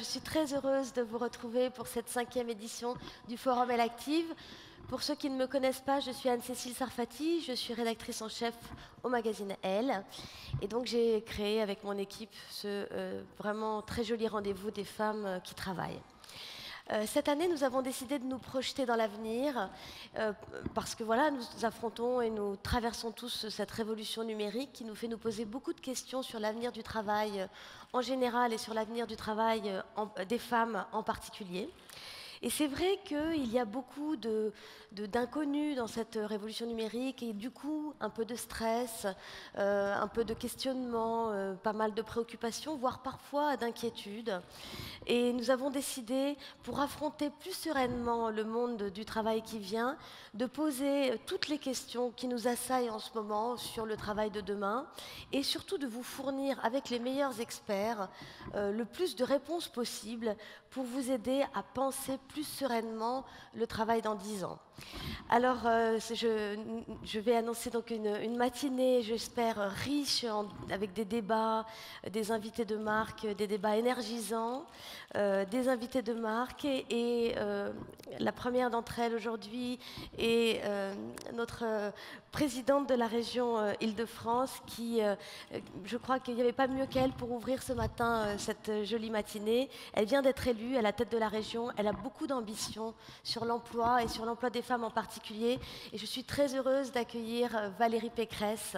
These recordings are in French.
Je suis très heureuse de vous retrouver pour cette cinquième édition du Forum Elle Active. Pour ceux qui ne me connaissent pas, je suis Anne-Cécile Sarfati, je suis rédactrice en chef au magazine Elle. Et donc j'ai créé avec mon équipe ce euh, vraiment très joli rendez-vous des femmes euh, qui travaillent. Euh, cette année, nous avons décidé de nous projeter dans l'avenir euh, parce que voilà, nous affrontons et nous traversons tous cette révolution numérique qui nous fait nous poser beaucoup de questions sur l'avenir du travail euh, en général et sur l'avenir du travail des femmes en particulier. Et c'est vrai qu'il y a beaucoup d'inconnus dans cette révolution numérique et du coup un peu de stress, euh, un peu de questionnement, euh, pas mal de préoccupations, voire parfois d'inquiétude. Et nous avons décidé, pour affronter plus sereinement le monde du travail qui vient, de poser toutes les questions qui nous assaillent en ce moment sur le travail de demain et surtout de vous fournir avec les meilleurs experts euh, le plus de réponses possibles pour vous aider à penser plus sereinement le travail dans dix ans. Alors, euh, je, vais annoncer donc une, matinée, j'espère, riche avec des débats, des invités de marque, des débats énergisants, euh, des invités de marque. Et, euh, la première d'entre elles aujourd'hui est notre présidente de la région Île-de-France, qui, je crois qu'il n'y avait pas mieux qu'elle pour ouvrir ce matin cette jolie matinée. Elle vient d'être élue à la tête de la région. Elle a beaucoup d'ambition sur l'emploi et sur l'emploi des femmes en particulier. Et je suis très heureuse d'accueillir euh, Valérie Pécresse.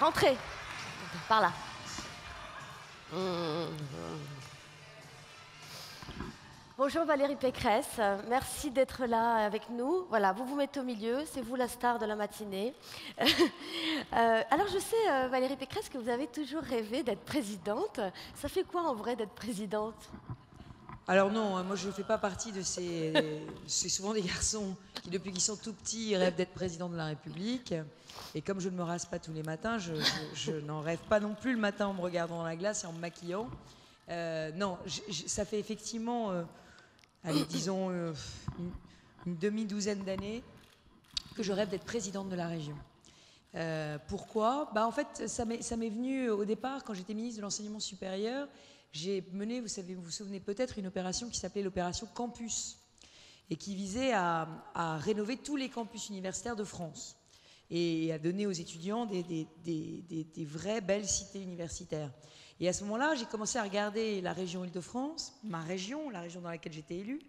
Rentrez, par là. Bonjour Valérie Pécresse, merci d'être là avec nous. Voilà, vous vous mettez au milieu, c'est vous la star de la matinée. Euh, alors je sais, euh, Valérie Pécresse, que vous avez toujours rêvé d'être présidente. Ça fait quoi en vrai d'être présidente? Alors non, hein, moi je ne fais pas partie de ces... C'est souvent des garçons qui depuis qu'ils sont tout petits rêvent d'être président de la République. Et comme je ne me rase pas tous les matins, je, n'en rêve pas non plus le matin en me regardant dans la glace et en me maquillant. Euh, non, ça fait effectivement allez, disons, euh, une, demi-douzaine d'années, que je rêve d'être présidente de la région. Euh, pourquoi? Bah, En fait, ça m'est venu au départ, quand j'étais ministre de l'Enseignement supérieur, j'ai mené, vous savez, vous vous souvenez peut-être, une opération qui s'appelait l'opération Campus, et qui visait à, rénover tous les campus universitaires de France, et à donner aux étudiants des, des vraies belles cités universitaires. Et à ce moment-là, j'ai commencé à regarder la région Île-de-France, ma région, la région dans laquelle j'étais élue,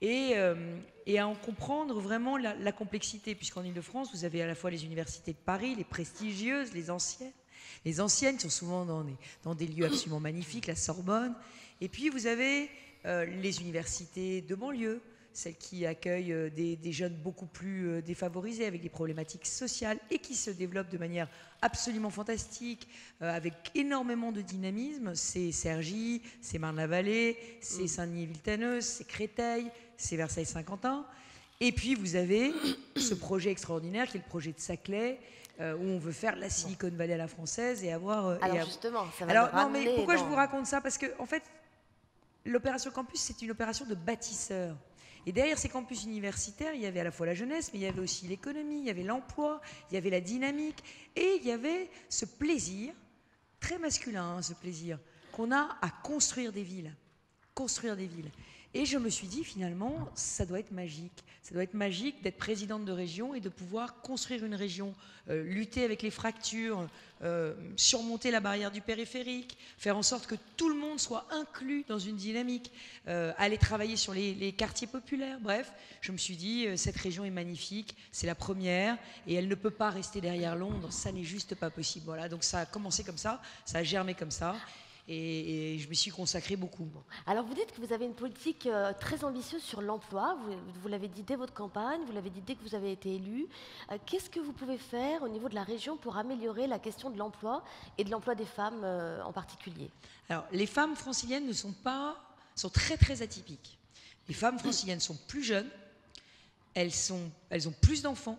et, euh, à en comprendre vraiment la, complexité, puisqu'en Île-de-France, vous avez à la fois les universités de Paris, les prestigieuses, les anciennes, les anciennes sont souvent dans des, dans des lieux absolument magnifiques, la Sorbonne, et puis vous avez euh, les universités de banlieue, celle qui accueille euh, des, jeunes beaucoup plus euh, défavorisés avec des problématiques sociales et qui se développe de manière absolument fantastique, euh, avec énormément de dynamisme. C'est Cergy, c'est Marne-la-Vallée, c'est mm. Saint-Denis-Villetaneuse, c'est Créteil, c'est Versailles-Saint-Quentin. Et puis vous avez ce projet extraordinaire qui est le projet de Saclay, où on veut faire la Silicon Valley à la française et avoir. Alors justement, ça va Alors non, mais pourquoi je vous raconte ça? Parce que en fait, l'opération campus, c'est une opération de bâtisseur. Et derrière ces campus universitaires, il y avait à la fois la jeunesse, mais il y avait aussi l'économie, il y avait l'emploi, il y avait la dynamique, et il y avait ce plaisir, très masculin, hein, ce plaisir, qu'on a à construire des villes. Construire des villes. Et je me suis dit, finalement, ça doit être magique. Ça doit être magique d'être présidente de région et de pouvoir construire une région, euh, lutter avec les fractures, euh, surmonter la barrière du périphérique, faire en sorte que tout le monde soit inclus dans une dynamique, euh, aller travailler sur les, les, quartiers populaires. Bref, je me suis dit, cette région est magnifique, c'est la première, et elle ne peut pas rester derrière Londres, ça n'est juste pas possible. Voilà, donc ça a commencé comme ça, ça a germé comme ça, et, je me suis consacrée beaucoup. Alors vous dites que vous avez une politique euh, très ambitieuse sur l'emploi, vous, l'avez dit dès votre campagne, vous l'avez dit dès que vous avez été élu. Euh, qu'est-ce que vous pouvez faire au niveau de la région pour améliorer la question de l'emploi et de l'emploi des femmes euh, en particulier? Alors les femmes franciliennes ne sont pas, sont très très atypiques. Les femmes franciliennes sont plus jeunes, elles, sont, elles ont plus d'enfants,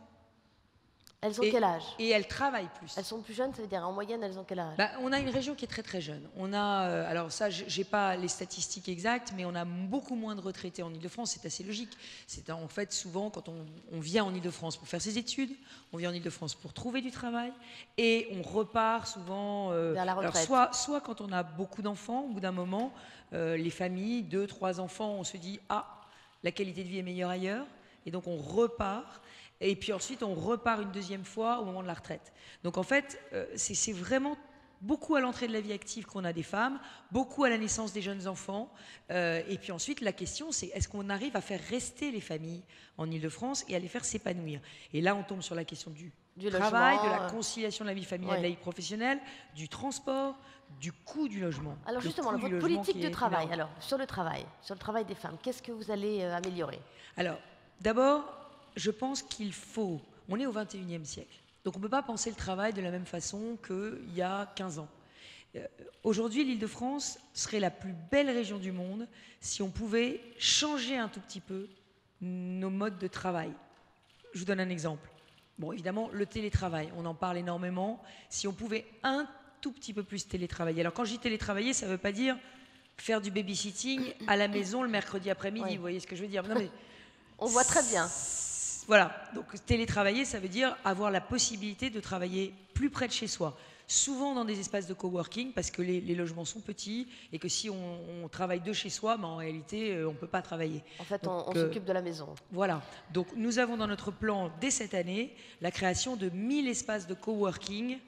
Elles ont Et- quel âge? Et elles travaillent plus. Elles sont plus jeunes, ça veut dire en moyenne, elles ont quel âge? Bah, on a une région qui est très très jeune. On a, euh, alors ça, j'ai pas les statistiques exactes, mais on a beaucoup moins de retraités en Ile-de-France. C'est assez logique. C'est en fait souvent quand on, on vient en Ile-de-France pour faire ses études, on vient en Ile-de-France pour trouver du travail, et on repart souvent. euh, Vers la alors, retraite. soit, soit quand on a beaucoup d'enfants, au bout d'un moment, euh, les familles, deux, trois enfants, on se dit ah, la qualité de vie est meilleure ailleurs, et donc on repart. Et puis ensuite, on repart une deuxième fois au moment de la retraite. Donc en fait, euh, c'est vraiment beaucoup à l'entrée de la vie active qu'on a des femmes, beaucoup à la naissance des jeunes enfants. Euh, et puis ensuite, la question, c'est est-ce qu'on arrive à faire rester les familles en Ile-de-France et à les faire s'épanouir? Et là, on tombe sur la question du, Du travail, logement, de la conciliation de la vie familiale et de ouais. la vie professionnelle, du transport, du coût du logement. Alors Le justement, votre politique de travail, énorme. alors sur le travail, sur le travail des femmes, qu'est-ce que vous allez euh, améliorer? Alors, d'abord, je pense qu'il faut. On est au 21e siècle. Donc, on ne peut pas penser le travail de la même façon qu'il y a 15 ans. Euh, Aujourd'hui, l'île de France serait la plus belle région du monde si on pouvait changer un tout petit peu nos modes de travail. Je vous donne un exemple. Bon, évidemment, le télétravail, on en parle énormément. Si on pouvait un tout petit peu plus télétravailler. Alors, quand je dis télétravailler, ça ne veut pas dire faire du babysitting à la maison le mercredi après-midi. Oui. Vous voyez ce que je veux dire Non, mais On voit très bien. Voilà, donc télétravailler, ça veut dire avoir la possibilité de travailler plus près de chez soi. Souvent dans des espaces de coworking, parce que les, les logements sont petits et que si on, on travaille de chez soi, ben, en réalité, euh, on ne peut pas travailler. En fait, on, Donc, on euh, s'occupe de la maison. Voilà, donc nous avons dans notre plan, dès cette année, la création de 1000 espaces de coworking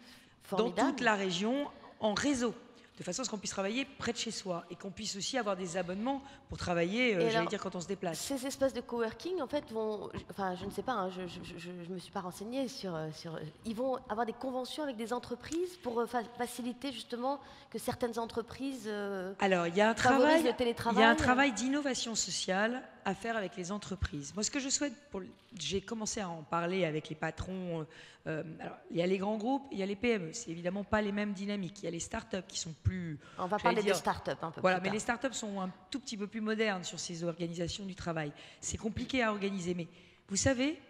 dans toute la région en réseau, de façon à ce qu'on puisse travailler près de chez soi et qu'on puisse aussi avoir des abonnements pour travailler, euh, j'allais dire, quand on se déplace. Ces espaces de coworking, en fait, vont, enfin, je ne sais pas, hein, je ne me suis pas renseignée sur, euh, sur, euh, ils vont avoir des conventions avec des entreprises pour euh, fa- faciliter justement que certaines entreprises. euh, Alors, il y a un travail, il y a un travail d'innovation sociale à faire avec les entreprises. Moi, ce que je souhaite, j'ai commencé à en parler avec les patrons. euh, euh, alors, il y a les grands groupes, il y a les PME. C'est évidemment pas les mêmes dynamiques. Il y a les startups qui sont plus. on va parler dire- des start-up un peu Voilà, plus mais tard. les startups sont un tout petit peu plus modernes sur ces organisations du travail. C'est compliqué à organiser, mais vous savez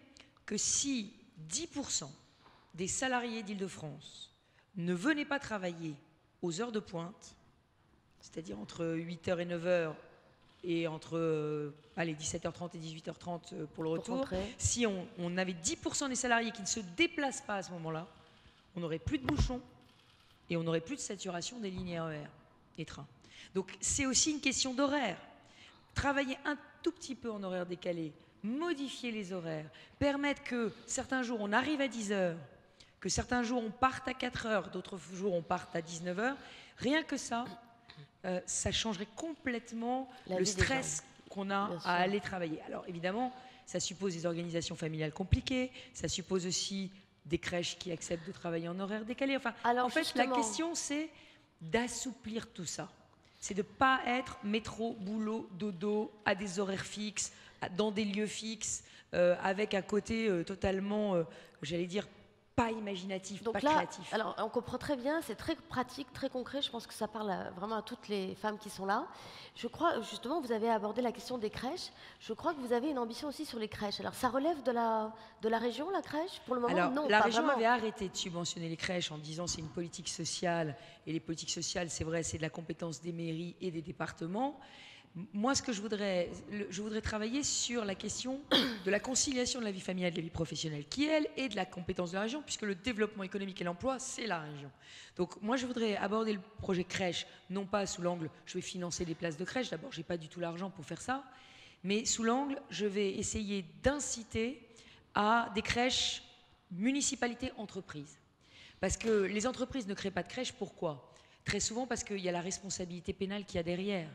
que si 10% des salariés d'Île-de-France ne venaient pas travailler aux heures de pointe, c'est-à-dire entre 8h et 9h et entre euh, allez, 17h30 et 18h30 euh, pour le retour, si on, on avait 10% des salariés qui ne se déplacent pas à ce moment-là, on n'aurait plus de bouchons et on n'aurait plus de saturation des lignes RER, des trains. Donc c'est aussi une question d'horaire. Travailler un tout petit peu en horaire décalé, modifier les horaires, permettre que certains jours on arrive à 10 heures, que certains jours on parte à 4 heures, d'autres jours on parte à 19 heures, rien que ça, euh, ça changerait complètement La le stress qu'on a Bien sûr. à aller travailler. Alors évidemment, ça suppose des organisations familiales compliquées, ça suppose aussi des crèches qui acceptent de travailler en horaire décalé. Enfin, Alors, en fait, la question, c'est d'assouplir tout ça. C'est de ne pas être métro, boulot, dodo, à des horaires fixes, dans des lieux fixes, euh, avec un côté euh, totalement, euh, j'allais dire, pas imaginatif, Donc pas là, créatif. alors on comprend très bien, c'est très pratique, très concret. Je pense que ça parle à- vraiment à toutes les femmes qui sont là. Je crois, justement, vous avez abordé la question des crèches. Je crois que vous avez une ambition aussi sur les crèches. Alors ça relève de la, de la région, la crèche Pour le moment, Alors, non. la pas région vraiment. avait arrêté de subventionner les crèches en disant c'est une politique sociale et les politiques sociales, c'est vrai, c'est de la compétence des mairies et des départements. Moi, ce que je voudrais, je voudrais travailler sur la question de la conciliation de la vie familiale et de la vie professionnelle, qui elle est de la compétence de la région, puisque le développement économique et l'emploi, c'est la région. Donc, moi, je voudrais aborder le projet crèche, non pas sous l'angle je vais financer des places de crèche. D'abord, j'ai pas du tout l'argent pour faire ça, mais sous l'angle je vais essayer d'inciter à des crèches municipalité entreprise. Parce que les entreprises ne créent pas de crèches, pourquoi? Très souvent parce qu'il y a la responsabilité pénale qu'il y a derrière.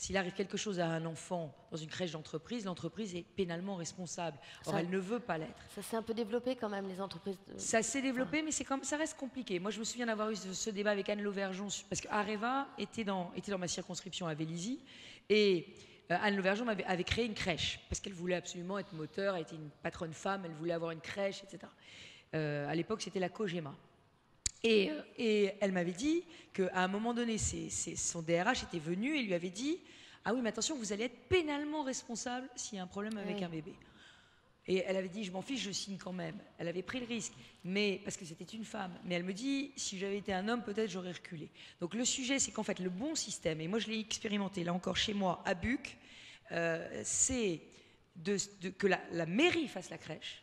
S'il arrive quelque chose à un enfant dans une crèche d'entreprise, l'entreprise est pénalement responsable. Or, Ça- elle ne veut pas l'être. Ça s'est un peu développé quand même, les entreprises. de- Ça s'est développé, mais c'est comme ça reste compliqué. Moi, je me souviens d'avoir eu ce, ce débat avec Anne Lauvergeon, parce qu'Areva était dans, était dans ma circonscription à Vélizy, et euh, Anne Lauvergeon avait, avait créé une crèche, parce qu'elle voulait absolument être moteur, elle était une patronne femme, elle voulait avoir une crèche, etc. Euh, à l'époque, c'était la COGEMA. Et, euh, et elle m'avait dit qu'à un moment donné, son DRH était venu et lui avait dit Ah oui, mais attention, vous allez être pénalement responsable s'il y a un problème avec Oui. un bébé. Et elle avait dit, je m'en fiche, je signe quand même. Elle avait pris le risque, mais parce que c'était une femme. Mais elle me dit, si j'avais été un homme, peut-être j'aurais reculé. Donc le sujet, c'est qu'en fait, le bon système, et moi je l'ai expérimenté là encore chez moi, à Buc, euh, c'est de, que la, la mairie fasse la crèche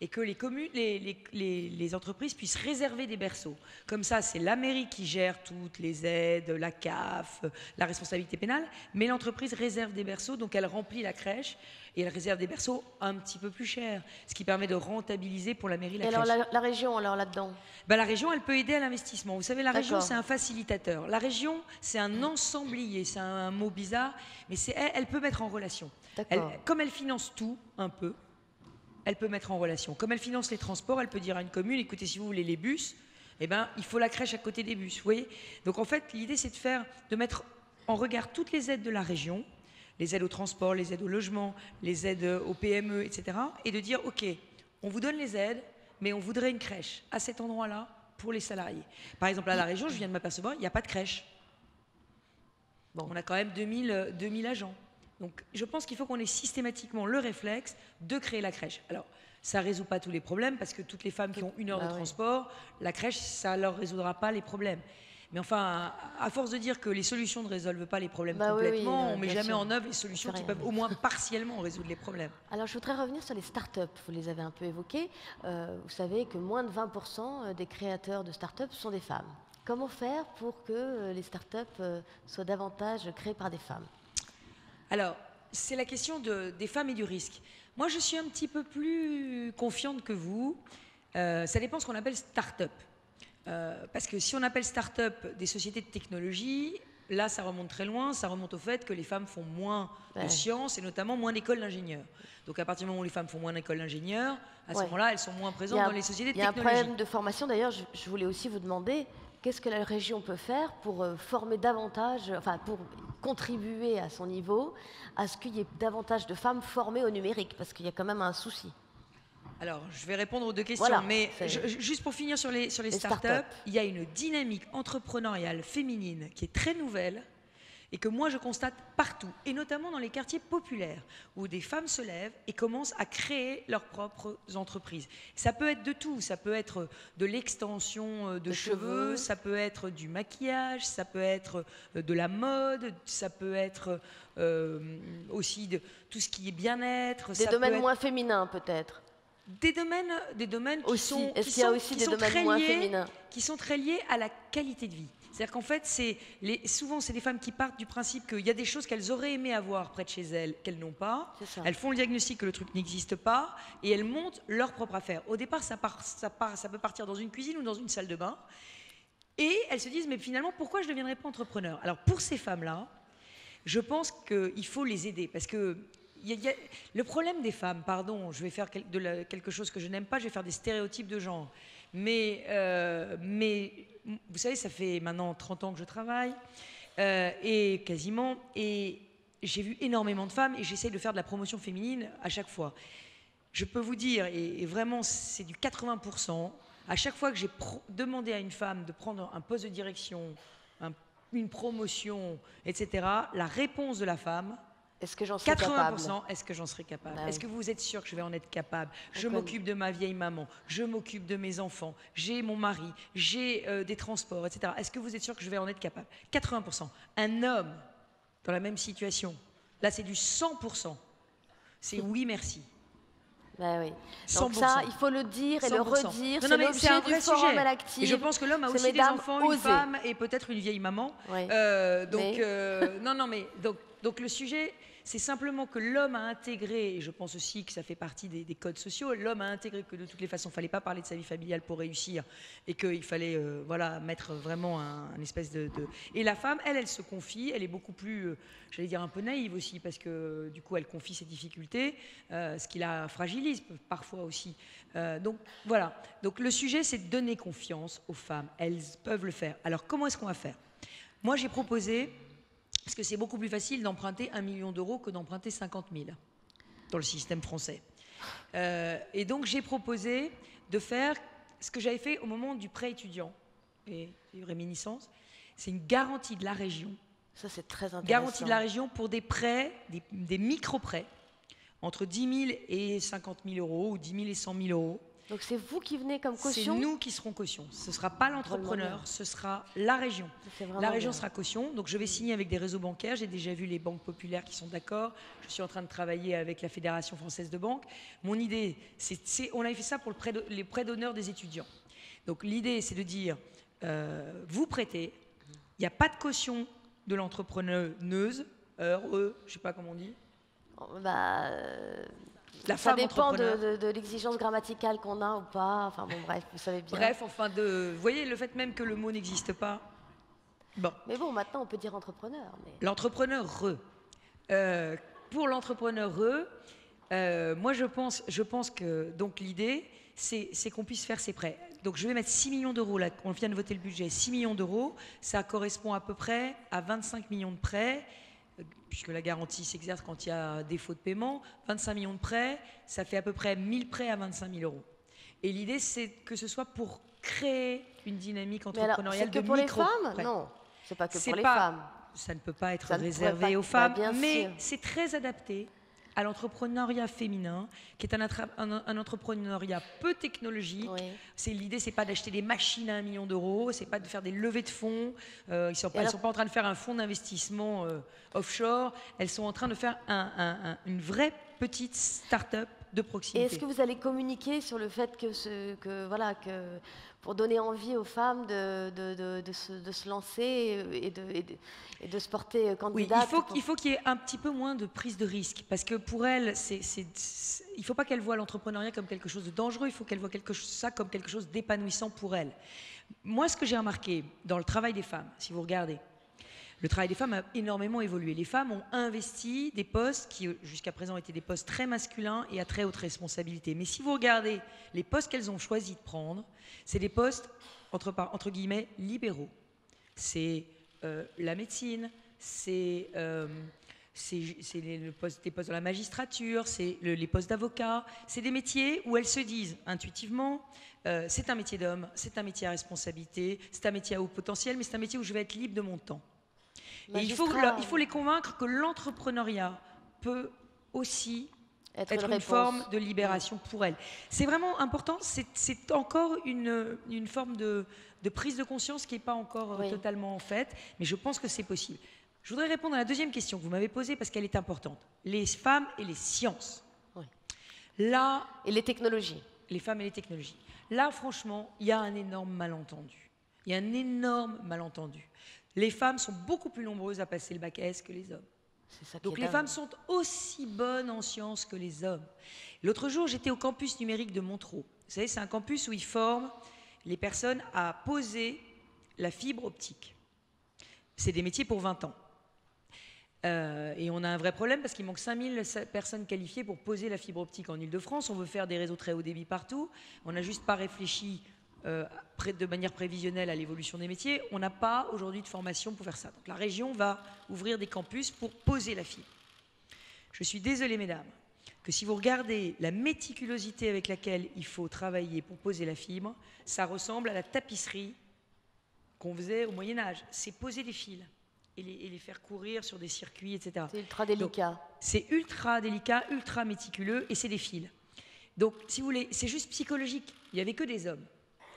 et que les, communes, les, les, les, entreprises puissent réserver des berceaux. Comme ça, c'est la mairie qui gère toutes les aides, la CAF, la responsabilité pénale, mais l'entreprise réserve des berceaux, donc elle remplit la crèche et elle réserve des berceaux un petit peu plus chers, ce qui permet de rentabiliser pour la mairie la et crèche. alors la, région, alors là-dedans? Ben, La région, elle peut aider à l'investissement. Vous savez, la région, c'est un facilitateur. La région, c'est un ensemblier, c'est un, mot bizarre, mais elle, elle peut mettre en relation. Elle, comme elle finance tout, un peu, elle peut mettre en relation. Comme elle finance les transports, elle peut dire à une commune, écoutez, si vous voulez les bus, eh ben, il faut la crèche à côté des bus. Vous voyez Donc en fait, l'idée, c'est de faire, de mettre en regard toutes les aides de la région, les aides au transport, les aides au logement, les aides aux PME, etc., et de dire, OK, on vous donne les aides, mais on voudrait une crèche à cet endroit-là pour les salariés. Par exemple, à la région, je viens de m'apercevoir, il n'y a pas de crèche. Bon. On a quand même 2000, 2000 agents. Donc je pense qu'il faut qu'on ait systématiquement le réflexe de créer la crèche. Alors, ça ne résout pas tous les problèmes parce que toutes les femmes qui ont une heure de bah transport, la crèche, ça ne leur résoudra pas les problèmes. Mais enfin, à force de dire que les solutions ne résolvent pas les problèmes bah complètement, on ne met jamais en œuvre les solutions qui peuvent au moins partiellement résoudre les problèmes. Alors je voudrais revenir sur les start-up. Vous les avez un peu évoquées. Euh, vous savez que moins de 20% des créateurs de start-up sont des femmes. Comment faire pour que euh, les start-up euh, soient davantage créées par des femmes? Alors, c'est la question des femmes et du risque. Moi, je suis un petit peu plus confiante que vous. Euh, ça dépend de ce qu'on appelle start-up. Euh, parce que si on appelle start-up des sociétés de technologie, là, ça remonte très loin. Ça remonte au fait que les femmes font moins de sciences et notamment moins d'écoles d'ingénieurs. Donc, à partir du moment où les femmes font moins d'écoles d'ingénieurs, à ce moment-là, elles sont moins présentes dans les sociétés de technologie. Il y a un problème de formation. D'ailleurs, je voulais aussi vous demander qu'est-ce que la région peut faire pour euh, former davantage, enfin pour contribuer à son niveau, à ce qu'il y ait davantage de femmes formées au numérique, parce qu'il y a quand même un souci. Alors, je vais répondre aux deux questions, mais juste pour finir sur les, sur les, startups, il y a une dynamique entrepreneuriale féminine qui est très nouvelle, et que moi je constate partout, et notamment dans les quartiers populaires, où des femmes se lèvent et commencent à créer leurs propres entreprises. Ça peut être de tout, ça peut être de l'extension euh, de, cheveux, ça peut être du maquillage, ça peut être euh, de la mode, ça peut être euh, aussi de tout ce qui est bien-être. Des domaines moins féminins peut-être des domaines, des domaines qui sont, qui sont, aussi des domaines moins féminins? qui sont très liés à la qualité de vie. C'est-à-dire qu'en fait, c'est souvent, c'est des femmes qui partent du principe qu'il y a des choses qu'elles auraient aimé avoir près de chez elles, qu'elles n'ont pas. Elles font le diagnostic que le truc n'existe pas et elles montent leur propre affaire. Au départ, ça, part, ça, part, ça peut partir dans une cuisine ou dans une salle de bain. Et elles se disent, mais finalement, pourquoi je ne deviendrais pas entrepreneur? Alors, pour ces femmes-là, je pense qu'il faut les aider parce que le problème des femmes, pardon, je vais faire de quelque chose que je n'aime pas, je vais faire des stéréotypes de genre. Mais, euh, mais vous savez, ça fait maintenant 30 ans que je travaille, euh, et quasiment, et j'ai vu énormément de femmes, et j'essaye de faire de la promotion féminine à chaque fois. Je peux vous dire, et, vraiment c'est du 80%, à chaque fois que j'ai demandé à une femme de prendre un poste de direction, une promotion, etc., la réponse de la femme, est-ce que j'en serais 80%, est-ce que j'en serais capable? Bah Est-ce que vous êtes sûr que je vais en être capable? Je m'occupe de ma vieille maman, je m'occupe de mes enfants, j'ai mon mari, j'ai euh, des transports, etc. Est-ce que vous êtes sûr que je vais en être capable? 80%. Un homme dans la même situation, là c'est du 100%. C'est oui, merci. Bah oui. Donc ça, il faut le dire et le redire. C'est l'objet du forum à l'actif. Et je pense que l'homme a aussi des enfants, une femme et peut-être une vieille maman. Euh, donc, euh, non, non, mais donc, donc le sujet, c'est simplement que l'homme a intégré, et je pense aussi que ça fait partie des, codes sociaux, l'homme a intégré que de toutes les façons, il ne fallait pas parler de sa vie familiale pour réussir, et qu'il fallait euh, voilà, mettre vraiment un, espèce de, Et la femme, elle, elle se confie, elle est beaucoup plus, euh, j'allais dire un peu naïve aussi, parce que du coup, elle confie ses difficultés, euh, ce qui la fragilise parfois aussi. donc voilà, donc le sujet, c'est de donner confiance aux femmes, elles peuvent le faire. Alors comment est-ce qu'on va faire? Moi, j'ai proposé parce que c'est beaucoup plus facile d'emprunter un million d'euros que d'emprunter 50 000 dans le système français. Euh, et donc j'ai proposé de faire ce que j'avais fait au moment du prêt étudiant et réminiscence, c'est une garantie de la région. Ça c'est très intéressant. Garantie de la région pour des prêts, des, micro-prêts entre 10 000 et 50 000 euros, ou 10 000 et 100 000 euros. Donc c'est vous qui venez comme C'est caution nous qui serons caution. Ce ne sera pas l'entrepreneur, ce sera la région. C'est La région bien. sera caution. Donc je vais signer avec des réseaux bancaires. J'ai déjà vu les banques populaires qui sont d'accord. Je suis en train de travailler avec la Fédération française de banques. Mon idée, c'est, c'est- on avait fait ça pour le prêt de- les prêts d'honneur des étudiants. Donc l'idée, c'est de dire, euh, vous prêtez, il n'y a pas de caution de l'entrepreneuse, heure, eux, je sais pas comment on dit. Bah, euh, La ça dépend de, de- de l'exigence grammaticale qu'on a ou pas. Enfin bon, bref, vous savez bien. Bref, enfin, de, vous voyez le fait même que le mot n'existe pas. Bon. Mais bon, maintenant on peut dire entrepreneur. Mais... L'entrepreneur re. Euh, pour l'entrepreneur re, euh, moi je pense, je pense que donc l'idée, c'est c'est qu'on puisse faire ses prêts. Donc je vais mettre 6 millions d'euros là, on vient de voter le budget, 6 millions d'euros, ça correspond à peu près à 25 millions de prêts, puisque la garantie s'exerce quand il y a défaut de paiement, 25 millions de prêts, ça fait à peu près 1000 prêts à 25 000 euros. Et l'idée c'est que ce soit pour créer une dynamique alors, entrepreneuriale c'est que de pour les femmes? Non, c'est pas que pour les pas- femmes. Ça ne peut pas être Ça réservé pas- aux bah, femmes, mais c'est très adapté à l'entrepreneuriat féminin, qui est un, un- un entrepreneuriat peu technologique. Oui. C'est l'idée, c'est pas d'acheter des machines à un million d'euros, c'est pas de faire des levées de fonds. Euh, ils sont pas, elles sont pas en train de faire un fonds d'investissement euh, offshore. Elles sont en train de faire un- un- un- une vraie petite start-up de proximité. est-ce que vous allez communiquer sur le fait que, ce, que voilà, que pour donner envie aux femmes de, de, de- de se, de se lancer et de, et de, et de se porter Oui, candidate il faut, pour- il faut qu'il y ait un petit peu moins de prise de risque. Parce que pour elle, c'est, c'est- c'est- il ne faut pas qu'elle voie l'entrepreneuriat comme quelque chose de dangereux, il faut qu'elle voie quelque chose, ça comme quelque chose d'épanouissant pour elle. Moi, ce que j'ai remarqué dans le travail des femmes, si vous regardez, le travail des femmes a énormément évolué. Les femmes ont investi des postes qui, jusqu'à présent, étaient des postes très masculins et à très haute responsabilité. Mais si vous regardez les postes qu'elles ont choisi de prendre, c'est des postes, entre, guillemets, libéraux. C'est euh, la médecine, c'est euh, des postes dans la magistrature, c'est le- les postes d'avocat. C'est des métiers où elles se disent intuitivement, euh, c'est un métier d'homme, c'est un métier à responsabilité, c'est un métier à haut potentiel, mais c'est un métier où je vais être libre de mon temps. Et il faut, il les convaincre que l'entrepreneuriat peut aussi être, être une réponse. forme de libération pour elles. C'est vraiment important, c'est- encore une, une forme de, de prise de conscience qui n'est pas encore euh, Oui. totalement faite, mais je pense que c'est possible. Je voudrais répondre à la deuxième question que vous m'avez posée parce qu'elle est importante. Les femmes et les sciences. Oui. Là, Et les technologies. les femmes et les technologies. Là, franchement, il y a un énorme malentendu. Il y a un énorme malentendu. Les femmes sont beaucoup plus nombreuses à passer le bac S que les hommes. Ça Donc les femmes sont aussi bonnes en sciences que les hommes. L'autre jour, j'étais au campus numérique de Montreux. Vous savez, c'est un campus où ils forment les personnes à poser la fibre optique. C'est des métiers pour 20 ans. Euh, et on a un vrai problème parce qu'il manque 5000 sa- personnes qualifiées pour poser la fibre optique en Ile-de-France. On veut faire des réseaux très haut débit partout. On n'a juste pas réfléchi euh, de manière prévisionnelle à l'évolution des métiers. On n'a pas aujourd'hui de formation pour faire ça. Donc la région va ouvrir des campus pour poser la fibre. Je suis désolée, mesdames, que si vous regardez la méticulosité avec laquelle il faut travailler pour poser la fibre, ça ressemble à la tapisserie qu'on faisait au Moyen Âge. C'est poser des fils et les, et les faire courir sur des circuits, etc. C'est ultra délicat. C'est ultra délicat, ultra méticuleux et c'est des fils. Donc, si vous voulez, c'est juste psychologique. Il n'y avait que des hommes.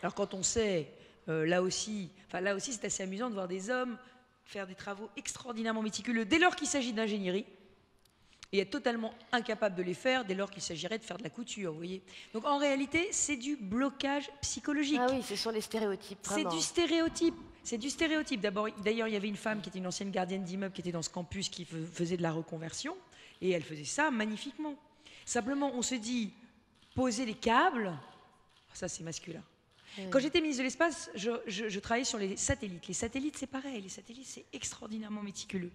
Alors, quand on sait, euh, là aussi, enfin là aussi, c'est assez amusant de voir des hommes faire des travaux extraordinairement méticuleux dès lors qu'il s'agit d'ingénierie et être totalement incapable de les faire dès lors qu'il s'agirait de faire de la couture, vous voyez. Donc, en réalité, c'est du blocage psychologique. Ah oui, ce sont les stéréotypes. C'est du stéréotype. C'est du stéréotype. D'abord, d'ailleurs, il y avait une femme qui était une ancienne gardienne d'immeuble qui était dans ce campus qui fais- faisait de la reconversion et elle faisait ça magnifiquement. Simplement, on se dit poser les câbles, ça c'est masculin. Quand j'étais ministre de l'espace, je, je- je travaillais sur les satellites. Les satellites, c'est pareil. Les satellites, c'est extraordinairement méticuleux.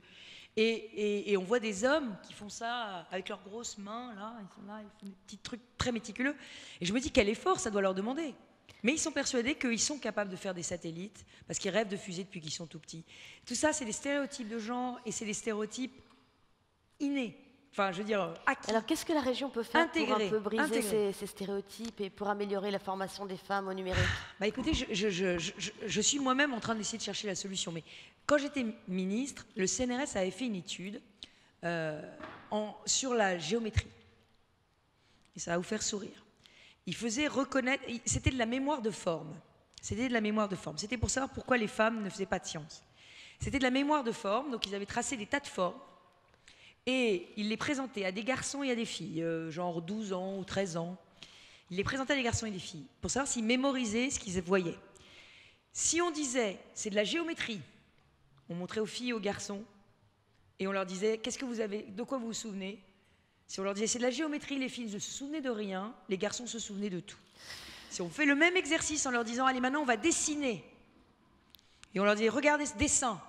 Et, et- et on voit des hommes qui font ça avec leurs grosses mains, là, ils sont là, ils font des petits trucs très méticuleux. Et je me dis quel effort ça doit leur demander. Mais ils sont persuadés qu'ils sont capables de faire des satellites parce qu'ils rêvent de fusées depuis qu'ils sont tout petits. Tout ça, c'est des stéréotypes de genre et c'est des stéréotypes innés. Enfin, je veux dire, acquis. Alors, qu'est-ce que la région peut faire pour un peu briser ces, ces stéréotypes et pour améliorer la formation des femmes au numérique? Bah écoutez, je, je- je- je- je suis moi-même en train d'essayer de chercher la solution. Mais quand j'étais ministre, le CNRS avait fait une étude euh, en- sur la géométrie. et ça va vous faire sourire. Ils faisaient reconnaître, c'était de la mémoire de forme. C'était de la mémoire de forme. C'était pour savoir pourquoi les femmes ne faisaient pas de science. C'était de la mémoire de forme, donc ils avaient tracé des tas de formes et ils les présentaient à des garçons et à des filles, euh, genre 12 ans ou 13 ans. Ils les présentaient à des garçons et des filles pour savoir s'ils mémorisaient ce qu'ils voyaient. Si on disait c'est de la géométrie, on montrait aux filles et aux garçons et on leur disait qu'est-ce que vous avez, de quoi vous vous souvenez? Si on leur disait c'est de la géométrie, les filles ne se souvenaient de rien, les garçons se souvenaient de tout. Si on fait le même exercice en leur disant allez maintenant on va dessiner et on leur dit regardez ce dessin,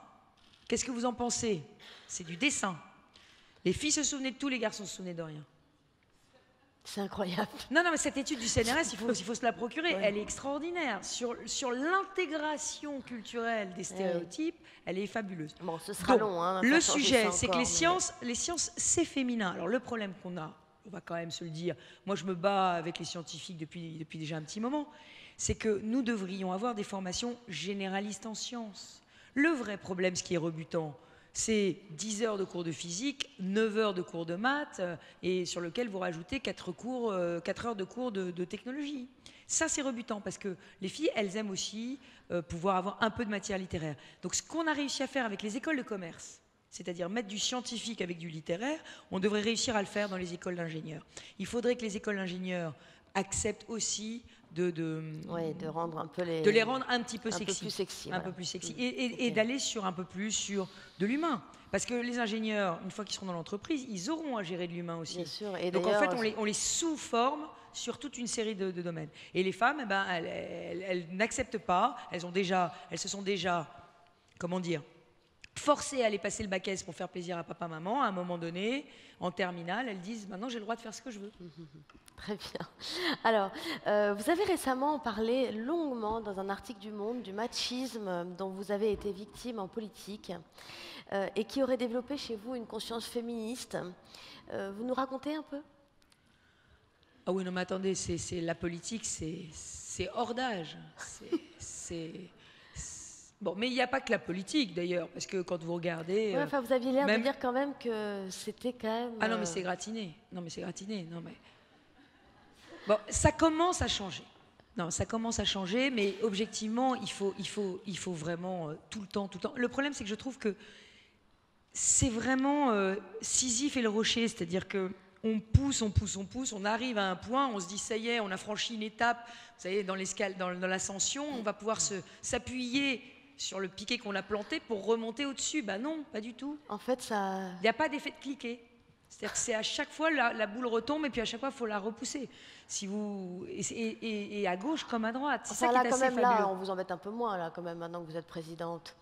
qu'est-ce que vous en pensez? C'est du dessin. Les filles se souvenaient de tout, les garçons se souvenaient de rien. C'est incroyable. Non, non, mais cette étude du CNRS, il faut, il faut se la procurer. Elle est extraordinaire. Sur, sur l'intégration culturelle des stéréotypes, elle est fabuleuse. Bon, ce sera long. Hein, le sujet, c'est que les sciences, les sciences, c'est féminin. Alors le problème qu'on a, on va quand même se le dire, moi je me bats avec les scientifiques depuis, depuis déjà un petit moment, c'est que nous devrions avoir des formations généralistes en sciences. Le vrai problème, ce qui est rebutant, c'est 10 heures de cours de physique, 9 heures de cours de maths, euh, et sur lequel vous rajoutez 4, cours, 4 euh, heures de cours de, technologie. Ça, c'est rebutant, parce que les filles, elles aiment aussi euh, pouvoir avoir un peu de matière littéraire. Donc ce qu'on a réussi à faire avec les écoles de commerce, c'est-à-dire mettre du scientifique avec du littéraire, on devrait réussir à le faire dans les écoles d'ingénieurs. Il faudrait que les écoles d'ingénieurs acceptent aussi de, de, de rendre un peu les, de les rendre un petit peu un sexy, peu plus sexy, un peu plus sexy, et, d'aller sur un peu plus sur de l'humain, parce que les ingénieurs, une fois qu'ils seront dans l'entreprise, ils auront à gérer de l'humain aussi. Bien sûr. Et Donc en fait, on les, on les sous-forme sur toute une série de, domaines. Et les femmes, eh ben, elles, elles n'acceptent pas. Elles ont déjà, elles se sont déjà, comment dire, forcées à aller passer le bac S pour faire plaisir à papa, maman. À un moment donné, en terminale, elles disent maintenant j'ai le droit de faire ce que je veux. Très bien. Alors, euh, vous avez récemment parlé longuement dans un article du Monde du machisme dont vous avez été victime en politique euh, et qui aurait développé chez vous une conscience féministe. Euh, vous nous racontez un peu? Ah oui, non, mais attendez, c'est la politique, c'est hors d'âge. C'est Bon, mais il n'y a pas que la politique d'ailleurs, parce que quand vous regardez. enfin, vous aviez l'air de dire quand même que c'était quand même. Ah non, mais c'est gratiné. Non, mais c'est gratiné. Non, mais Bon, ça commence à changer. Non, ça commence à changer, mais objectivement, il faut, il faut, il faut vraiment euh, tout le temps, tout le temps. Le problème, c'est que je trouve que c'est vraiment euh, Sisyphe et le rocher, c'est-à-dire que on pousse, on pousse, on pousse, on arrive à un point, on se dit ça y est, on a franchi une étape. Vous savez, dans l'escale, dans, dans l'ascension, on va pouvoir s'appuyer sur le piquet qu'on a planté pour remonter au-dessus. Ben non, pas du tout. En fait, ça. Il n'y a pas d'effet de cliquet. C'est-à-dire que c'est à chaque fois la, boule retombe et puis à chaque fois il faut la repousser. Si vous et, à gauche comme à droite. C'est ça là, qui est quand assez même, là, on vous embête un peu moins là, quand même, maintenant que vous êtes présidente.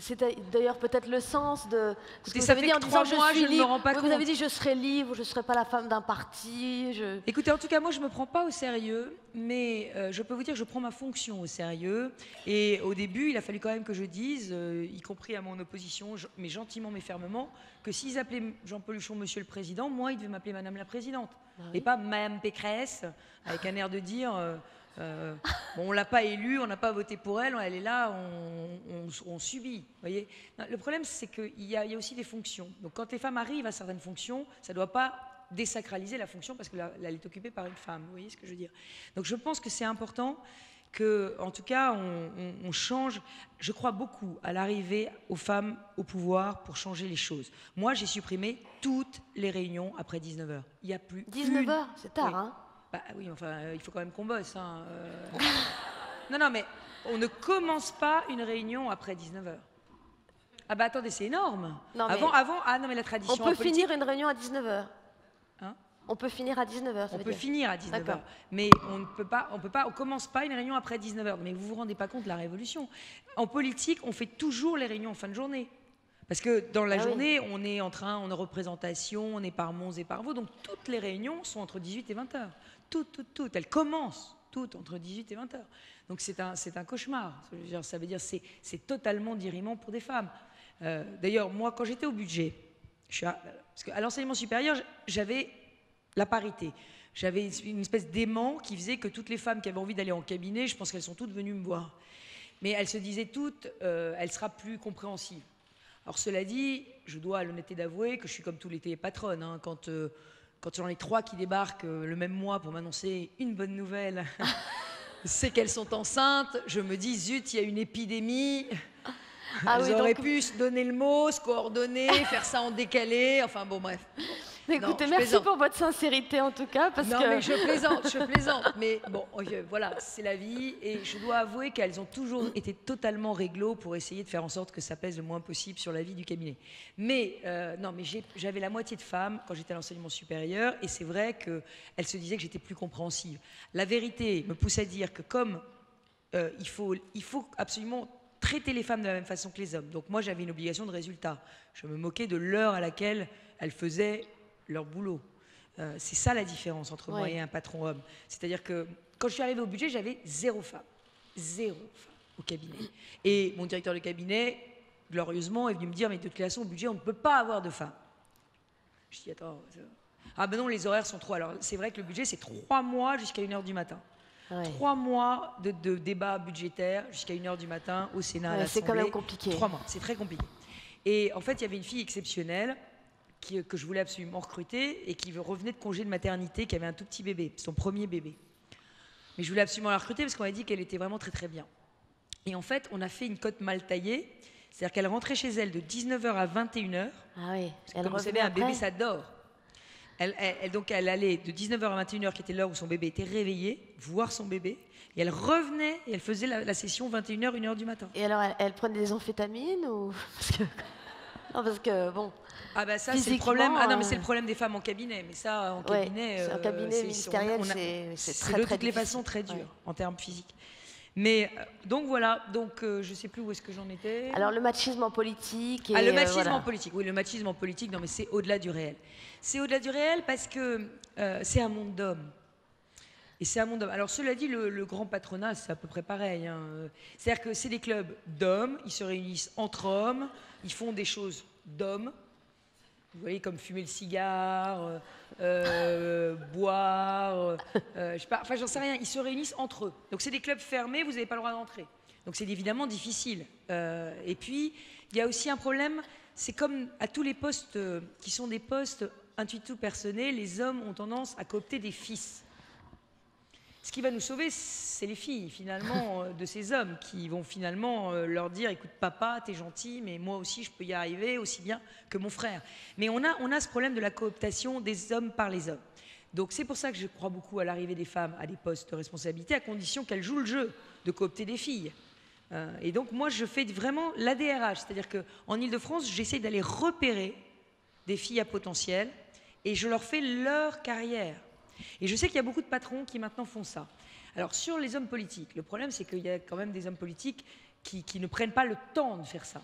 C'est d'ailleurs peut-être le sens de ce que vous avez dit en disant je suis libre. Vous avez dit je serai libre, je ne serai pas la femme d'un parti. Je... Écoutez, en tout cas, moi je ne me prends pas au sérieux, mais euh, je peux vous dire que je prends ma fonction au sérieux. Et au début, il a fallu quand même que je dise, euh, y compris à mon opposition, mais gentiment mais fermement, que s'ils appelaient Jean-Paul Huchon Monsieur le Président, moi, ils devaient m'appeler Madame la Présidente. Bah et pas Madame Pécresse, avec un air de dire. Euh, euh, bon, on l'a pas élue, on n'a pas voté pour elle, elle est là, on, subit. Voyez le problème, c'est qu'il y, a aussi des fonctions. Donc quand les femmes arrivent à certaines fonctions, ça ne doit pas désacraliser la fonction parce qu'elle est occupée par une femme. Vous voyez ce que je veux dire Donc je pense que c'est important que, en tout cas, on, change. Je crois beaucoup à l'arrivée aux femmes au pouvoir pour changer les choses. Moi, j'ai supprimé toutes les réunions après 19h. Il n'y a plus. 19h, c'est tard, hein bah oui, enfin, euh, il faut quand même qu'on bosse. Hein, euh. non, non, mais on ne commence pas une réunion après 19h. Ah bah attendez, c'est énorme. avant, avant, ah non, mais la tradition. On peut finir une réunion à 19h. Hein on peut finir à 19h. On peut finir à 19h. Mais on ne peut pas, on peut pas, on commence pas une réunion après 19h. Mais vous vous rendez pas compte de la révolution. En politique, on fait toujours les réunions en fin de journée. Parce que dans la ah journée, on est en train, on est représentation, on est par Mons et par Vaux, donc toutes les réunions sont entre 18 et 20 h toutes, toutes, toutes. Elles commencent toutes entre 18 et 20 heures. Donc c'est un, c'est un cauchemar. Ça veut dire c'est, c'est totalement diriment pour des femmes. Euh, d'ailleurs, moi, quand j'étais au budget, je suis à, parce qu'à l'enseignement supérieur, j'avais la parité. J'avais une espèce d'aimant qui faisait que toutes les femmes qui avaient envie d'aller en cabinet, je pense qu'elles sont toutes venues me voir. Mais elles se disaient toutes, euh, elle sera plus compréhensive. Alors cela dit, je dois à l'honnêteté d'avouer que je suis comme tous les patronnes. Hein, quand euh, quand j'en ai trois qui débarquent euh, le même mois pour m'annoncer une bonne nouvelle, c'est qu'elles sont enceintes, je me dis, zut, il y a une épidémie. Ah Elles oui, auraient donc- pu se donner le mot, se coordonner, faire ça en décalé, enfin bon bref. Écoutez, merci plaisante. pour votre sincérité en tout cas, parce non que mais je plaisante, je plaisante. Mais bon, euh, voilà, c'est la vie. Et je dois avouer qu'elles ont toujours été totalement réglo pour essayer de faire en sorte que ça pèse le moins possible sur la vie du cabinet. Mais euh, non, mais j'avais la moitié de femmes quand j'étais à l'enseignement supérieur. Et c'est vrai qu'elles se disaient que j'étais plus compréhensive. La vérité me pousse à dire que comme euh, il, faut, il faut absolument traiter les femmes de la même façon que les hommes. Donc moi, j'avais une obligation de résultat. Je me moquais de l'heure à laquelle elles faisaient leur boulot. Euh, c'est ça la différence entre moi Ouais. et un patron homme. C'est-à-dire que quand je suis arrivée au budget, j'avais zéro femme. Zéro femme au cabinet. Et mon directeur de cabinet, glorieusement, est venu me dire, mais de toute façon, au budget, on ne peut pas avoir de femmes. Je dis, attends. Ah ben non, les horaires sont trop. Alors c'est vrai que le budget, c'est trois mois jusqu'à 1h du matin. Ouais. Trois mois de, de débat budgétaire jusqu'à 1h du matin au Sénat. Ouais, c'est quand même compliqué. Trois mois, c'est très compliqué. Et en fait, il y avait une fille exceptionnelle qui- que je voulais absolument recruter et qui revenait de congé de maternité, qui avait un tout petit bébé, son premier bébé. Mais je voulais absolument la recruter parce qu'on m'a dit qu'elle était vraiment très très bien. Et en fait, on a fait une cote mal taillée, c'est-à-dire qu'elle rentrait chez elle de 19h à 21h. Ah oui, elle Comme vous savez, un bébé, ça dort. Elle, elle- elle- donc elle allait de 19h à 21h, qui était l'heure où son bébé était réveillé, voir son bébé, et elle revenait et elle faisait la, la session 21h, 1h du matin. Et alors, elle, elle prenait des amphétamines ou parce que... Non, parce que bon, Ah bah ça c'est le problème. Ah non mais euh, c'est le problème des femmes en cabinet. Mais ça en Ouais, cabinet, un euh, cabinet ministériel, c'est- très, de très toutes les façons très dur Ouais. en termes physiques. Mais euh, donc voilà. Donc euh, je sais plus où est-ce que j'en étais. alors le machisme en politique. Et, Ah, le euh, machisme voilà. en politique. Oui, le machisme en politique, non, mais c'est au-delà du réel. C'est au-delà du réel parce que euh, c'est un monde d'hommes. Et c'est un monde d'hommes. Alors, cela dit, le, le grand patronat, c'est à peu près pareil. hein. C'est-à-dire que c'est des clubs d'hommes, ils se réunissent entre hommes, ils font des choses d'hommes. Vous voyez, comme fumer le cigare, euh, euh, boire, euh, je sais pas, enfin, j'en sais rien. Ils se réunissent entre eux. Donc, c'est des clubs fermés, vous n'avez pas le droit d'entrer. Donc, c'est évidemment difficile. Euh, et puis, il y a aussi un problème, c'est comme à tous les postes euh, qui sont des postes intuitu personnels, les hommes ont tendance à coopter des fils. Ce qui va nous sauver, c'est les filles, finalement, euh, de ces hommes qui vont finalement euh, leur dire écoute, papa, t'es gentil, mais moi aussi, je peux y arriver aussi bien que mon frère. Mais on a, on a ce problème de la cooptation des hommes par les hommes. Donc c'est pour ça que je crois beaucoup à l'arrivée des femmes à des postes de responsabilité, à condition qu'elles jouent le jeu de coopter des filles. Euh, et donc moi, je fais vraiment l'ADRH, c'est-à-dire qu'en Ile-de-France, j'essaie d'aller repérer des filles à potentiel et je leur fais leur carrière. Et je sais qu'il y a beaucoup de patrons qui maintenant font ça. Alors sur les hommes politiques, le problème c'est qu'il y a quand même des hommes politiques qui, ne prennent pas le temps de faire ça.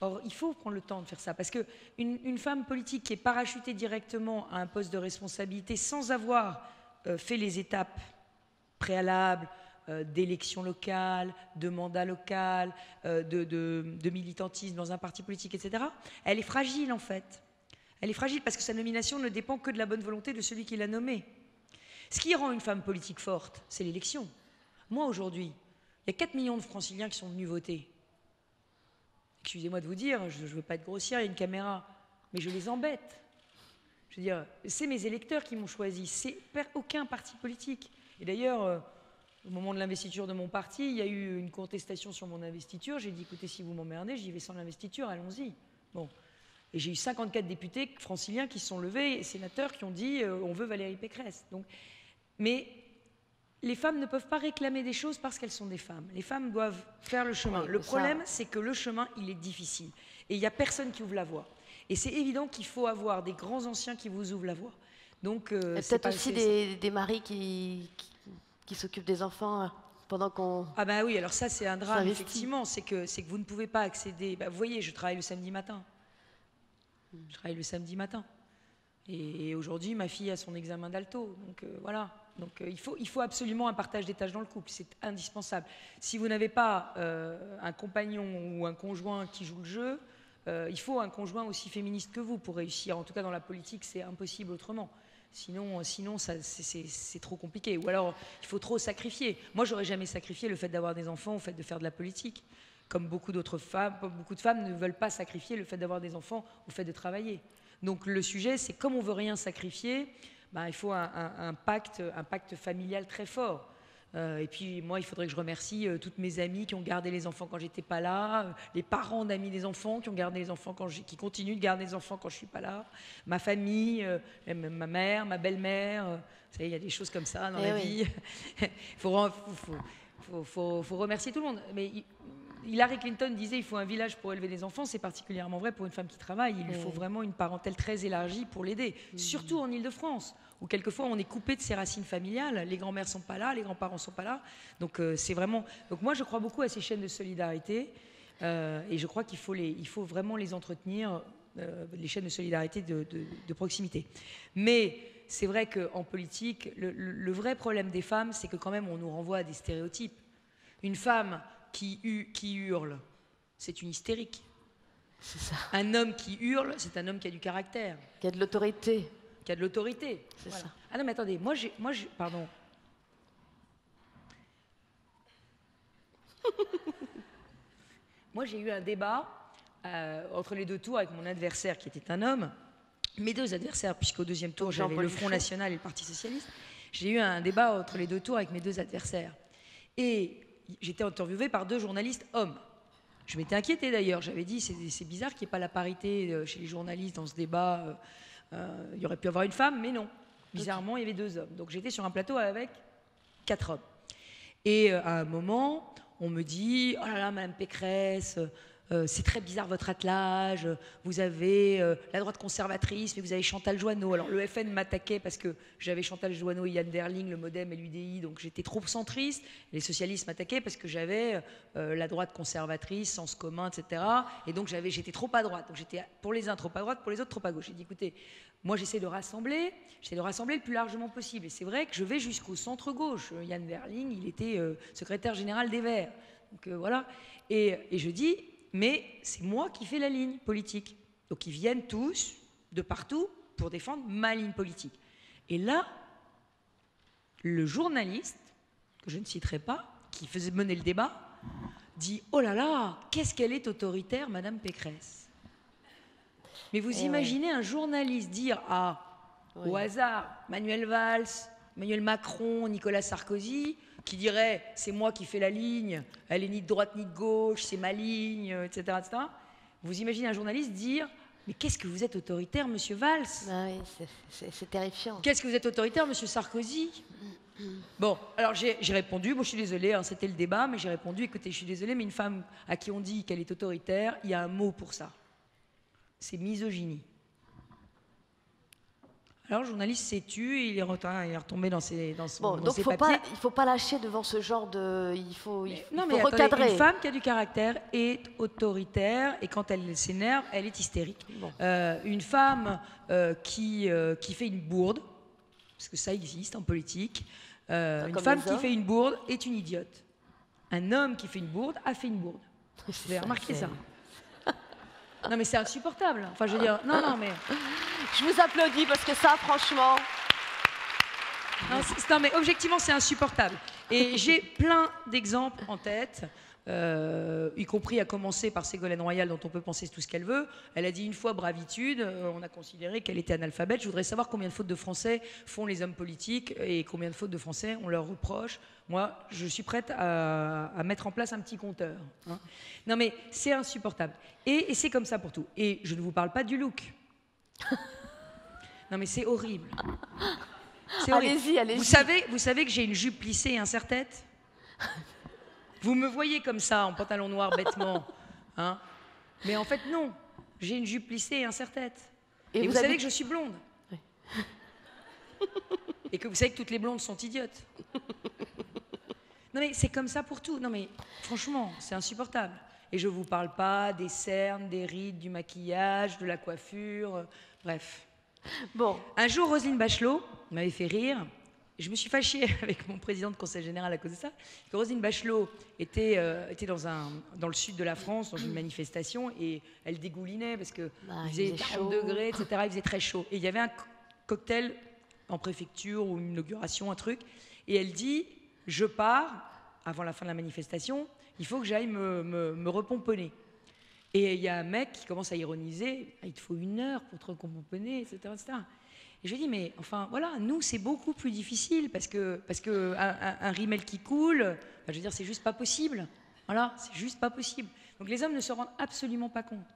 Or, il faut prendre le temps de faire ça, parce qu'une une femme politique qui est parachutée directement à un poste de responsabilité sans avoir euh, fait les étapes préalables euh, d'élection locale, de mandat local, euh, de militantisme dans un parti politique, etc., elle est fragile en fait. Elle est fragile parce que sa nomination ne dépend que de la bonne volonté de celui qui l'a nommée. Ce qui rend une femme politique forte, c'est l'élection. Moi, aujourd'hui, il y a 4 millions de franciliens qui sont venus voter. Excusez-moi de vous dire, je ne veux pas être grossière, il y a une caméra, mais je les embête. Je veux dire, c'est mes électeurs qui m'ont choisi, c'est aucun parti politique. Et d'ailleurs, euh, au moment de l'investiture de mon parti, il y a eu une contestation sur mon investiture. J'ai dit, écoutez, si vous m'emmerdez, j'y vais sans l'investiture, allons-y. Bon. Et j'ai eu 54 députés franciliens qui se sont levés, et sénateurs qui ont dit, euh, on veut Valérie Pécresse. Donc, mais les femmes ne peuvent pas réclamer des choses parce qu'elles sont des femmes. Les femmes doivent faire le chemin. Oui, le problème, c'est que le chemin, il est difficile. Et il n'y a personne qui ouvre la voie. Et c'est évident qu'il faut avoir des grands anciens qui vous ouvrent la voie. Donc, euh, peut-être aussi des, des maris qui, qui, qui s'occupent des enfants euh, pendant qu'on. Ah bah oui, alors ça c'est un drame, effectivement, c'est que, c'est que vous ne pouvez pas accéder. bah, vous voyez, je travaille le samedi matin. Je travaille le samedi matin. Et, aujourd'hui, ma fille a son examen d'alto. Donc euh, voilà. Donc euh, il, faut, absolument un partage des tâches dans le couple, c'est indispensable. Si vous n'avez pas euh, un compagnon ou un conjoint qui joue le jeu, euh, il faut un conjoint aussi féministe que vous pour réussir. En tout cas, dans la politique, c'est impossible autrement. Sinon, sinon c'est trop compliqué. Ou alors, il faut trop sacrifier. Moi, j'aurais jamais sacrifié le fait d'avoir des enfants au fait de faire de la politique. Comme beaucoup d'autres femmes, beaucoup de femmes ne veulent pas sacrifier le fait d'avoir des enfants au fait de travailler. Donc le sujet, c'est comme on veut rien sacrifier, ben, il faut un, pacte, un pacte familial très fort. Euh, et puis moi, il faudrait que je remercie euh, toutes mes amies qui ont gardé les enfants quand j'étais pas là, euh, les parents d'amis des enfants qui ont gardé les enfants quand qui continuent de garder les enfants quand je suis pas là, ma famille, ma mère, ma belle-mère. Vous savez, il y a des choses comme ça dans eh la vie. Il faut, faut, faut, remercier tout le monde. Mais Hillary Clinton disait il faut un village pour élever des enfants. C'est particulièrement vrai pour une femme qui travaille. Il lui faut vraiment une parentèle très élargie pour l'aider, mmh. surtout en Ile-de-France où quelquefois on est coupé de ses racines familiales, les grands-mères sont pas là, les grands-parents sont pas là. Donc euh, c'est vraiment. Donc moi je crois beaucoup à ces chaînes de solidarité euh, et je crois qu'il faut les, il faut vraiment les entretenir, euh, les chaînes de solidarité de, proximité. Mais c'est vrai qu'en politique, le, vrai problème des femmes, c'est que quand même on nous renvoie à des stéréotypes. Une femme qui, qui hurle, c'est une hystérique. Ça. Un homme qui hurle, c'est un homme qui a du caractère. Qui a de l'autorité qui a de l'autorité. C'est ça. Ah non, mais attendez, moi, j'ai, moi, pardon. moi, j'ai eu un débat euh, entre les deux tours avec mon adversaire qui était un homme. Mes deux adversaires, puisqu'au deuxième tour, j'avais le Front National et le Parti Socialiste. J'ai eu un débat entre les deux tours avec mes deux adversaires. Et j'étais interviewée par deux journalistes hommes. Je m'étais inquiétée d'ailleurs. J'avais dit, c'est, bizarre qu'il n'y ait pas la parité euh, chez les journalistes dans ce débat. Euh, il y aurait pu avoir une femme, mais non. Bizarrement, il y avait deux hommes. Donc j'étais sur un plateau avec quatre hommes. Et euh, à un moment, on me dit Oh là là, Madame Pécresse, c'est très bizarre votre attelage, vous avez euh, la droite conservatrice, mais vous avez Chantal Joanneau. Alors le FN m'attaquait parce que j'avais Chantal Joanneau et Yann Derling, le Modem et l'UDI, donc j'étais trop centriste. Les socialistes m'attaquaient parce que j'avais euh, la droite conservatrice, sens commun, etc. Et donc j'étais trop à droite. Donc j'étais pour les uns trop à droite, pour les autres trop à gauche. J'ai dit écoutez, moi j'essaie de rassembler, j'essaie de rassembler le plus largement possible. Et c'est vrai que je vais jusqu'au centre gauche. Yann Derling, il était secrétaire général des Verts. Donc voilà. Et je dis mais c'est moi qui fais la ligne politique. Donc ils viennent tous, de partout, pour défendre ma ligne politique. Et là, le journaliste, que je ne citerai pas, qui faisait mener le débat, dit Oh là là, qu'est-ce qu'elle est autoritaire, Madame Pécresse Mais vous eh imaginez un journaliste dire à, au hasard, Manuel Valls, Emmanuel Macron, Nicolas Sarkozy, qui dirait c'est moi qui fais la ligne, elle est ni de droite ni de gauche, c'est ma ligne, etc., etc. Vous imaginez un journaliste dire mais qu'est-ce que vous êtes autoritaire, monsieur Valls? Ah oui, C'est terrifiant. Qu'est-ce que vous êtes autoritaire, monsieur Sarkozy? Bon, alors j'ai répondu, bon, je suis désolée, hein, c'était le débat, mais j'ai répondu écoutez, je suis désolée, mais une femme à qui on dit qu'elle est autoritaire, il y a un mot pour ça. C'est misogynie. Alors le journaliste s'est tué, il est, retombé dans, ses, dans son bon, donc il ne faut pas lâcher devant ce genre de... Il faut, il, non, mais recadrer. une femme qui a du caractère est autoritaire et quand elle s'énerve, elle est hystérique. Euh, une femme euh, qui, euh, qui fait une bourde, parce que ça existe en politique, une femme qui fait une bourde est une idiote. Un homme qui fait une bourde a fait une bourde. Vous avez remarqué ça? Non, mais c'est insupportable. Enfin, je veux dire, non, non, mais. Je vous applaudis parce que ça, franchement. Non, mais objectivement, c'est insupportable. Et j'ai plein d'exemples en tête. Euh, y compris à commencer par Ségolène Royal, dont on peut penser tout ce qu'elle veut. Elle a dit une fois bravitude, euh, on a considéré qu'elle était analphabète. Je voudrais savoir combien de fautes de français font les hommes politiques et combien de fautes de français on leur reproche. Moi, je suis prête à, mettre en place un petit compteur. Hein. Non, mais c'est insupportable. Et, c'est comme ça pour tout. Et je ne vous parle pas du look. non, mais c'est horrible. Allez-y, allez-y. Vous savez, vous savez que j'ai une jupe plissée et un serre-tête vous me voyez comme ça, en pantalon noir, bêtement. Hein Mais en fait, non. J'ai une jupe plissée et un serre-tête. Et, vous, savez que je suis blonde. et que vous savez que toutes les blondes sont idiotes. Non mais c'est comme ça pour tout. Non mais franchement, c'est insupportable. Et je ne vous parle pas des cernes, des rides, du maquillage, de la coiffure, euh, bref. Bon. Un jour, Roselyne Bachelot m'avait fait rire je me suis fâchée avec mon président de conseil général à cause de ça. Que Rosine Bachelot était, euh, était dans, un, dans le sud de la France, dans une manifestation, et elle dégoulinait parce qu'il bah, faisait 40 degrés, etc. Il faisait très chaud. Et il y avait un cocktail en préfecture ou une inauguration, un truc. Et elle dit Je pars avant la fin de la manifestation, il faut que j'aille me, me, repomponner. Et il y a un mec qui commence à ironiser Il te faut une heure pour te repomponner, etc. etc. Et je lui ai dit, mais enfin, voilà, nous, c'est beaucoup plus difficile parce que, parce que un, rimel qui coule, je veux dire, c'est juste pas possible. Voilà, c'est juste pas possible. Donc les hommes ne se rendent absolument pas compte.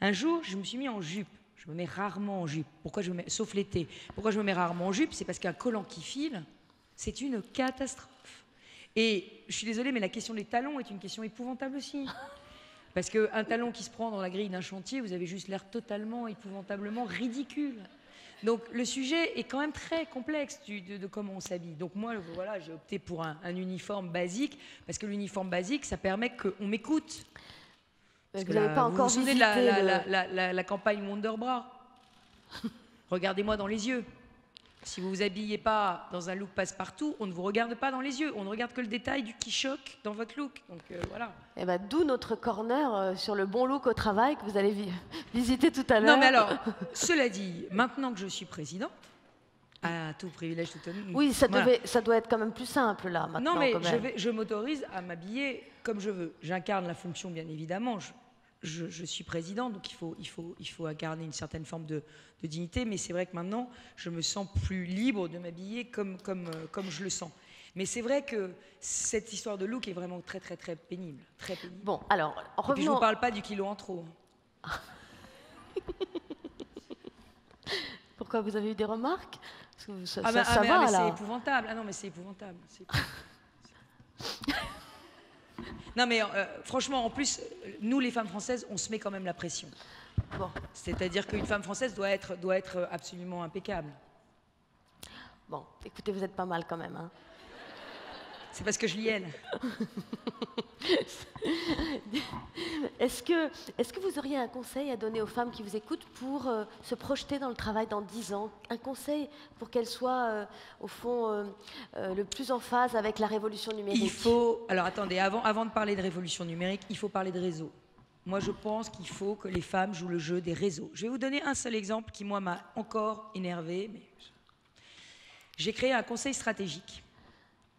Un jour, je me suis mis en jupe. Je me mets rarement en jupe. Pourquoi je me mets, sauf l'été. Pourquoi je me mets rarement en jupe? C'est parce qu'un collant qui file, c'est une catastrophe. Et je suis désolée, mais la question des talons est une question épouvantable aussi. Parce qu'un talon qui se prend dans la grille d'un chantier, vous avez juste l'air totalement, épouvantablement ridicule. Donc le sujet est quand même très complexe de, comment on s'habille. Donc moi, voilà, j'ai opté pour un, uniforme basique, parce que l'uniforme basique, ça permet qu'on m'écoute. Parce vous n'avez pas encore vous vous de la, la, campagne Wonderbra Regardez-moi dans les yeux. Si vous vous habillez pas dans un look passe-partout, on ne vous regarde pas dans les yeux. On ne regarde que le détail du qui choque dans votre look. Donc euh, voilà. Et eh ben, d'où notre corner euh, sur le bon look au travail que vous allez visiter tout à l'heure. Non, mais alors, cela dit, maintenant que je suis présidente, à tout privilège, tout honneur. Oui, ça, devait, ça doit être quand même plus simple là maintenant. Non, mais je, je m'autorise à m'habiller comme je veux. J'incarne la fonction, bien évidemment. Je, je, suis président, donc il faut, il, faut, il faut incarner une certaine forme de, dignité, mais c'est vrai que maintenant, je me sens plus libre de m'habiller comme, comme, euh, comme je le sens. Mais c'est vrai que cette histoire de look est vraiment très, très, très pénible. Très pénible. Bon, alors, revenons... je ne vous parle pas du kilo en trop. Pourquoi vous avez eu des remarques? Parce que ça, ah, bah, ah, va, C'est épouvantable. Ah non, mais c'est épouvantable. Non, mais euh, franchement, en plus, nous, les femmes françaises, on se met quand même la pression. Bon. C'est-à-dire qu'une femme française doit être, doit être absolument impeccable. Bon, écoutez, vous êtes pas mal quand même. Hein. C'est parce que je lis elle. est-ce, que, est-ce que vous auriez un conseil à donner aux femmes qui vous écoutent pour euh, se projeter dans le travail dans 10 ans? Un conseil pour qu'elles soient, euh, au fond, euh, le plus en phase avec la révolution numérique? Il faut. Alors attendez, avant, avant de parler de révolution numérique, il faut parler de réseau. Moi, je pense qu'il faut que les femmes jouent le jeu des réseaux. Je vais vous donner un seul exemple qui, moi, m'a encore énervé. Mais... J'ai créé un conseil stratégique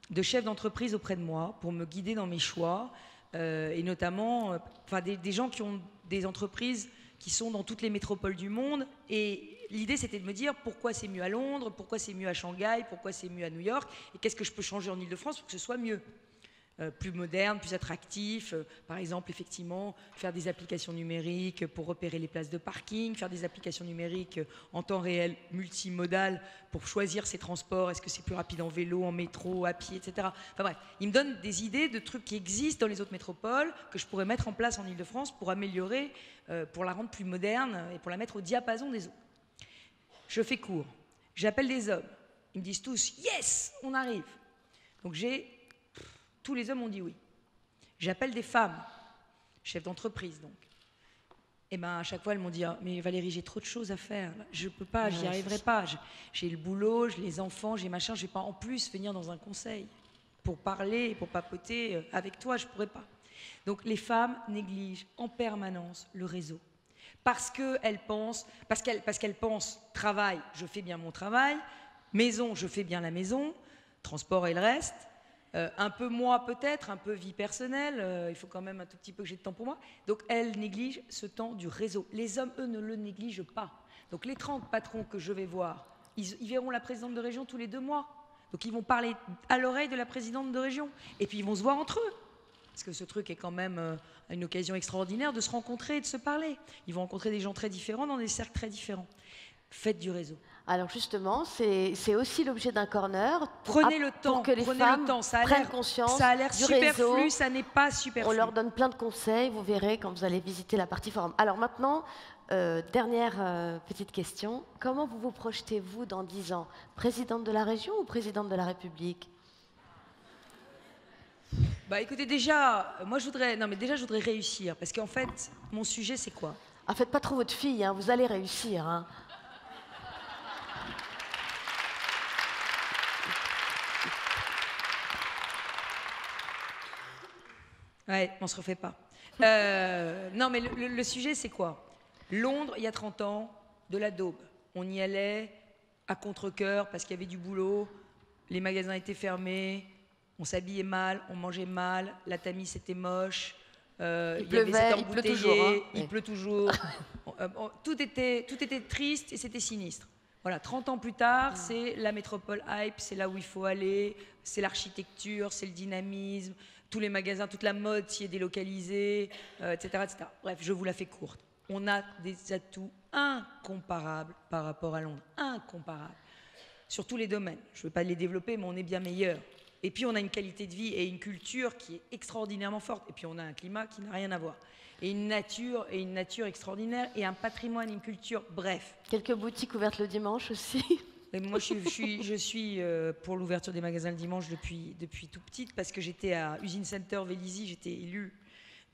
de chefs d'entreprise auprès de moi pour me guider dans mes choix, euh, et notamment euh, enfin, des, gens qui ont des entreprises qui sont dans toutes les métropoles du monde. Et l'idée, c'était de me dire pourquoi c'est mieux à Londres, pourquoi c'est mieux à Shanghai, pourquoi c'est mieux à New York, et qu'est-ce que je peux changer en Ile-de-France pour que ce soit mieux? Euh, plus moderne, plus attractif. Euh, par exemple, effectivement, faire des applications numériques pour repérer les places de parking, faire des applications numériques en temps réel, multimodales, pour choisir ses transports. Est-ce que c'est plus rapide en vélo, en métro, à pied, etc. Enfin bref, il me donne des idées de trucs qui existent dans les autres métropoles que je pourrais mettre en place en Ile-de-France pour améliorer, euh, pour la rendre plus moderne et pour la mettre au diapason des autres. Je fais court. J'appelle des hommes. Ils me disent tous Yes, on arrive. Donc j'ai tous les hommes ont dit oui. J'appelle des femmes, chefs d'entreprise donc. Et ben à chaque fois elles m'ont dit ah, mais Valérie j'ai trop de choses à faire, je peux pas, j'y arriverai pas. J'ai le boulot, j'ai les enfants, j'ai machin, je vais pas en plus venir dans un conseil pour parler, pour papoter euh, avec toi, je pourrais pas. Donc les femmes négligent en permanence le réseau parce qu'elles pensent, parce qu'elles parce qu'elles pensent travail, je fais bien mon travail, maison, je fais bien la maison, transport et le reste. Euh, un peu moi peut-être, un peu vie personnelle, euh, il faut quand même un tout petit peu que j'ai de temps pour moi. Donc elle néglige ce temps du réseau. Les hommes, eux, ne le négligent pas. Donc les 30 patrons que je vais voir, ils, verront la présidente de région tous les deux mois. Donc ils vont parler à l'oreille de la présidente de région. Et puis ils vont se voir entre eux. Parce que ce truc est quand même euh, une occasion extraordinaire de se rencontrer et de se parler. Ils vont rencontrer des gens très différents dans des cercles très différents. Faites du réseau. Alors justement, c'est aussi l'objet d'un corner. Prenez le temps, pour que les femmes prennent conscience Ça a l'air superflu, ça n'est pas superflu. On leur donne plein de conseils, vous verrez quand vous allez visiter la partie forum. Alors maintenant, euh, dernière euh, petite question. Comment vous vous projetez-vous dans 10 ans? Présidente de la région ou présidente de la République? Bah écoutez, déjà, moi je voudrais, non mais déjà je voudrais réussir, parce qu'en fait, mon sujet c'est quoi? Ah, faites pas trop votre fille, hein, vous allez réussir. Hein. Ouais, on se refait pas. Euh, non, mais le, sujet, c'est quoi? Londres, il y a 30 ans, de la daube. On y allait à contre-coeur parce qu'il y avait du boulot, les magasins étaient fermés, on s'habillait mal, on mangeait mal, la tamise était moche, euh, il, pleuvait, il pleut toujours. Hein. Il pleut toujours. Euh, tout, était, tout était triste et c'était sinistre. Voilà, 30 ans plus tard, mm. c'est la métropole hype, c'est là où il faut aller, c'est l'architecture, c'est le dynamisme, tous les magasins, toute la mode s'y est délocalisée, etc., euh, etc. Bref, je vous la fais courte. On a des atouts incomparables par rapport à Londres, incomparables, sur tous les domaines. Je ne veux pas les développer, mais on est bien meilleur. Et puis on a une qualité de vie et une culture qui est extraordinairement forte. Et puis on a un climat qui n'a rien à voir et une nature et une nature extraordinaire et un patrimoine, une culture, bref. Quelques boutiques ouvertes le dimanche aussi. moi, je, suis, je suis euh, pour l'ouverture des magasins le dimanche depuis, depuis tout petite parce que j'étais à Usine Center Vélizy, j'étais élue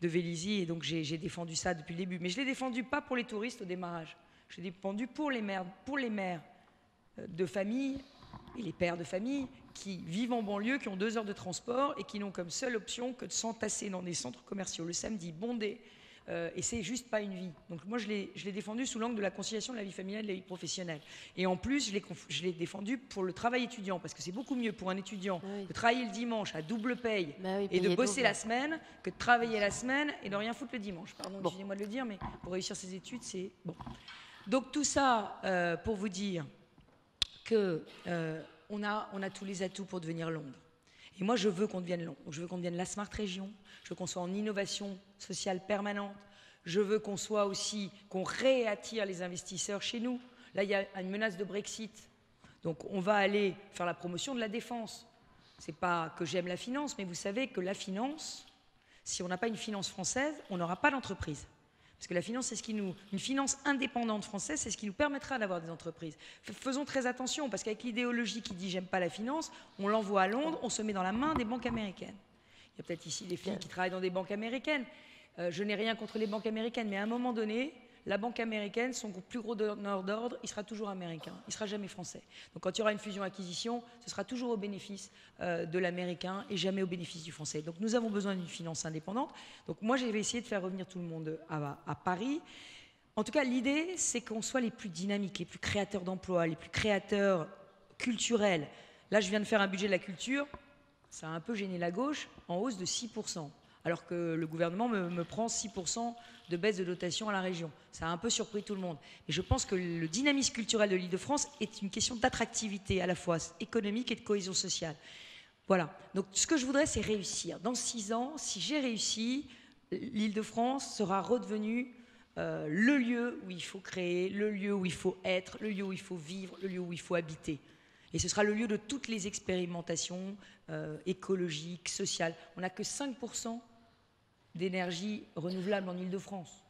de Vélizy et donc j'ai défendu ça depuis le début. Mais je l'ai défendu pas pour les touristes au démarrage. Je l'ai défendu pour les mères, pour les mères euh, de famille et les pères de famille qui vivent en banlieue, qui ont deux heures de transport et qui n'ont comme seule option que de s'entasser dans des centres commerciaux le samedi, bondés. Euh, et c'est juste pas une vie. Donc moi, je l'ai défendu sous l'angle de la conciliation de la vie familiale et de la vie professionnelle. Et en plus, je l'ai défendu pour le travail étudiant, parce que c'est beaucoup mieux pour un étudiant de travailler le dimanche à double paye bah et de bosser la semaine que de travailler la semaine et de rien foutre le dimanche. Pardon, excusez-moi de le dire, mais pour réussir ses études, c'est bon. Donc tout ça euh, pour vous dire que euh, on a, on a tous les atouts pour devenir Londres. Et moi, je veux qu'on devienne Londres. Je veux qu'on devienne la smart région. Veux qu'on soit en innovation sociale permanente. Je veux qu'on soit aussi, qu'on réattire les investisseurs chez nous. Là, il y a une menace de Brexit. Donc, on va aller faire la promotion de la défense. C'est pas que j'aime la finance, mais vous savez que la finance, si on n'a pas une finance française, on n'aura pas d'entreprise. Parce que la finance, c'est ce qui nous, une finance indépendante française, c'est ce qui nous permettra d'avoir des entreprises. Faisons très attention, parce qu'avec l'idéologie qui dit j'aime pas la finance, on l'envoie à Londres, on se met dans la main des banques américaines. Il y a peut-être ici des filles qui travaillent dans des banques américaines. Euh, je n'ai rien contre les banques américaines, mais à un moment donné, la banque américaine, son plus gros donneur d'ordre, il sera toujours américain, il ne sera jamais français. Donc quand il y aura une fusion-acquisition, ce sera toujours au bénéfice euh, de l'américain et jamais au bénéfice du français. Donc nous avons besoin d'une finance indépendante. Donc moi, j'ai essayé de faire revenir tout le monde à, à Paris. En tout cas, l'idée, c'est qu'on soit les plus dynamiques, les plus créateurs d'emplois, les plus créateurs culturels. Là, je viens de faire un budget de la culture, ça a un peu gêné la gauche, en hausse de 6% alors que le gouvernement me, prend 6% de baisse de dotation à la région. Ça a un peu surpris tout le monde. Mais je pense que le dynamisme culturel de l'Île-de-France est une question d'attractivité à la fois économique et de cohésion sociale. Voilà. Donc ce que je voudrais, c'est réussir. Dans six ans, si j'ai réussi, l'Île-de-France sera redevenue euh, le lieu où il faut créer, le lieu où il faut être, le lieu où il faut vivre, le lieu où il faut habiter. Et ce sera le lieu de toutes les expérimentations euh, écologiques, sociales. On n'a que 5% d'énergie renouvelable en Ile-de-France.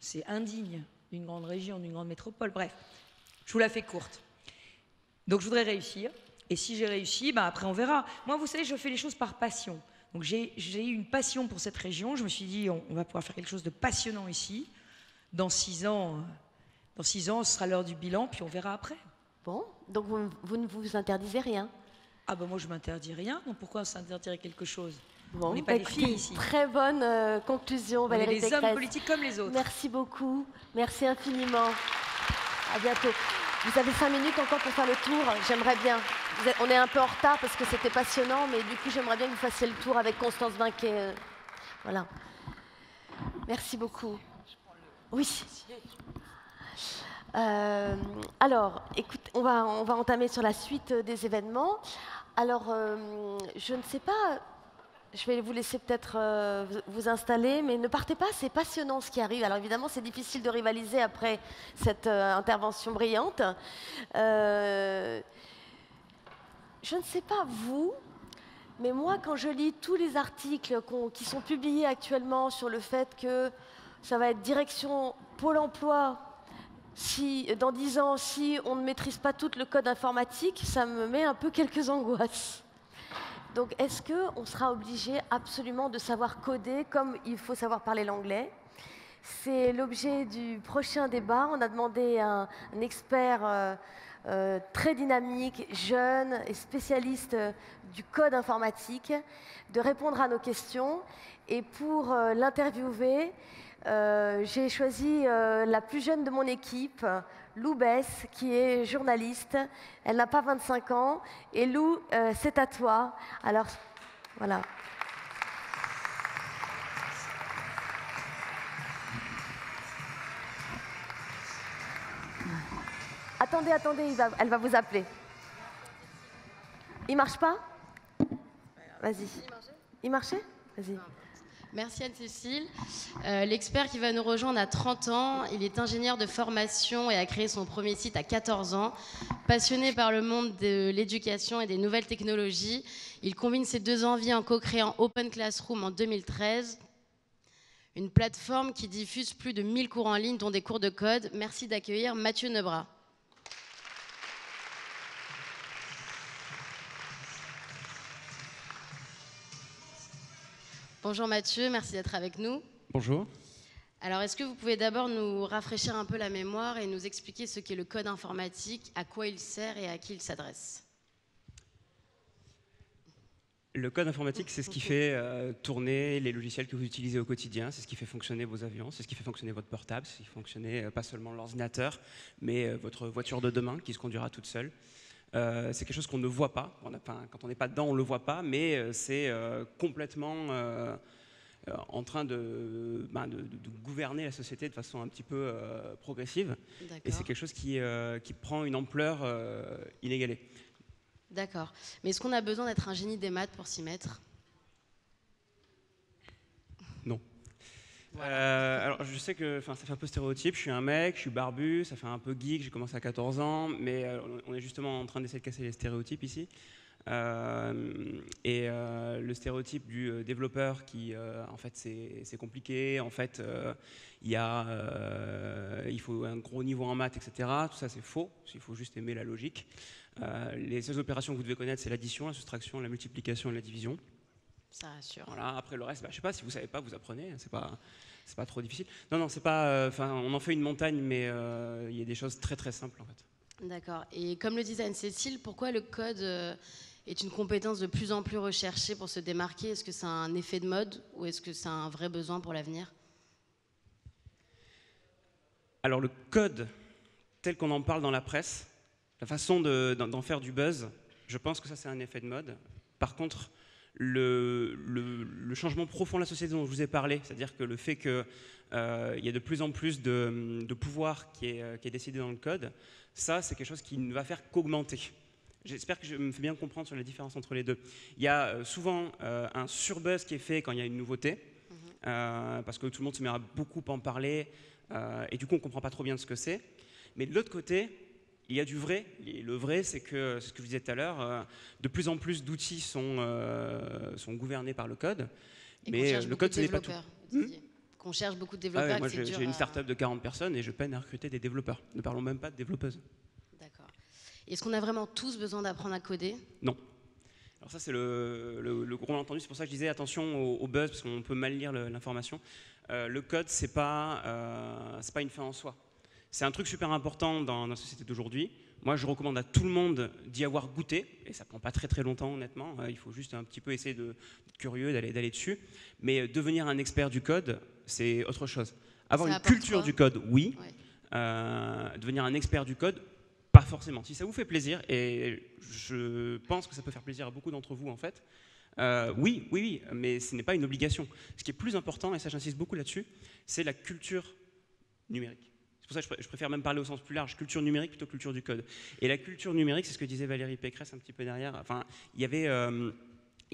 C'est indigne d'une grande région, d'une grande métropole. Bref, je vous la fais courte. Donc je voudrais réussir. Et si j'ai réussi, bah après on verra. Moi, vous savez, je fais les choses par passion. Donc j'ai eu une passion pour cette région. Je me suis dit, on, va pouvoir faire quelque chose de passionnant ici. Dans six ans, dans six ans, ce sera l'heure du bilan, puis on verra après. Bon, donc vous, vous ne vous interdisez rien Ah ben moi je m'interdis rien. Donc pourquoi s'interdirait quelque chose? On n'est pas bah, des filles ici. Très bonne euh, conclusion, Valérie On est des hommes politiques comme les autres. Merci beaucoup. Merci infiniment. À bientôt. Vous avez cinq minutes encore pour faire le tour. J'aimerais bien. on est un peu en retard parce que c'était passionnant, mais du coup, j'aimerais bien que vous fassiez le tour avec Constance Vinquet. Euh, voilà. Merci beaucoup. Oui. Euh, alors, écoute, on va, on va entamer sur la suite des événements. Alors, je ne sais pas je vais vous laisser peut-être euh, vous installer, mais ne partez pas, c'est passionnant ce qui arrive. Alors évidemment, c'est difficile de rivaliser après cette euh, intervention brillante. Euh, je ne sais pas vous, mais moi, quand je lis tous les articles qui sont publiés actuellement sur le fait que ça va être direction Pôle emploi, si, dans dix ans, si on ne maîtrise pas tout le code informatique, ça me met un peu quelques angoisses. Donc, est-ce qu'on sera obligé absolument de savoir coder comme il faut savoir parler l'anglais? C'est l'objet du prochain débat. On a demandé à un, expert euh, euh, très dynamique, jeune et spécialiste du code informatique de répondre à nos questions. Et pour euh, j'ai choisi la plus jeune de mon équipe, Lou Bess, qui est journaliste. Elle n'a pas 25 ans. Et Lou, euh, c'est à toi. Alors, voilà. attendez, attendez, elle va vous appeler. Il marche pas? Vas-y. Il marchait? Vas-y. Merci Anne-Cécile. Euh, l'expert qui va nous rejoindre a 30 ans. Il est ingénieur de formation et a créé son premier site à 14 ans. Passionné par le monde de l'éducation et des nouvelles technologies, il combine ses deux envies en co-créant Open Classroom en 2013, une plateforme qui diffuse plus de 1000 cours en ligne, dont des cours de code. Merci d'accueillir Mathieu Nebra. Bonjour Mathieu, merci d'être avec nous. Bonjour. Alors, est-ce que vous pouvez d'abord nous rafraîchir un peu la mémoire et nous expliquer ce qu'est le code informatique, à quoi il sert et à qui il s'adresse? Le code informatique, c'est ce qui fait euh, tourner les logiciels que vous utilisez au quotidien, c'est ce qui fait fonctionner vos avions, c'est ce qui fait fonctionner votre portable, c'est ce qui fait fonctionner euh, pas seulement l'ordinateur, mais euh, votre voiture de demain qui se conduira toute seule. Euh, c'est quelque chose qu'on ne voit pas. quand on n'est pas dedans, on ne le voit pas, mais euh, c'est euh, complètement en train ben, de, de, gouverner la société de façon un petit peu progressive. Et c'est quelque chose qui, qui, prend une ampleur inégalée. D'accord. Mais est-ce qu'on a besoin d'être un génie des maths pour s'y mettre? Euh, alors, je sais que ça fait un peu stéréotype. Je suis un mec, je suis barbu, ça fait un peu geek. J'ai commencé à 14 ans, mais euh, on est justement en train d'essayer de casser les stéréotypes ici. Euh, et le stéréotype du développeur qui, en fait, c'est compliqué. En fait, il, y a, il faut un gros niveau en maths, etc. Tout ça, c'est faux. Il faut juste aimer la logique. les seules opérations que vous devez connaître, c'est l'addition, la soustraction, la multiplication et la division. Ça. Voilà, après le reste, bah, je sais pas, si vous savez pas, vous apprenez, hein, c'est pas, c'est pas trop difficile. Non, non, c'est pas, euh, enfin, on en fait une montagne, mais euh, il y a des choses très très simples en fait. D'accord. Et comme le disait Anne-Cécile, pourquoi le code euh, est une compétence de plus en plus recherchée pour se démarquer? Est-ce que c'est un effet de mode ou est-ce que c'est un vrai besoin pour l'avenir? Alors le code, tel qu'on en parle dans la presse, la façon d'en faire du buzz, je pense que ça c'est un effet de mode. Par contre, le, changement profond de la société dont je vous ai parlé, c'est-à-dire que le fait qu'il euh, y a de plus en plus de, pouvoir qui est, euh, qui est, décidé dans le code, ça c'est quelque chose qui ne va faire qu'augmenter. J'espère que je me fais bien comprendre sur la différence entre les deux. Il y a euh, souvent un surbuzz qui est fait quand il y a une nouveauté, mhm. parce que tout le monde se met à beaucoup en parler, et du coup on ne comprend pas trop bien ce que c'est. Mais de l'autre côté, il y a du vrai. le vrai, c'est que, ce que je disais tout à l'heure, euh, de plus en plus d'outils sont, euh, sont gouvernés par le code. mais le code, ce n'est pas tout. Hmm qu'on cherche beaucoup de ah développeurs. moi, j'ai une start-up de 40 personnes et je peine à recruter des développeurs. Ne parlons même pas de développeuses. D'accord. Est-ce qu'on a vraiment tous besoin d'apprendre à coder? Non. Alors ça, c'est le, le, gros entendu. C'est pour ça que je disais attention au, buzz, parce qu'on peut mal lire l'information. Euh, le code, c'est pas, c'est pas une fin en soi. C'est un truc super important dans la société d'aujourd'hui. Moi, je recommande à tout le monde d'y avoir goûté, et ça prend pas très très longtemps, honnêtement. Euh, il faut juste un petit peu essayer d'être curieux, d'aller dessus. Mais euh, devenir un expert du code, c'est autre chose. Avoir une culture du code, oui. Euh, devenir un expert du code, pas forcément. Si ça vous fait plaisir, et je pense que ça peut faire plaisir à beaucoup d'entre vous en fait, oui, oui, oui, mais ce n'est pas une obligation. Ce qui est plus important, et ça j'insiste beaucoup là-dessus, c'est la culture numérique. C'est pour ça que je préfère même parler au sens plus large, culture numérique plutôt que culture du code. Et la culture numérique, c'est ce que disait Valérie Pécresse un petit peu derrière. Enfin, il y avait. Euh,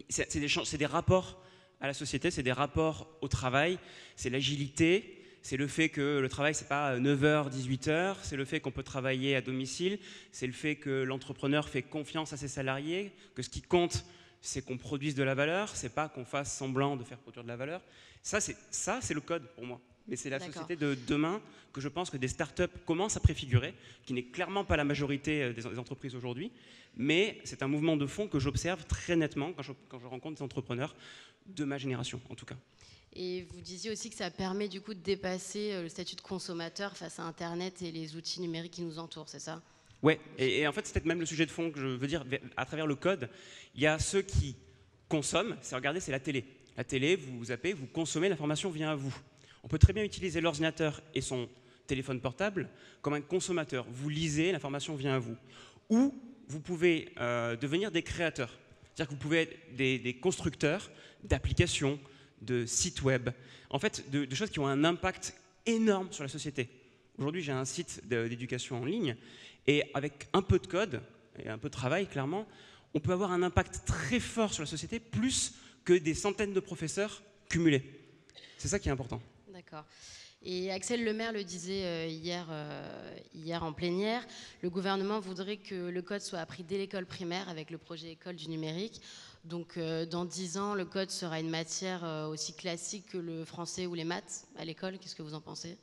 c'est des, rapports à la société, c'est des rapports au travail, c'est l'agilité, c'est le fait que le travail, c'est pas 9h, 18h, c'est le fait qu'on peut travailler à domicile, c'est le fait que l'entrepreneur fait confiance à ses salariés, que ce qui compte, c'est qu'on produise de la valeur, c'est pas qu'on fasse semblant de faire produire de la valeur. Ça, c'est le code pour moi mais c'est la société de demain que je pense que des startups commencent à préfigurer, qui n'est clairement pas la majorité euh, des entreprises aujourd'hui, mais c'est un mouvement de fond que j'observe très nettement quand je, quand je, rencontre des entrepreneurs de ma génération, en tout cas. Et vous disiez aussi que ça permet du coup de dépasser euh, le statut de consommateur face à Internet et les outils numériques qui nous entourent, c'est ça? Oui, et, en fait c'est peut-être même le sujet de fond que je veux dire, à travers le code, il y a ceux qui consomment, c'est regardez, c'est la télé. La télé, vous zappez, vous consommez, l'information vient à vous. On peut très bien utiliser l'ordinateur et son téléphone portable comme un consommateur. Vous lisez, l'information vient à vous. Ou vous pouvez euh, devenir des créateurs. C'est-à-dire que vous pouvez être des, constructeurs d'applications, de sites web, en fait, de, choses qui ont un impact énorme sur la société. Aujourd'hui, j'ai un site d'éducation en ligne et avec un peu de code et un peu de travail, clairement, on peut avoir un impact très fort sur la société, plus que des centaines de professeurs cumulés. C'est ça qui est important. D'accord. Et Axel Lemaire le disait euh, hier, euh, hier en plénière, le gouvernement voudrait que le code soit appris dès l'école primaire avec le projet École du numérique. Donc euh, dans dix ans, le code sera une matière aussi classique que le français ou les maths à l'école. Qu'est-ce que vous en pensez?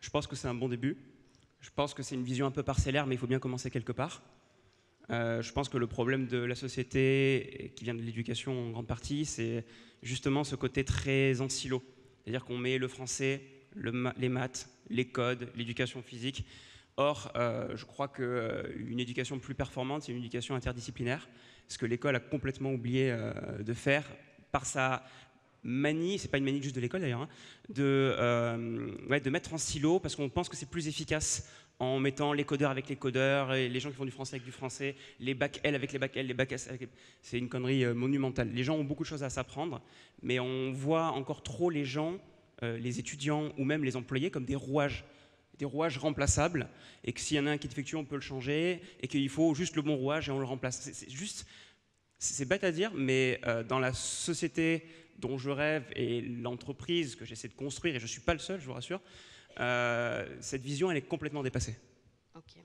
Je pense que c'est un bon début. Je pense que c'est une vision un peu parcellaire, mais il faut bien commencer quelque part. Euh, je pense que le problème de la société, qui vient de l'éducation en grande partie, c'est justement ce côté très en silo. C'est-à-dire qu'on met le français, les maths, les codes, l'éducation physique. Or, euh, je crois qu'une euh, éducation plus performante, c'est une éducation interdisciplinaire, ce que l'école a complètement oublié de faire par sa manie, c'est pas une manie juste de l'école d'ailleurs, hein, de, de mettre en silo parce qu'on pense que c'est plus efficace en mettant les codeurs avec les codeurs, et les gens qui font du français avec du français, les bacs L avec les bacs L, les bacs S avec C'est une connerie euh, monumentale. Les gens ont beaucoup de choses à s'apprendre, mais on voit encore trop les gens, euh, les étudiants ou même les employés comme des rouages des rouages remplaçables, et que s'il y en a un qui défectue, on peut le changer, et qu'il faut juste le bon rouage et on le remplace. C'est juste, c'est bête à dire, mais euh, dans la société dont je rêve et l'entreprise que j'essaie de construire, et je ne suis pas le seul, je vous rassure, cette vision, elle est complètement dépassée. Ok.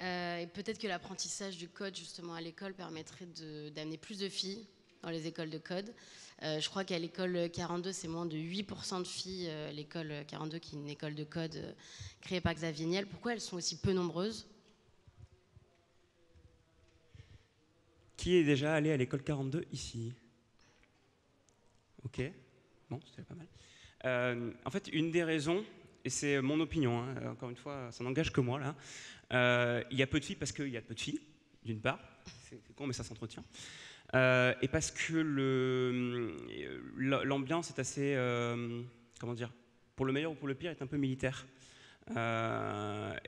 Euh, et peut-être que l'apprentissage du code justement à l'école permettrait d'amener plus de filles dans les écoles de code. Euh, je crois qu'à l'école 42, c'est moins de 8% de filles, l'école 42 qui est une école de code créée par Xavier Niel. Pourquoi elles sont aussi peu nombreuses? Qui est déjà allé à l'école 42 ici? Ok, bon, c'était pas mal. En fait, une des raisons, et c'est mon opinion, hein, encore une fois, ça n'engage que moi là. Euh, il y a peu de filles parce qu'il y a peu de filles, d'une part, c'est con mais ça s'entretient, euh, et parce que l'ambiance est assez, euh, comment dire, pour le meilleur ou pour le pire, est un peu militaire.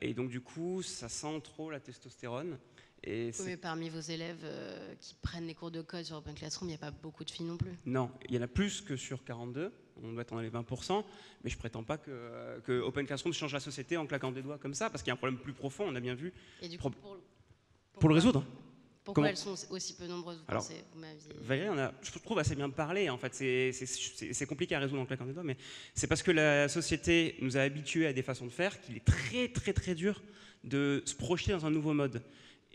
et donc du coup, ça sent trop la testostérone. Et mais parmi vos élèves qui prennent les cours de code sur Open Classroom, il n'y a pas beaucoup de filles non plus Non, il y en a plus que sur 42 on doit être dans les 20%, mais je prétends pas que, Open Classroom change la société en claquant des doigts comme ça, parce qu'il y a un problème plus profond, on a bien vu. Et du coup, pour, le résoudre pourquoi elles sont aussi peu nombreuses vous Alors, Valérie, on a, je trouve assez bien parlé. En fait, c'est compliqué à résoudre en claquant des doigts, mais c'est parce que la société nous a habitués à des façons de faire qu'il est très très très dur de se projeter dans un nouveau mode.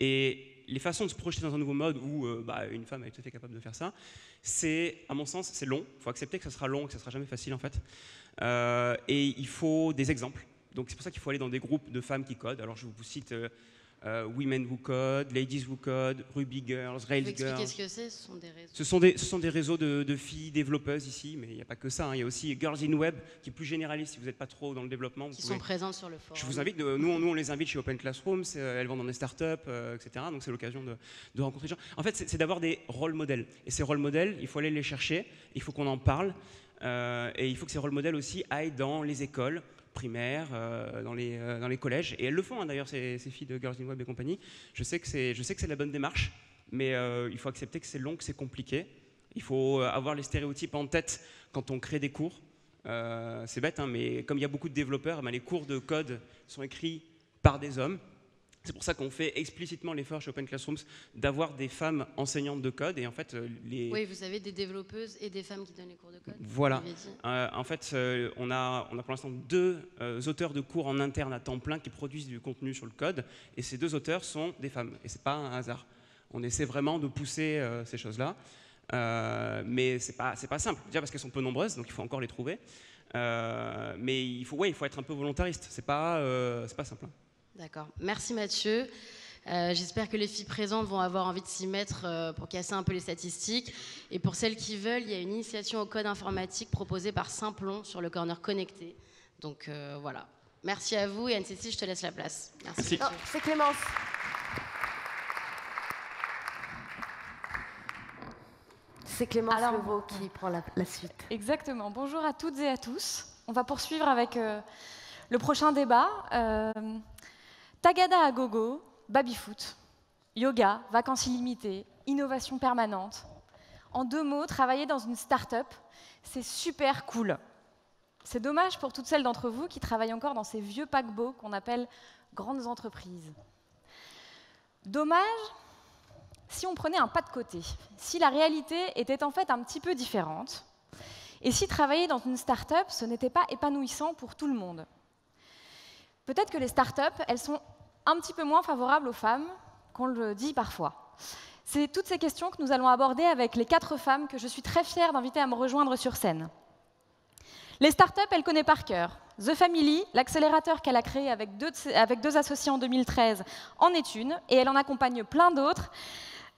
Et les façons de se projeter dans un nouveau mode où euh, bah, une femme est tout à fait capable de faire ça, c'est, à mon sens, c'est long. Il faut accepter que ça sera long, que ça sera jamais facile en fait. Euh, et il faut des exemples. Donc c'est pour ça qu'il faut aller dans des groupes de femmes qui codent. Alors je vous cite euh, euh, Women Who Code, Ladies Who Code, Ruby Girls, Rails Girls. ce que c'est Ce sont des réseaux. Ce sont des, réseaux de, filles développeuses ici, mais il n'y a pas que ça. Hein. Il y a aussi Girls in Web, qui est plus généraliste si vous n'êtes pas trop dans le développement. qui sont présentes sur le forum. Je vous invite, nous, nous on les invite chez Open Classroom, elles vont dans des startups, euh, etc. Donc c'est l'occasion de, rencontrer des gens. En fait, c'est d'avoir des rôles modèles. Et ces rôles modèles, il faut aller les chercher, il faut qu'on en parle. Euh, et il faut que ces rôles modèles aussi aillent dans les écoles, primaire, euh, dans, les, euh, dans les collèges. Et elles le font hein, d'ailleurs, ces, filles de Girls in Web et compagnie. Je sais que c'est, je sais que c'est la bonne démarche, mais euh, il faut accepter que c'est long, que c'est compliqué. Il faut avoir les stéréotypes en tête quand on crée des cours. c'est bête, hein, mais comme il y a beaucoup de développeurs, ben, les cours de code sont écrits par des hommes. C'est pour ça qu'on fait explicitement l'effort chez Open Classrooms d'avoir des femmes enseignantes de code. Et en fait, euh, les... Oui, vous avez des développeuses et des femmes qui donnent les cours de code. Voilà. Euh, en fait, euh, on, a, on a pour l'instant deux auteurs de cours en interne à temps plein qui produisent du contenu sur le code. Et ces deux auteurs sont des femmes. Et c'est pas un hasard. On essaie vraiment de pousser ces choses-là. mais c'est pas, pas simple. Déjà parce qu'elles sont peu nombreuses, donc il faut encore les trouver. mais il faut, ouais, il faut être un peu volontariste. C'est pas, c'est pas simple. D'accord. Merci Mathieu. Euh, j'espère que les filles présentes vont avoir envie de s'y mettre euh, pour casser un peu les statistiques. Et pour celles qui veulent, il y a une initiation au code informatique proposée par Simplon sur le corner connecté. Donc euh, voilà. Merci à vous et Anne-Cécile, je te laisse la place. Merci. C'est Clémence. C'est Clémence Alors, qui prend la, la, suite. Exactement. Bonjour à toutes et à tous. On va poursuivre avec le prochain débat. Tagada à gogo, baby-foot, yoga, vacances illimitées, innovation permanente. en deux mots, travailler dans une start-up, c'est super cool. C'est dommage pour toutes celles d'entre vous qui travaillent encore dans ces vieux paquebots qu'on appelle grandes entreprises. Dommage si on prenait un pas de côté, si la réalité était en fait un petit peu différente, et si travailler dans une start-up, ce n'était pas épanouissant pour tout le monde. Peut-être que les start-up, elles sont un petit peu moins favorables aux femmes qu'on le dit parfois. C'est toutes ces questions que nous allons aborder avec les quatre femmes que je suis très fière d'inviter à me rejoindre sur scène. Les startups, elle connaît par cœur. The Family, l'accélérateur qu'elle a créé avec deux, associés en 2013, en est une, et elle en accompagne plein d'autres.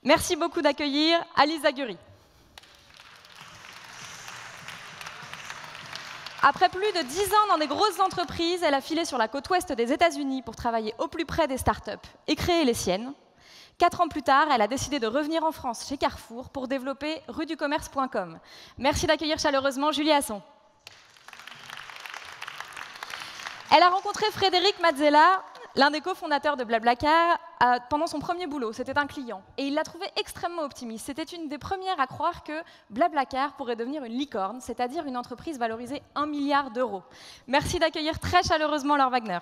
Merci beaucoup d'accueillir Alice Zaguri. Après plus de 10 ans dans des grosses entreprises, elle a filé sur la côte ouest des États-Unis pour travailler au plus près des startups et créer les siennes. Quatre ans plus tard, elle a décidé de revenir en France chez Carrefour pour développer rueducommerce.com. Merci d'accueillir chaleureusement Julie Asson. Elle a rencontré Frédéric Mazzella, l'un des cofondateurs de Blablacar, pendant son premier boulot. C'était un client. Et il l'a trouvé extrêmement optimiste. C'était une des premières à croire que Blablacar pourrait devenir une licorne, c'est-à-dire une entreprise valorisée 1 milliard d'euros. Merci d'accueillir très chaleureusement Laure Wagner.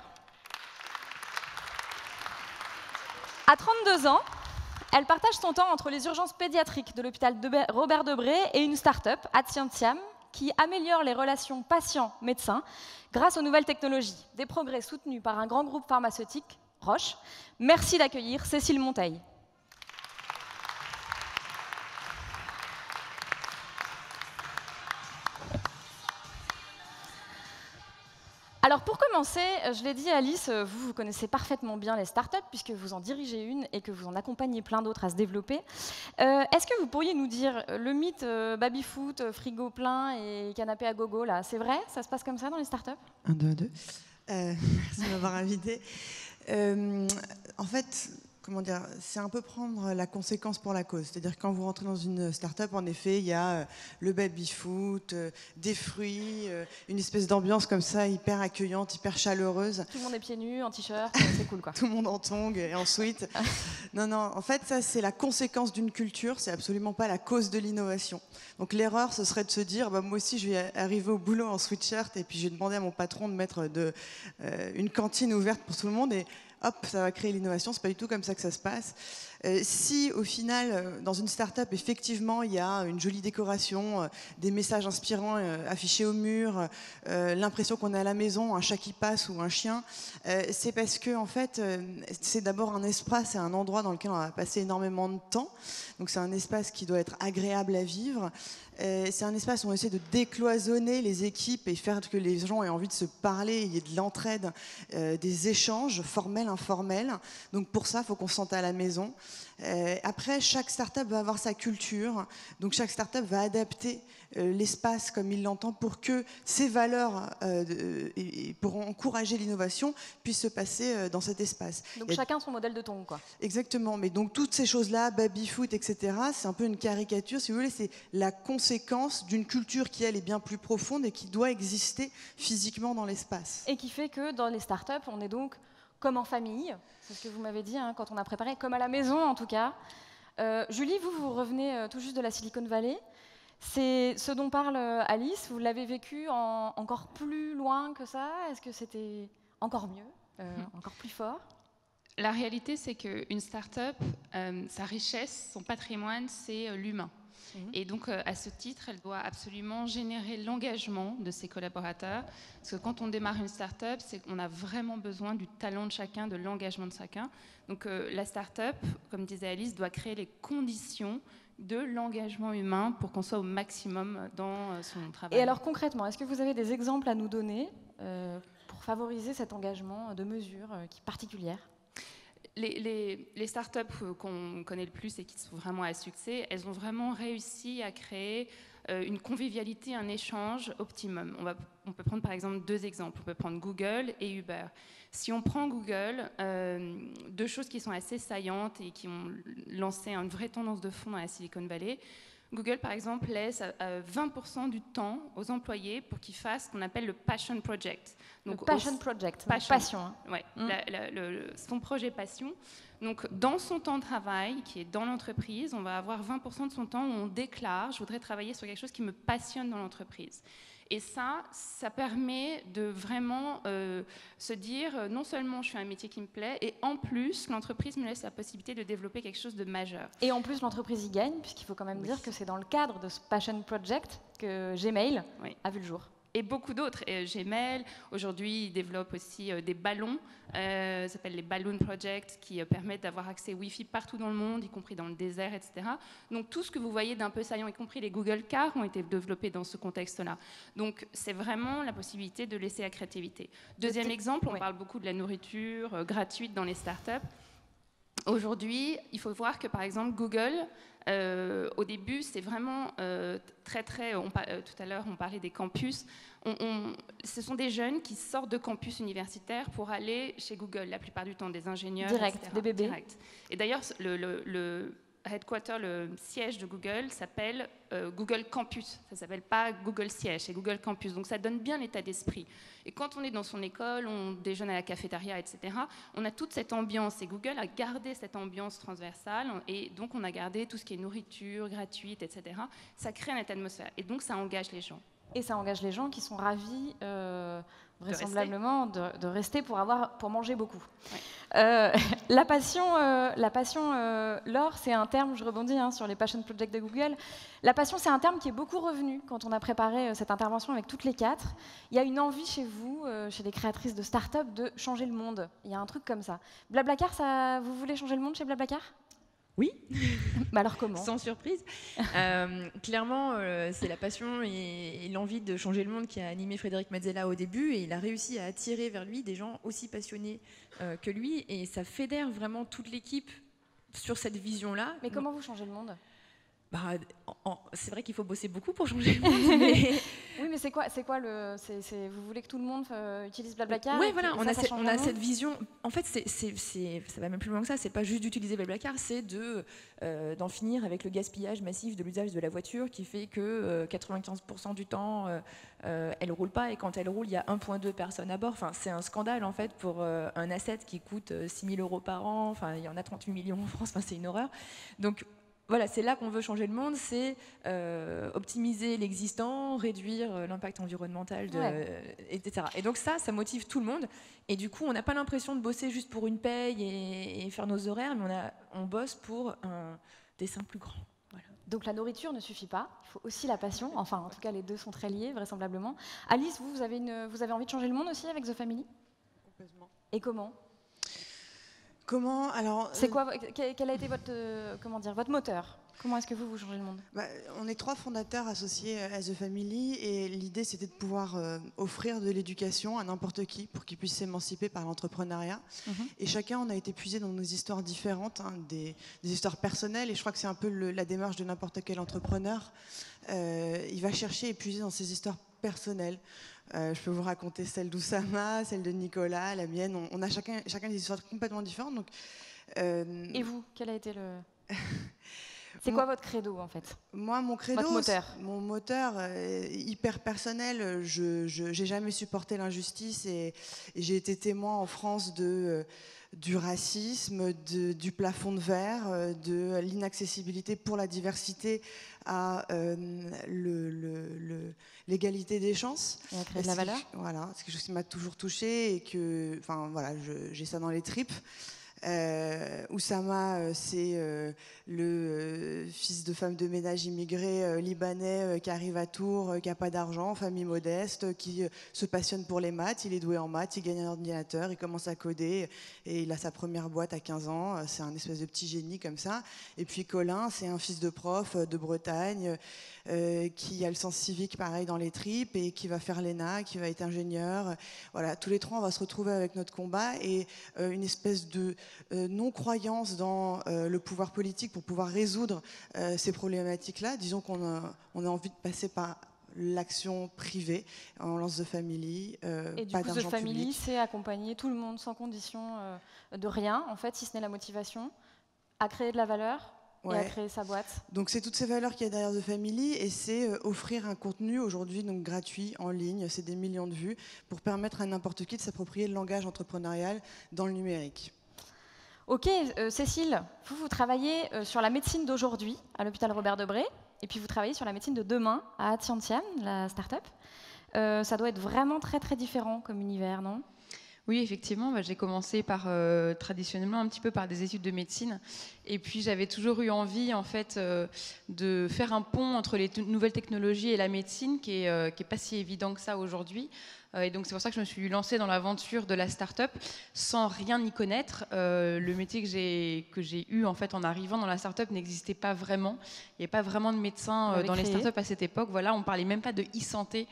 À 32 ans, elle partage son temps entre les urgences pédiatriques de l'hôpital Robert Debré et une start-up, Adcientiam, qui améliore les relations patients-médecins grâce aux nouvelles technologies, des progrès soutenus par un grand groupe pharmaceutique, Roche. Merci d'accueillir Cécile Monteil. Alors pour commencer, euh, je l'ai dit Alice, euh, vous, vous connaissez parfaitement bien les startups puisque vous en dirigez une et que vous en accompagnez plein d'autres à se développer. Euh, est-ce que vous pourriez nous dire le mythe baby-foot, frigo plein et canapé à gogo, là, c'est vrai? Ça se passe comme ça dans les startups? Un, deux, deux. merci de m'avoir invité. en fait, comment dire, c'est un peu prendre la conséquence pour la cause. C'est-à-dire quand vous rentrez dans une start-up, en effet, il y a euh, le baby-foot, euh, des fruits, euh, une espèce d'ambiance comme ça, hyper accueillante, hyper chaleureuse. Tout le monde est pieds nus, en t-shirt, c'est cool quoi. Tout le monde en tongs et en sweat. non, non, en fait, ça c'est la conséquence d'une culture, c'est absolument pas la cause de l'innovation. Donc l'erreur, ce serait de se dire, bah, moi aussi je vais arriver au boulot en sweatshirt et puis je vais demander à mon patron de mettre de, une cantine ouverte pour tout le monde. Et hop, ça va créer l'innovation. C'est pas du tout comme ça que ça se passe. Euh, si au final, euh, dans une start-up, effectivement, il y a une jolie décoration, euh, des messages inspirants affichés au mur, l'impression qu'on est à la maison, un chat qui passe ou un chien, c'est parce que en fait, c'est d'abord un espace et un endroit dans lequel on va passer énormément de temps. Donc c'est un espace qui doit être agréable à vivre. C'est un espace où on essaie de décloisonner les équipes et faire que les gens aient envie de se parler, il y ait de l'entraide, des échanges formels, informels. Donc pour ça, il faut qu'on se sente à la maison. Euh, après, chaque startup va avoir sa culture, donc chaque startup va adapter euh, l'espace comme il l'entend pour que ses valeurs, euh, et, pour encourager l'innovation, puissent se passer dans cet espace. Donc chacun son modèle de ton, quoi. Exactement, mais donc toutes ces choses-là, baby-foot, etc., c'est un peu une caricature, si vous voulez, c'est la conséquence d'une culture qui, elle, est bien plus profonde et qui doit exister physiquement dans l'espace. Et qui fait que dans les startups, on est donc comme en famille, c'est ce que vous m'avez dit hein, quand on a préparé, comme à la maison en tout cas. Euh, Julie, vous, vous revenez euh, tout juste de la Silicon Valley. C'est ce dont parle euh, Alice, vous l'avez vécu encore plus loin que ça? Est-ce que c'était encore mieux, hmm. encore plus fort? La réalité, c'est qu'une start-up, sa richesse, son patrimoine, c'est l'humain. Mhm. Et donc, euh, à ce titre, elle doit absolument générer l'engagement de ses collaborateurs. Parce que quand on démarre une start-up, c'est qu'on a vraiment besoin du talent de chacun, de l'engagement de chacun. Donc, euh, la start-up, comme disait Alice, doit créer les conditions de l'engagement humain pour qu'on soit au maximum dans euh, son travail. Et alors concrètement, est-ce que vous avez des exemples à nous donner pour favoriser cet engagement de mesures qui particulières les, startups qu'on connaît le plus et qui sont vraiment à succès, elles ont vraiment réussi à créer euh, une convivialité, un échange optimum. On, peut prendre par exemple deux exemples. On peut prendre Google et Uber. Si on prend Google, euh, deux choses qui sont assez saillantes et qui ont lancé une vraie tendance de fond dans la Silicon Valley. Google, par exemple, laisse 20% du temps aux employés pour qu'ils fassent ce qu'on appelle le Passion Project. Donc, le Passion Project, passion. passion hein. Ouais, mm. son projet passion. Donc, dans son temps de travail, qui est dans l'entreprise, on va avoir 20% de son temps où on déclare je voudrais travailler sur quelque chose qui me passionne dans l'entreprise. Et ça, ça permet de vraiment euh, se dire euh, non seulement je fais un métier qui me plaît, et en plus, l'entreprise me laisse la possibilité de développer quelque chose de majeur. Et en plus, l'entreprise y gagne, puisqu'il faut quand même dire que c'est dans le cadre de ce Passion Project que Gmail a vu le jour et beaucoup d'autres. Gmail, aujourd'hui, développe aussi euh, des ballons, euh, ça s'appelle les Balloon Project, qui euh, permettent d'avoir accès Wi-Fi partout dans le monde, y compris dans le désert, etc. Donc tout ce que vous voyez d'un peu saillant, y compris les Google Cars, ont été développés dans ce contexte-là. Donc c'est vraiment la possibilité de laisser la créativité. Deuxième exemple, on parle beaucoup de la nourriture gratuite dans les startups. Aujourd'hui, il faut voir que par exemple Google euh, au début, c'est vraiment euh, très, très. Euh, tout à l'heure, on parlait des campus. ce sont des jeunes qui sortent de campus universitaires pour aller chez Google, la plupart du temps, des ingénieurs. Direct, des bébés. Et d'ailleurs, le headquarter, le siège de Google s'appelle euh, Google Campus. Ça s'appelle pas Google Siège, c'est Google Campus. Donc ça donne bien l'état d'esprit. Et quand on est dans son école, on déjeune à la cafétéria, etc., on a toute cette ambiance. Et Google a gardé cette ambiance transversale. Et donc on a gardé tout ce qui est nourriture gratuite, etc. Ça crée un état d'atmosphère. Et donc ça engage les gens. Et ça engage les gens qui sont ravis. Euh, vraisemblablement de rester, pour, avoir, pour manger beaucoup. Euh, la passion, euh, la passion Laure, c'est un terme, je rebondis hein, sur les Passion Projects de Google, la passion, c'est un terme qui est beaucoup revenu quand on a préparé cette intervention avec toutes les quatre. Il y a une envie chez vous, chez les créatrices de start-up, de changer le monde. Il y a un truc comme ça. Blablacar, ça, vous voulez changer le monde chez Blablacar? Oui. Alors comment? Sans surprise. Euh, clairement, euh, c'est la passion et, l'envie de changer le monde qui a animé Frédéric Mazzella au début et il a réussi à attirer vers lui des gens aussi passionnés euh, que lui et ça fédère vraiment toute l'équipe sur cette vision-là. Mais comment vous changez le monde? Bah, c'est vrai qu'il faut bosser beaucoup pour changer le monde. Mais... oui, mais c'est quoi, c'est quoi le, vous voulez que tout le monde euh, utilise Blablacar Oui, voilà, on, a, on a cette vision. En fait, c'est, ça va même plus loin que ça. C'est pas juste d'utiliser Blablacar, c'est de euh, d'en finir avec le gaspillage massif de l'usage de la voiture, qui fait que 95% euh, du temps, elle roule pas, et quand elle roule, il y a 1,2 personnes à bord. Enfin, c'est un scandale en fait pour un asset qui coûte 6 000 euros par an. Enfin, il y en a 38 millions en France. Enfin, c'est une horreur. Donc voilà, c'est là qu'on veut changer le monde, c'est euh, optimiser l'existant, réduire euh, l'impact environnemental, etc. Et donc ça, ça motive tout le monde. Et du coup, on n'a pas l'impression de bosser juste pour une paye et, faire nos horaires, mais on, on bosse pour un dessin plus grand. Donc la nourriture ne suffit pas, il faut aussi la passion. Enfin, en tout cas, les deux sont très liés, vraisemblablement. Alice, vous, vous avez, une, vous avez envie de changer le monde aussi avec The Family? Complètement. Et comment? Comment alors C'est euh, quoi Quel a été votre euh, comment dire votre moteur? Comment est-ce que vous vous changez le monde? Bah, On est trois fondateurs associés à The Family et l'idée c'était de pouvoir euh, offrir de l'éducation à n'importe qui pour qu'il puisse s'émanciper par l'entrepreneuriat. Mhm. Et chacun on a été puisé dans nos histoires différentes, hein, des, histoires personnelles et je crois que c'est un peu la démarche de n'importe quel entrepreneur. il va chercher et puiser dans ses histoires personnelles. Euh, je peux vous raconter celle d'Oussama, celle de Nicolas, la mienne. On, a chacun, chacun des histoires complètement différentes. Donc, euh, Et vous, quel a été le... C'est quoi votre credo en fait? Moi, mon credo, votre moteur. mon moteur euh, hyper personnel. Je n'ai jamais supporté l'injustice et, j'ai été témoin en France de du racisme, du plafond de verre, de l'inaccessibilité pour la diversité à l'égalité des chances. Et de la valeur. voilà, c'est quelque chose qui m'a toujours touchée et que, enfin voilà, j'ai ça dans les tripes. Euh, Oussama, euh, c'est euh, le fils de femme de ménage immigré libanais qui arrive à Tours, qui n'a pas d'argent, famille modeste, qui se passionne pour les maths. Il est doué en maths, il gagne un ordinateur, il commence à coder et il a sa première boîte à 15 ans. C'est un espèce de petit génie comme ça. Et puis Colin, c'est un fils de prof de Bretagne. Euh, qui a le sens civique pareil dans les tripes et qui va faire l'ENA, qui va être ingénieur. Voilà, tous les trois, on va se retrouver avec notre combat et euh, une espèce de euh, non-croyance dans le pouvoir politique pour pouvoir résoudre ces problématiques-là. Disons qu'on a, on a envie de passer par l'action privée. On lance The Family. et du coup, The Family, c'est accompagner tout le monde sans condition de rien, en fait, si ce n'est la motivation, à créer de la valeur et à créer sa boîte. Donc c'est toutes ces valeurs qu'il y a derrière The Family et c'est euh, offrir un contenu aujourd'hui donc gratuit en ligne, c'est des millions de vues pour permettre à n'importe qui de s'approprier le langage entrepreneurial dans le numérique. Ok, euh, Cécile, vous, vous travaillez euh, sur la médecine d'aujourd'hui à l'hôpital Robert Debré, et puis vous travaillez sur la médecine de demain à Atiantian, la start-up. Ça doit être vraiment très très différent comme univers, non? Oui, effectivement, bah, j'ai commencé par euh, traditionnellement un petit peu par des études de médecine, et puis j'avais toujours eu envie en fait euh, de faire un pont entre les nouvelles technologies et la médecine, qui est, euh, qui est pas si évident que ça aujourd'hui. et donc c'est pour ça que je me suis lancée dans l'aventure de la start-up sans rien y connaître. le métier que j'ai que j'ai eu en fait en arrivant dans la start-up n'existait pas vraiment. Il n'y avait pas vraiment de médecins dans les start-up à cette époque. Voilà, on parlait même pas de e-santé.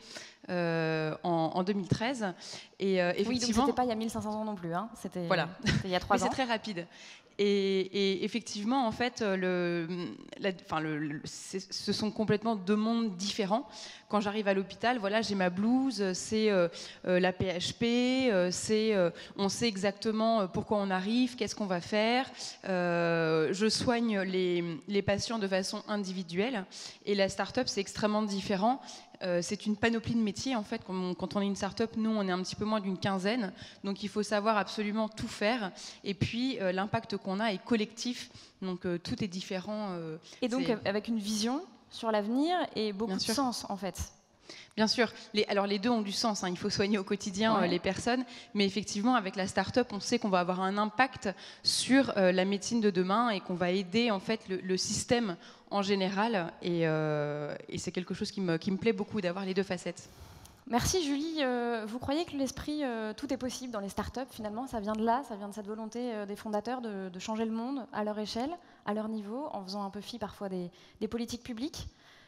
Euh, en, 2013. Et euh, effectivement, oui, donc c'était pas il y a 1500 ans non plus. Hein. C'était voilà. il y a trois ans. C'est très rapide. Et, effectivement, en fait, le, enfin, le, ce sont complètement deux mondes différents. Quand j'arrive à l'hôpital, voilà, j'ai ma blouse, c'est euh, la PHP, c'est, on sait exactement pourquoi on arrive, qu'est-ce qu'on va faire. je soigne les, les, patients de façon individuelle. Et la start-up, c'est extrêmement différent. Euh, c'est une panoplie de métiers en fait. Quand on, est une start-up, nous on est un petit peu moins d'une quinzaine, donc il faut savoir absolument tout faire. Et puis euh, l'impact qu'on a est collectif, donc euh, tout est différent. et donc avec une vision sur l'avenir et beaucoup de sens en fait. Bien sûr. Les, alors les deux ont du sens. Hein. Il faut soigner au quotidien les personnes, mais effectivement avec la start-up, on sait qu'on va avoir un impact sur la médecine de demain et qu'on va aider en fait le système en général. Euh, et, c'est quelque chose qui me, qui me plaît beaucoup d'avoir les deux facettes. Merci Julie. Euh, vous croyez que l'esprit euh, tout est possible dans les startups Finalement, ça vient de là, ça vient de cette volonté des fondateurs de, changer le monde à leur échelle, à leur niveau, en faisant un peu fi parfois des, politiques publiques.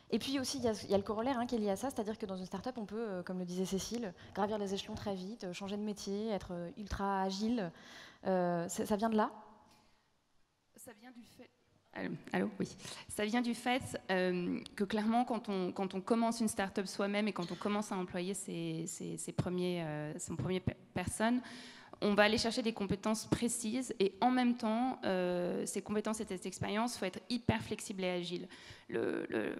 Et puis aussi, il y, a le corollaire hein, qui est lié à ça, c'est-à-dire que dans une startup, on peut, comme le disait Cécile, gravir les échelons très vite, changer de métier, être ultra agile. ça vient de là? Ça vient du fait Allô, oui. Ça vient du fait euh, que clairement, quand on, quand on commence une start-up soi-même et quand on commence à employer ses, ses, premiers, euh, son premier personne, on va aller chercher des compétences précises et en même temps, euh, ces compétences et cette expérience, il faut être hyper flexible et agile. Le, le,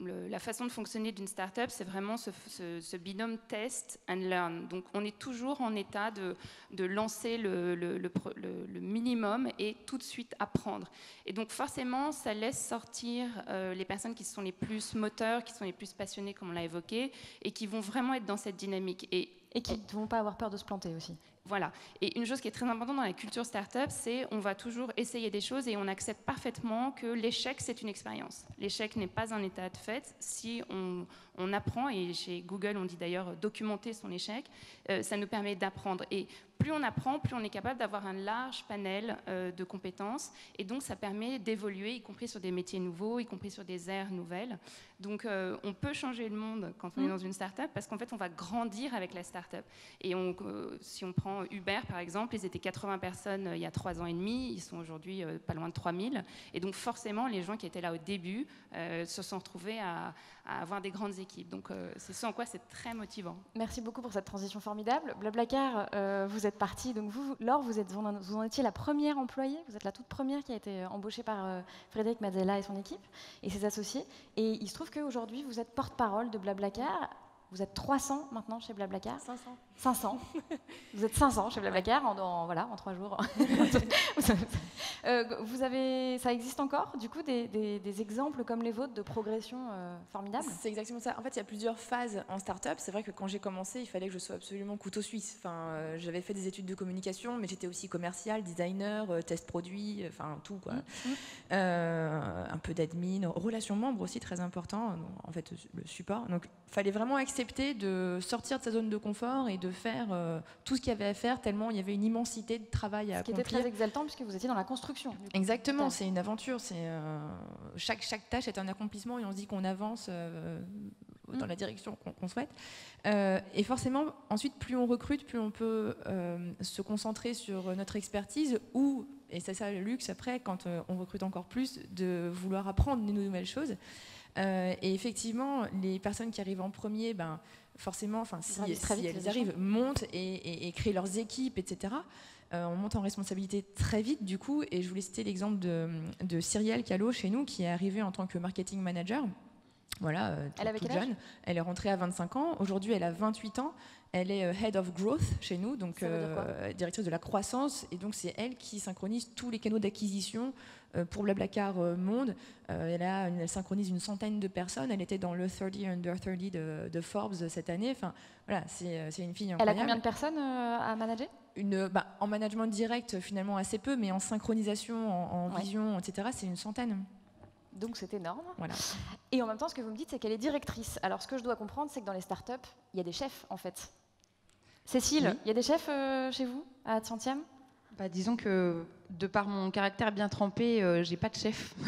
la façon de fonctionner d'une startup, c'est vraiment ce, binôme test and learn. Donc, on est toujours en état de, de lancer le, le, minimum et tout de suite apprendre. Et donc, forcément, ça laisse sortir euh, les personnes qui sont les plus moteurs, qui sont les plus passionnés, comme on l'a évoqué, et qui vont vraiment être dans cette dynamique. Et, et qui ne vont pas avoir peur de se planter aussi. Voilà. Et une chose qui est très importante dans la culture startup, c'est on va toujours essayer des choses et on accepte parfaitement que l'échec, c'est une expérience. L'échec n'est pas un état de fait. Si on, on apprend, et chez Google, on dit d'ailleurs documenter son échec, euh, ça nous permet d'apprendre. Et plus on apprend, plus on est capable d'avoir un large panel euh, de compétences. Et donc, ça permet d'évoluer, y compris sur des métiers nouveaux, y compris sur des aires nouvelles. Donc, euh, on peut changer le monde quand on est mmh. dans une start-up parce qu'en fait, on va grandir avec la start-up. Et on, si on prend Uber, par exemple, ils étaient 80 personnes il y a trois ans et demi, ils sont aujourd'hui pas loin de 3000. Et donc, forcément, les gens qui étaient là au début se sont retrouvés à, à avoir des grandes équipes. Donc euh, c'est ce en quoi c'est très motivant. Merci beaucoup pour cette transition formidable. Blablacar, euh, vous êtes partie. Donc vous, Laure, vous, êtes, vous en étiez la première employée. Vous êtes la toute première qui a été embauchée par euh, Frédéric Mazzella et son équipe et ses associés. Et il se trouve qu'aujourd'hui, vous êtes porte-parole de Blablacar. Vous êtes 300 maintenant chez Blablacar 500. 500. Vous êtes 500 chez Blablacar en, voilà, en trois jours. Euh, vous avez, ça existe encore, du coup, des, exemples comme les vôtres de progression euh, formidable C'est exactement ça. En fait, il y a plusieurs phases en start-up. C'est vrai que quand j'ai commencé, il fallait que je sois absolument couteau suisse. Enfin, euh, j'avais fait des études de communication, mais j'étais aussi commercial, designer, test produit, enfin tout quoi. Mmh, mmh. un peu d'admin, relations membres aussi très important. En fait, le support. Donc, il fallait vraiment accepter de sortir de sa zone de confort et de faire euh, tout ce qu'il y avait à faire, tellement il y avait une immensité de travail à accomplir. Ce qui était très exaltant puisque vous étiez dans la construction. Exactement, c'est une aventure. C'est euh, chaque, chaque tâche est un accomplissement et on se dit qu'on avance euh, dans mm. la direction qu'on souhaite. et forcément, ensuite, plus on recrute, plus on peut se concentrer sur notre expertise ou, et c'est ça le luxe après, quand on recrute encore plus, de vouloir apprendre de nouvelles choses. Et effectivement, les personnes qui arrivent en premier, ben, forcément, enfin, si, elles arrivent, montent et, créent leurs équipes, etc. Euh, on monte en responsabilité très vite, du coup, et je voulais citer l'exemple de, de Cyrielle Callot chez nous, qui est arrivé en tant que marketing manager. Voilà, euh, Elle avait toute jeune. Elle est rentrée à 25 ans. Aujourd'hui, elle a 28 ans. Elle est euh, Head of Growth chez nous, donc euh, directrice de la croissance. Et donc, c'est elle qui synchronise tous les canaux d'acquisition euh, pour Blablacar euh, Monde. Euh, elle, a elle synchronise une centaine de personnes. Elle était dans le 30 Under 30 de, de Forbes cette année. Enfin, voilà, c'est une fille Elle a incroyable. combien de personnes à manager? Une, bah, En management direct, finalement, assez peu, mais en synchronisation, en, en Ouais. vision, etc., c'est une centaine. Donc c'est énorme. Voilà. Et en même temps, ce que vous me dites, c'est qu'elle est directrice. Alors ce que je dois comprendre, c'est que dans les startups, il y a des chefs en fait. Cécile, Oui. il y a des chefs euh, chez vous à centième Bah, disons que de par mon caractère bien trempé, euh, j'ai pas de chef.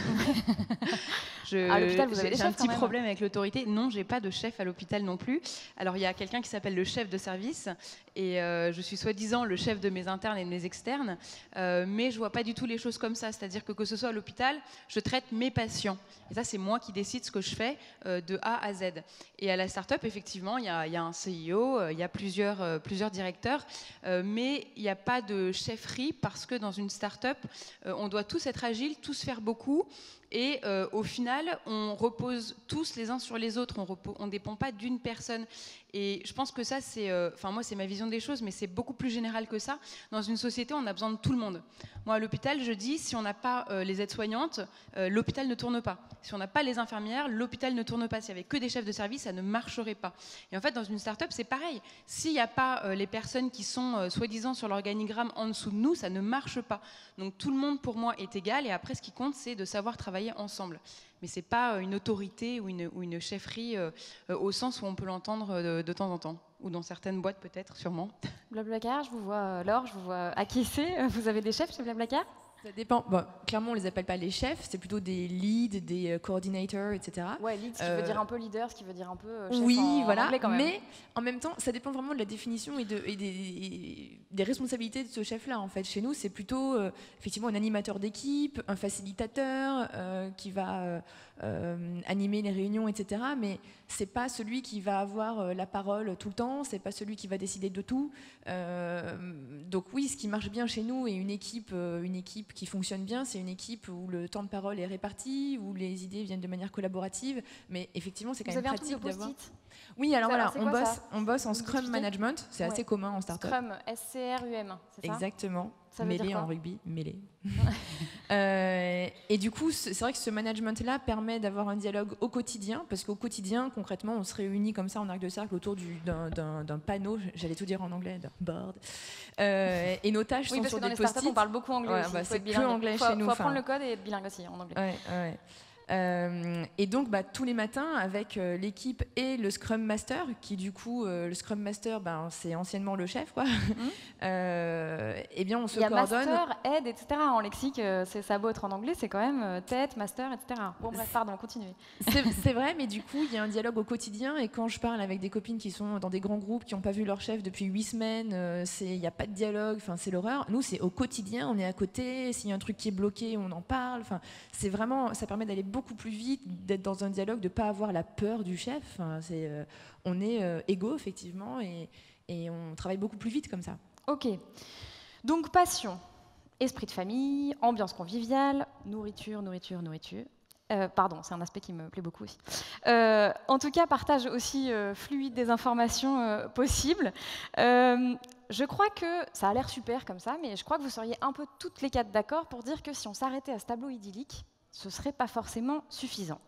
Je- À l'hôpital, vous avez des j'ai un chefs, quand petit problème avec l'autorité. Non, j'ai pas de chef à l'hôpital non plus. Alors il y a quelqu'un qui s'appelle le chef de service et euh, je suis soi-disant le chef de mes internes et de mes externes, euh, mais je vois pas du tout les choses comme ça. C'est-à-dire que que ce soit à l'hôpital, je traite mes patients. Et ça, c'est moi qui décide ce que je fais euh, de A à Z. Et à la start-up, effectivement, il y a, il y a un CEO, il y a plusieurs, plusieurs directeurs, mais il n'y a pas de chefferie parce que dans une euh, on doit tous être agiles, tous faire beaucoup. Et euh, au final, on repose tous les uns sur les autres. On ne dépend pas d'une personne. Et je pense que ça, c'est, euh, enfin moi, c'est ma vision des choses, mais c'est beaucoup plus général que ça. Dans une société, on a besoin de tout le monde. Moi, à l'hôpital, je dis, si on n'a pas euh, les aides-soignantes, l'hôpital ne tourne pas. Si on n'a pas les infirmières, l'hôpital ne tourne pas. S'il n'y avait que des chefs de service, ça ne marcherait pas. Et en fait, dans une start-up, c'est pareil. S'il n'y a pas les personnes qui sont soi-disant sur l'organigramme en dessous de nous, ça ne marche pas. Donc tout le monde, pour moi, est égal. Et après, ce qui compte, c'est de savoir travailler ensemble. Mais c'est pas euh, une autorité ou une, ou une chefferie euh, euh, au sens où on peut l'entendre de, temps en temps. Ou dans certaines boîtes, peut-être, sûrement. Blablacar, je vous vois, Laure, je vous vois acquiescer. Vous avez des chefs chez Blablacar? Ça dépend. Bon, clairement, on les appelle pas les chefs, c'est plutôt des leads, des euh, coordinators, etc. Ouais, lead, ce qui Euh, veut dire un peu leader, ce qui veut dire un peu euh, chef oui, en, voilà. anglais quand même. Mais en même temps, ça dépend vraiment de la définition et, de, et des, et des responsabilités de ce chef-là. En fait, chez nous, c'est plutôt euh, effectivement un animateur d'équipe, un facilitateur euh, qui va euh, animer les réunions, etc. Mais c'est pas celui qui va avoir euh, la parole tout le temps. C'est pas celui qui va décider de tout. Euh, donc oui, ce qui marche bien chez nous et une équipe, une équipe qui fonctionne bien, c'est une équipe où le temps de parole est réparti, où les idées viennent de manière collaborative. Mais effectivement, c'est quand Vous même avez pratique d'avoir. Oui, alors voilà, on bosse, on bosse en Scrum Management, c'est Ouais. assez commun en startup. Scrum, S-C-R-U-M, c'est ça? Exactement. Ça veut dire mêlé en rugby, mêlé. Euh, et du coup, c'est vrai que ce management-là permet d'avoir un dialogue au quotidien, parce qu'au quotidien, concrètement, on se réunit comme ça en arc de cercle autour du- d'un- panneau, j'allais tout dire en anglais, d'un board. Euh, et nos tâches Oui, sont parce sur que dans des les startups, post-it. on parle beaucoup anglais Ouais, bah, il faut c'est que anglais faut, chez nous. faut enfin. apprendre le code et être bilingue aussi en anglais. Ouais, ouais. Euh, et donc, bah, tous les matins, avec euh, l'équipe et le Scrum Master, qui du coup, euh, le Scrum Master, ben, c'est anciennement le chef, quoi. Euh, eh bien, on se Il y a coordonne. master, aide, etc. En lexique, c'est ça beau être en anglais, c'est quand même tête, master, etc. Bon bref, pardon, continuez. C'est vrai, mais du coup, il y a un dialogue au quotidien. Et quand je parle avec des copines qui sont dans des grands groupes, qui n'ont pas vu leur chef depuis huit semaines, il n'y a pas de dialogue, c'est l'horreur. Nous, c'est au quotidien, on est à côté. S'il y a un truc qui est bloqué, on en parle. Enfin, c'est vraiment, ça permet d'aller beaucoup plus vite, d'être dans un dialogue, de ne pas avoir la peur du chef. Euh, on est euh, égaux, effectivement, et, on travaille beaucoup plus vite comme ça. Ok. Donc passion, esprit de famille, ambiance conviviale, nourriture, nourriture, nourriture. Euh, pardon, c'est un aspect qui me plaît beaucoup aussi. En tout cas, partage aussi fluide des informations possibles. Je crois que ça a l'air super comme ça, mais je crois que vous seriez un peu toutes les quatre d'accord pour dire que si on s'arrêtait à ce tableau idyllique, ce serait pas forcément suffisant.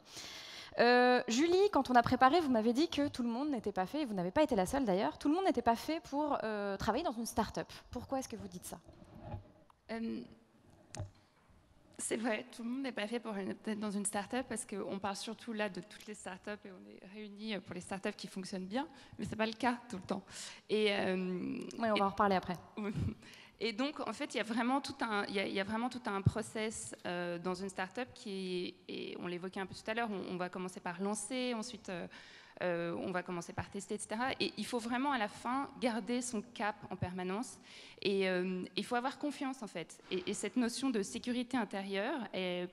Euh, Julie, quand on a préparé, vous m'avez dit que tout le monde n'était pas fait, et vous n'avez pas été la seule d'ailleurs, tout le monde n'était pas fait pour euh, travailler dans une start-up. Pourquoi est-ce que vous dites ça? Euh, c'est vrai, tout le monde n'est pas fait pour être dans une start-up parce qu'on parle surtout là de toutes les start-up et on est réunis pour les start-up qui fonctionnent bien, mais ce n'est pas le cas tout le temps. Et, Oui, on va en reparler après. et donc, en fait, il y a vraiment tout un, il process euh, dans une start-up qui, et on l'évoquait un peu tout à l'heure, on, va commencer par lancer, ensuite euh, euh, on va commencer par tester, etc. Et il faut vraiment à la fin garder son cap en permanence. Et il faut avoir confiance en fait. Et, et cette notion de sécurité intérieure,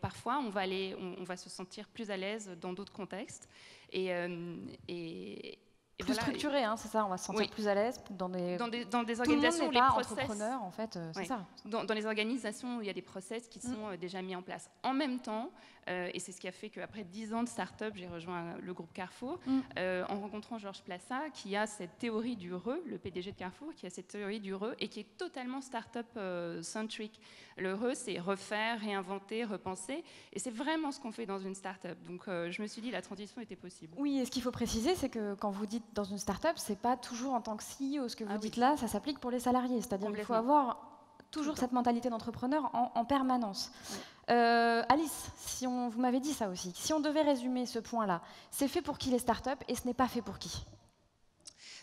parfois on va, aller, on, va se sentir plus à l'aise dans d'autres contextes. Et- et plus voilà, structuré, hein, c'est ça On va se sentir Oui. plus à l'aise dans des. Dans des, dans des Tout le monde organisations où les pas process entrepreneur, en fait, euh, c'est ça. dans, dans les organisations où il y a des process qui sont euh, déjà mis en place. En même temps, euh, et c'est ce qui a fait qu'après 10 ans de start-up, j'ai rejoint le groupe Carrefour, Mm. euh, en rencontrant Georges Plassa, qui a cette théorie du RE, le PDG de Carrefour, qui a cette théorie du RE et qui est totalement start-up euh, centric. Le RE, c'est refaire, réinventer, repenser, et c'est vraiment ce qu'on fait dans une start-up. Donc euh, je me suis dit, la transition était possible. Oui, et ce qu'il faut préciser, c'est que quand vous dites dans une start-up, c'est pas toujours en tant que CEO. Ce que vous Ah oui. dites là, ça s'applique pour les salariés. C'est-à-dire qu'il faut avoir toujours cette mentalité d'entrepreneur en, en permanence. Euh, Alice, si on, vous m'avez dit ça aussi. Si on devait résumer ce point-là, c'est fait pour qui les start-up et ce n'est pas fait pour qui?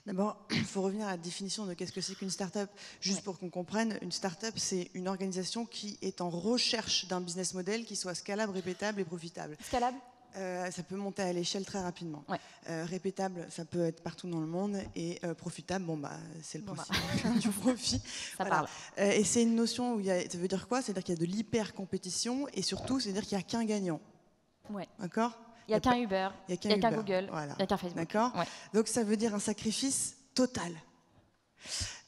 D'abord, il faut revenir à la définition de qu'est-ce que c'est qu'une start-up. Juste Ouais. pour qu'on comprenne, une start-up, c'est une organisation qui est en recherche d'un business model qui soit scalable, répétable et profitable. Scalable? Euh, ça peut monter à l'échelle très rapidement. Ouais. Euh, répétable, ça peut être partout dans le monde. Et euh, profitable, bon, bah, c'est le Bon, bah. principe du profit. Ça Voilà. parle. Et c'est une notion où il y a, ça veut dire quoi? C'est-à-dire qu'il y a de l'hyper-compétition et surtout, c'est-à-dire qu'il n'y a qu'un gagnant. Ouais. D'accord? Il n'y a qu'un Uber, Il n'y a qu'un. Google, Voilà. il n'y a qu'un Facebook. D'accord? Ouais. Donc ça veut dire un sacrifice total.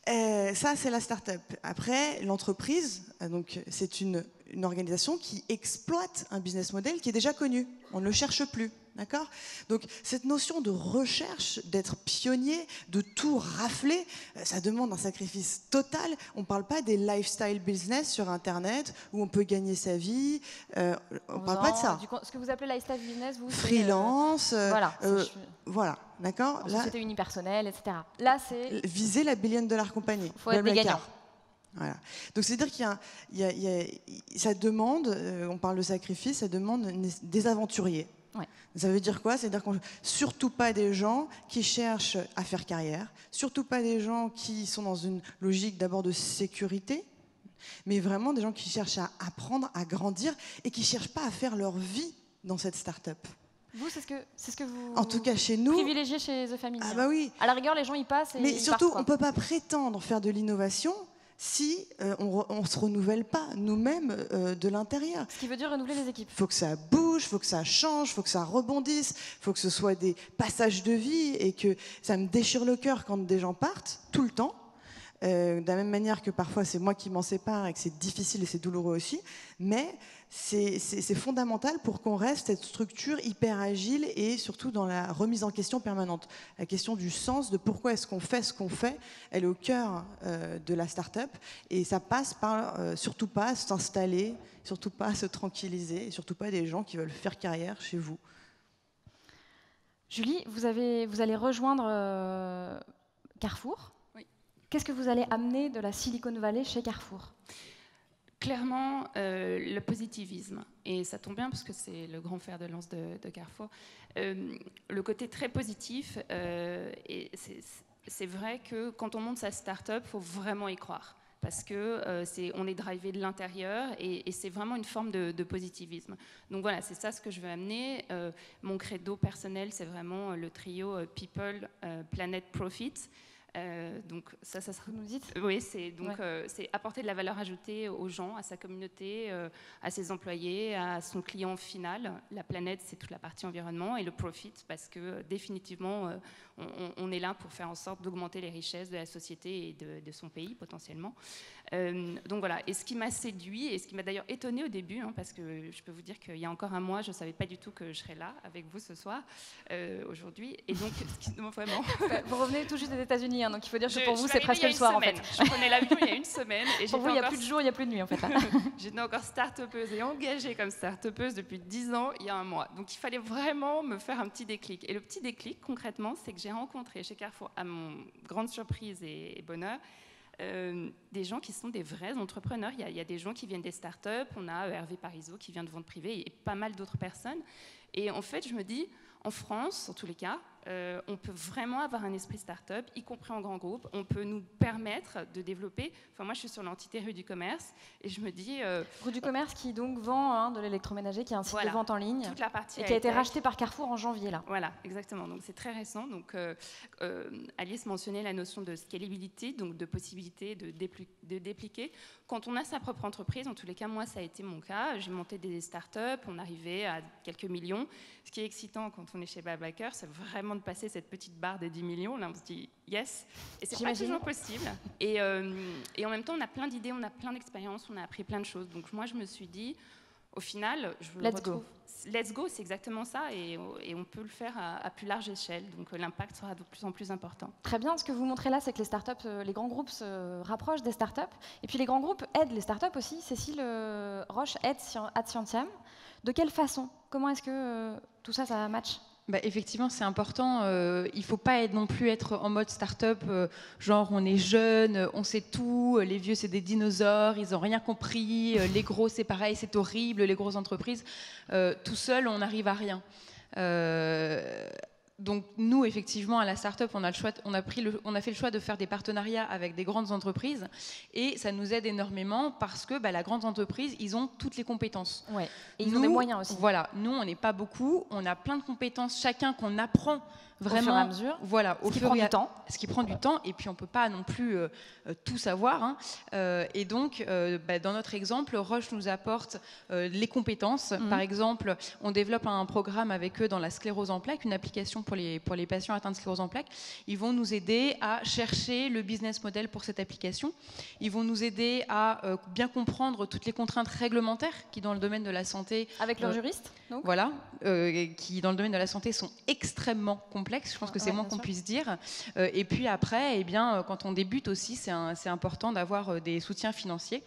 Ça, c'est la start-up. Après, l'entreprise, donc c'est une, une organisation qui exploite un business model qui est déjà connu. On ne le cherche plus. D'accord? Donc cette notion de recherche, d'être pionnier, de tout rafler, euh, ça demande un sacrifice total. On ne parle pas des lifestyle business sur Internet où on peut gagner sa vie. Euh, on ne parle pas de ça. du ce que vous appelez lifestyle business, vous euh, Freelance. euh, voilà, euh, je- voilà. D'accord? Société unipersonnelle, etc. Là, c'est viser la billion dollar compagnie. Faut être des gagnants. Voilà. Donc c'est-à-dire qu'il y a, y y ça demande, euh, on parle de sacrifice, ça demande des aventuriers. Ouais. Ça veut dire quoi? C'est-à-dire qu'on surtout pas des gens qui cherchent à faire carrière, surtout pas des gens qui sont dans une logique d'abord de sécurité, mais vraiment des gens qui cherchent à apprendre, à grandir et qui cherchent pas à faire leur vie dans cette start-up. vous, c'est ce que c'est ce que vous En tout cas chez nous, privilégiez chez The Family. ah hein. bah oui, À la rigueur, les gens y passent et mais ils surtout, partent, on peut pas prétendre faire de l'innovation si euh, on ne se renouvelle pas nous-mêmes euh, de l'intérieur. Ce qui veut dire renouveler les équipes. Il faut que ça bouge, il faut que ça change, il faut que ça rebondisse, il faut que ce soit des passages de vie et que ça me déchire le cœur quand des gens partent, tout le temps. Euh, de la même manière que parfois c'est moi qui m'en sépare et que c'est difficile et c'est douloureux aussi, mais c'est fondamental pour qu'on reste cette structure hyper agile et surtout dans la remise en question permanente. La question du sens, de pourquoi est-ce qu'on fait ce qu'on fait, elle est au cœur euh, de la start-up et ça passe par euh, surtout pas s'installer, surtout pas se tranquilliser et surtout pas des gens qui veulent faire carrière chez vous. Julie, vous, avez, vous allez rejoindre euh, Carrefour. Oui. Qu'est-ce que vous allez amener de la Silicon Valley chez Carrefour? Clairement, euh, le positivisme. Et ça tombe bien parce que c'est le grand fer de lance de, Carrefour. Euh, le côté très positif, euh, c'est- vrai que quand on monte sa start-up, il faut vraiment y croire. Parce que c'est, on est drivé de l'intérieur et, c'est vraiment une forme de, de positivisme. Donc voilà, c'est ça ce que je veux amener. Mon credo personnel, c'est vraiment le trio People, Planet, Profit. Euh, donc ça, ça sera Vous nous dites oui, c'est donc Ouais. euh, c'est apporter de la valeur ajoutée aux gens, à sa communauté, euh, à ses employés, à son client final. La planète, c'est toute la partie environnement et le profit parce que définitivement, on, est là pour faire en sorte d'augmenter les richesses de la société et de, de son pays potentiellement. Euh, donc voilà. Et ce qui m'a séduit et ce qui m'a d'ailleurs étonné au début, hein, parce que je peux vous dire qu'il y a encore un mois, je ne savais pas du tout que je serais là avec vous ce soir, euh, aujourd'hui. Et donc, ce qui- non, vraiment. Vous revenez tout juste des États-unis, hein, donc il faut dire que Je- pour je vous, c'est presque le soir en semaine. fait. Je prenais l'avion il y a une semaine et Pour vous, il n'y a plus de jour, il n'y a plus de nuit en fait. J'étais encore start-upeuse et engagée comme start-upeuse depuis 10 ans, il y a un mois. Donc il fallait vraiment me faire un petit déclic. Et le petit déclic, concrètement, c'est que j'ai rencontré chez Carrefour, à mon grande surprise et, bonheur, euh, des gens qui sont des vrais entrepreneurs. Il y, a, il y a des gens qui viennent des start-up, on a Hervé Parisot qui vient de vente privée et pas mal d'autres personnes. Et en fait, je me dis, en France, en tous les cas, euh, on peut vraiment avoir un esprit start-up, y compris en grand groupe. On peut nous permettre de développer. Enfin, moi, je suis sur l'entité rue du commerce et je me dis, euh, Rue du commerce qui donc vend hein, de l'électroménager, qui est un site Voilà. de vente en ligne toute la partie et qui a été racheté par Carrefour en janvier là. Voilà, exactement. Donc c'est très récent. Donc euh, euh, Alice mentionnait la notion de scalability, donc de possibilité de, déplu- de dépliquer. Quand on a sa propre entreprise, en tous les cas, moi ça a été mon cas. J'ai monté des startups, on arrivait à quelques millions. Ce qui est excitant quand on est chez Blablacar, c'est vraiment de passer cette petite barre des 10 millions. Là, on se dit yes. Et c'est pas toujours possible. Et, euh, et en même temps, on a plein d'idées, on a plein d'expériences, on a appris plein de choses. Donc moi, je me suis dit, au final, je Let's go. Let's go, c'est exactement ça. Et, et on peut le faire à, à plus large échelle. Donc euh, l'impact sera de plus en plus important. Très bien, ce que vous montrez là, c'est que les startups, euh, les grands groupes se rapprochent des startups. Et puis les grands groupes aident les startups aussi. Cécile Roche aide Ad Scientiam. De quelle façon? Comment est-ce que euh, tout ça, ça match? Bah, effectivement, c'est important. euh, il ne faut pas être non plus être en mode start-up, euh, genre on est jeune, on sait tout, euh, les vieux c'est des dinosaures, ils n'ont rien compris, euh, les gros c'est pareil, c'est horrible, les grosses entreprises. Euh, tout seul, on n'arrive à rien. Donc nous, effectivement, à la start-up, on a, le choix, on, a pris le- on a fait le choix de faire des partenariats avec des grandes entreprises et ça nous aide énormément parce que bah, la grande entreprise, ils ont toutes les compétences. Ouais. Et ils ont des moyens aussi. Voilà, nous, on n'est pas beaucoup, on a plein de compétences, chacun qu'on apprend vraiment. fur et à mesure. Voilà, Ce au qui prend du temps. Ce qui prend du temps, et puis on ne peut pas non plus euh, tout savoir. hein. Euh, et donc, euh, bah, dans notre exemple, Roche nous apporte les compétences. Mhm. Par exemple, on développe un programme avec eux dans la sclérose en plaques, une application pour les, pour les patients atteints de sclérose en plaques. Ils vont nous aider à chercher le business model pour cette application. Ils vont nous aider à bien comprendre toutes les contraintes réglementaires qui, dans le domaine de la santé, Avec leurs juristes, voilà, qui dans le domaine de la santé sont extrêmement complexes. Je pense que c'est Ouais, moins qu'on puisse dire. Euh, et puis après, eh bien, euh, quand on débute aussi, c'est important d'avoir euh, des soutiens financiers.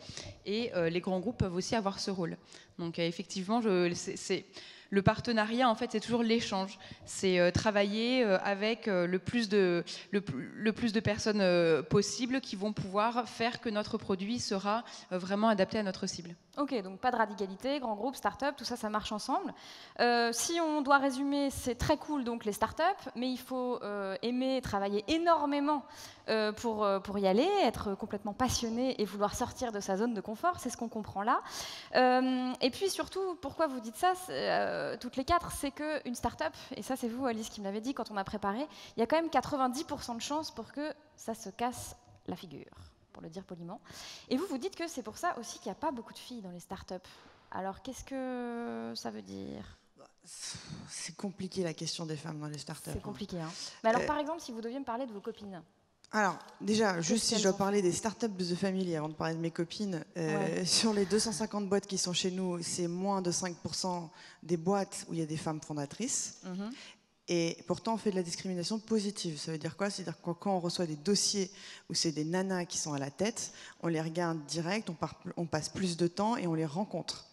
Et les grands groupes peuvent aussi avoir ce rôle. Donc effectivement, je- c'est- c'est le partenariat, en fait, c'est toujours l'échange. C'est euh, travailler euh, avec euh, le, plus de, le, plus- le plus de personnes euh, possible qui vont pouvoir faire que notre produit sera vraiment adapté à notre cible. Ok, donc pas de radicalité, grand groupe, start-up, tout ça, ça marche ensemble. Euh, si on doit résumer, c'est très cool donc les start-up, mais il faut euh, aimer travailler énormément euh, pour, pour y aller, être complètement passionné et vouloir sortir de sa zone de confort, c'est ce qu'on comprend là. Et puis surtout, pourquoi vous dites ça, toutes les quatre, c'est qu'une start-up, et ça c'est vous Alice qui me l'avez dit quand on a préparé, il y a quand même 90% de chances pour que ça se casse la figure, pour le dire poliment. Et vous, vous dites que c'est pour ça aussi qu'il n'y a pas beaucoup de filles dans les startups. Alors, qu'est-ce que ça veut dire? C'est compliqué la question des femmes dans les startups. C'est compliqué. Hein. Mais alors, Euh, par exemple, si vous deviez me parler de vos copines. Alors, déjà, juste si je dois parler des startups de The Family avant de parler de mes copines, euh, Ouais. sur les 250 boîtes qui sont chez nous, c'est moins de 5% des boîtes où il y a des femmes fondatrices. Mhm. Et pourtant, on fait de la discrimination positive. Ça veut dire quoi? C'est-à-dire que quand on reçoit des dossiers où c'est des nanas qui sont à la tête, on les regarde direct, on, part- on passe plus de temps et on les rencontre.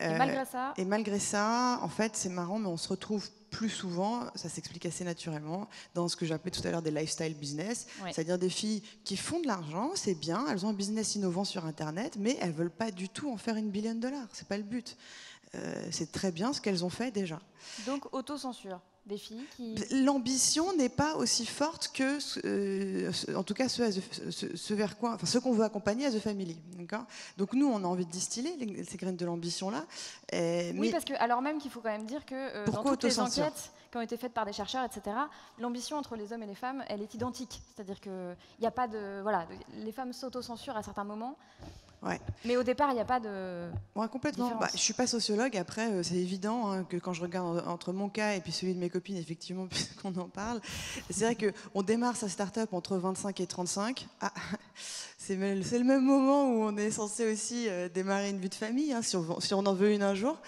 Et Euh, malgré ça, et malgré ça, en fait, c'est marrant, mais on se retrouve plus souvent, ça s'explique assez naturellement, dans ce que j'appelais tout à l'heure des lifestyle business, Ouais. c'est-à-dire des filles qui font de l'argent, c'est bien, elles ont un business innovant sur Internet, mais elles veulent pas du tout en faire une billion de dollars. C'est pas le but. Euh, c'est très bien ce qu'elles ont fait déjà. donc autocensure. Des filles qui. L'ambition n'est pas aussi forte que, ce- euh, en tout cas, ce, à The- ce- ce vers quoi, enfin, ce qu'on veut accompagner à The Family. Donc nous, on a envie de distiller les- ces graines de l'ambition-là. Oui, mais- parce que, alors même qu'il faut quand même dire que euh, dans toutes les enquêtes qui ont été faites par des chercheurs, etc., l'ambition entre les hommes et les femmes, elle est identique. C'est-à-dire qu'il n'y a pas de. Voilà, les femmes s'autocensurent à certains moments, Ouais. mais au départ, il n'y a pas de. Ouais, complètement. Bah, je suis pas sociologue. Après, euh, c'est évident hein, que quand je regarde en- entre mon cas et puis celui de mes copines, effectivement, puisqu'on en parle, c'est vrai que on démarre sa start-up entre 25 et 35. Ah, c'est le même moment où on est censé aussi euh, démarrer une vie de famille, hein, si, on, si on en veut une un jour.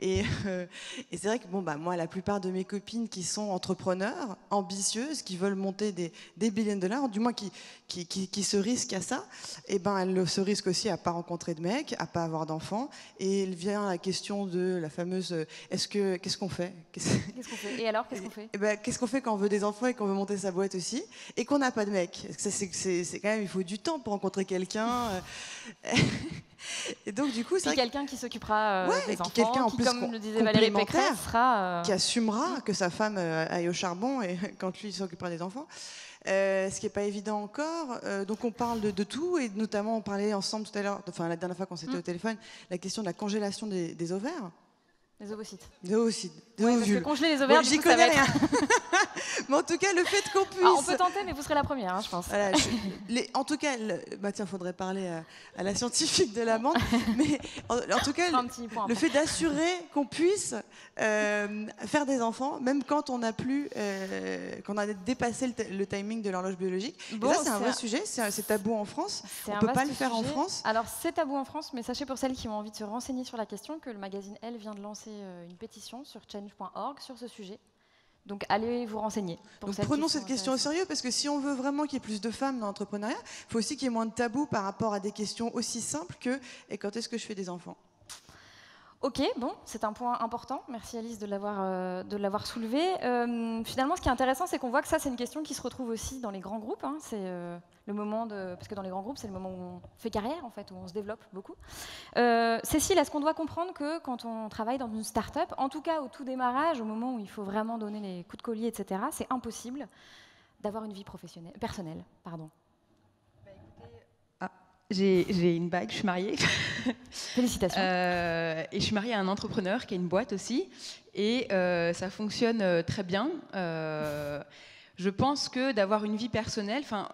Et, euh, et c'est vrai que bon, bah, moi, la plupart de mes copines qui sont entrepreneurs, ambitieuses, qui veulent monter des, des billions de dollars, du moins qui, qui, qui- qui se risquent à ça, et ben, elles se risquent aussi à pas rencontrer de mec, à pas avoir d'enfants. Et il vient la question de la fameuse euh, est-ce que qu'est-ce qu'on fait? Qu'est-ce- qu'on fait? Et alors, qu'est-ce qu'on fait? Eh ben, qu'est-ce qu'on fait quand on veut des enfants et qu'on veut monter sa boîte aussi et qu'on n'a pas de mec c'est, quand même il faut du temps pour rencontrer quelqu'un. et donc du coup, c'est quelqu'un qui s'occupera euh, Ouais, des enfants, quelqu'un en qui, plus comme com- le disait Valérie Pécresse, sera... euh, qui assumera que sa femme euh, aille au charbon et quand lui s'occupera des enfants. Euh, ce qui n'est pas évident encore. Euh, donc on parle de, de tout et notamment on parlait ensemble tout à l'heure, enfin la dernière fois qu'on s'était Mm. au téléphone, la question de la congélation des, des ovaires. Les ovocytes. Des ovocytes. Des Ouais, parce que ovules. congeler les Bon, ovaires, j'y ça va connais être- rien. mais en tout cas, le fait qu'on puisse. Ah, on peut tenter, mais vous serez la première, hein, je pense. Voilà, je- les- en tout cas, le, bah tiens, faudrait parler à, à la scientifique de l'amande, mais en, en tout cas, le fait d'assurer qu'on puisse euh, faire des enfants, même quand on n'a plus, euh, qu'on a dépassé le, ti- le timing de l'horloge biologique. Et Bon, ça, c'est un vrai un- sujet, c'est tabou en France. On un peut pas le faire en. France. Alors, c'est tabou en France, mais sachez pour celles qui ont envie de se renseigner sur la question que le magazine Elle vient de lancer euh, une pétition sur change.org sur ce sujet. Donc, allez vous renseigner. pour Donc prenons cette question au sérieux parce que si on veut vraiment qu'il y ait plus de femmes dans l'entrepreneuriat, il faut aussi qu'il y ait moins de tabous par rapport à des questions aussi simples que et quand est-ce que je fais des enfants? Ok, bon, c'est un point important. Merci Alice de l'avoir euh, soulevé. Euh, finalement, ce qui est intéressant, c'est qu'on voit que ça, c'est une question qui se retrouve aussi dans les grands groupes. hein. C'est euh, le moment de parce que dans les grands groupes, c'est le moment où on fait carrière en fait, où on se développe beaucoup. Cécile, est-ce qu'on doit comprendre que quand on travaille dans une start-up, en tout cas au tout démarrage, au moment où il faut vraiment donner les coups de collier, etc., c'est impossible d'avoir une vie professionnelle, personnelle, pardon. J'ai une bague, je suis mariée. Félicitations. Euh, et je suis mariée à un entrepreneur qui a une boîte aussi. Et euh, ça fonctionne euh, très bien. Euh, je pense que d'avoir une vie personnelle, enfin,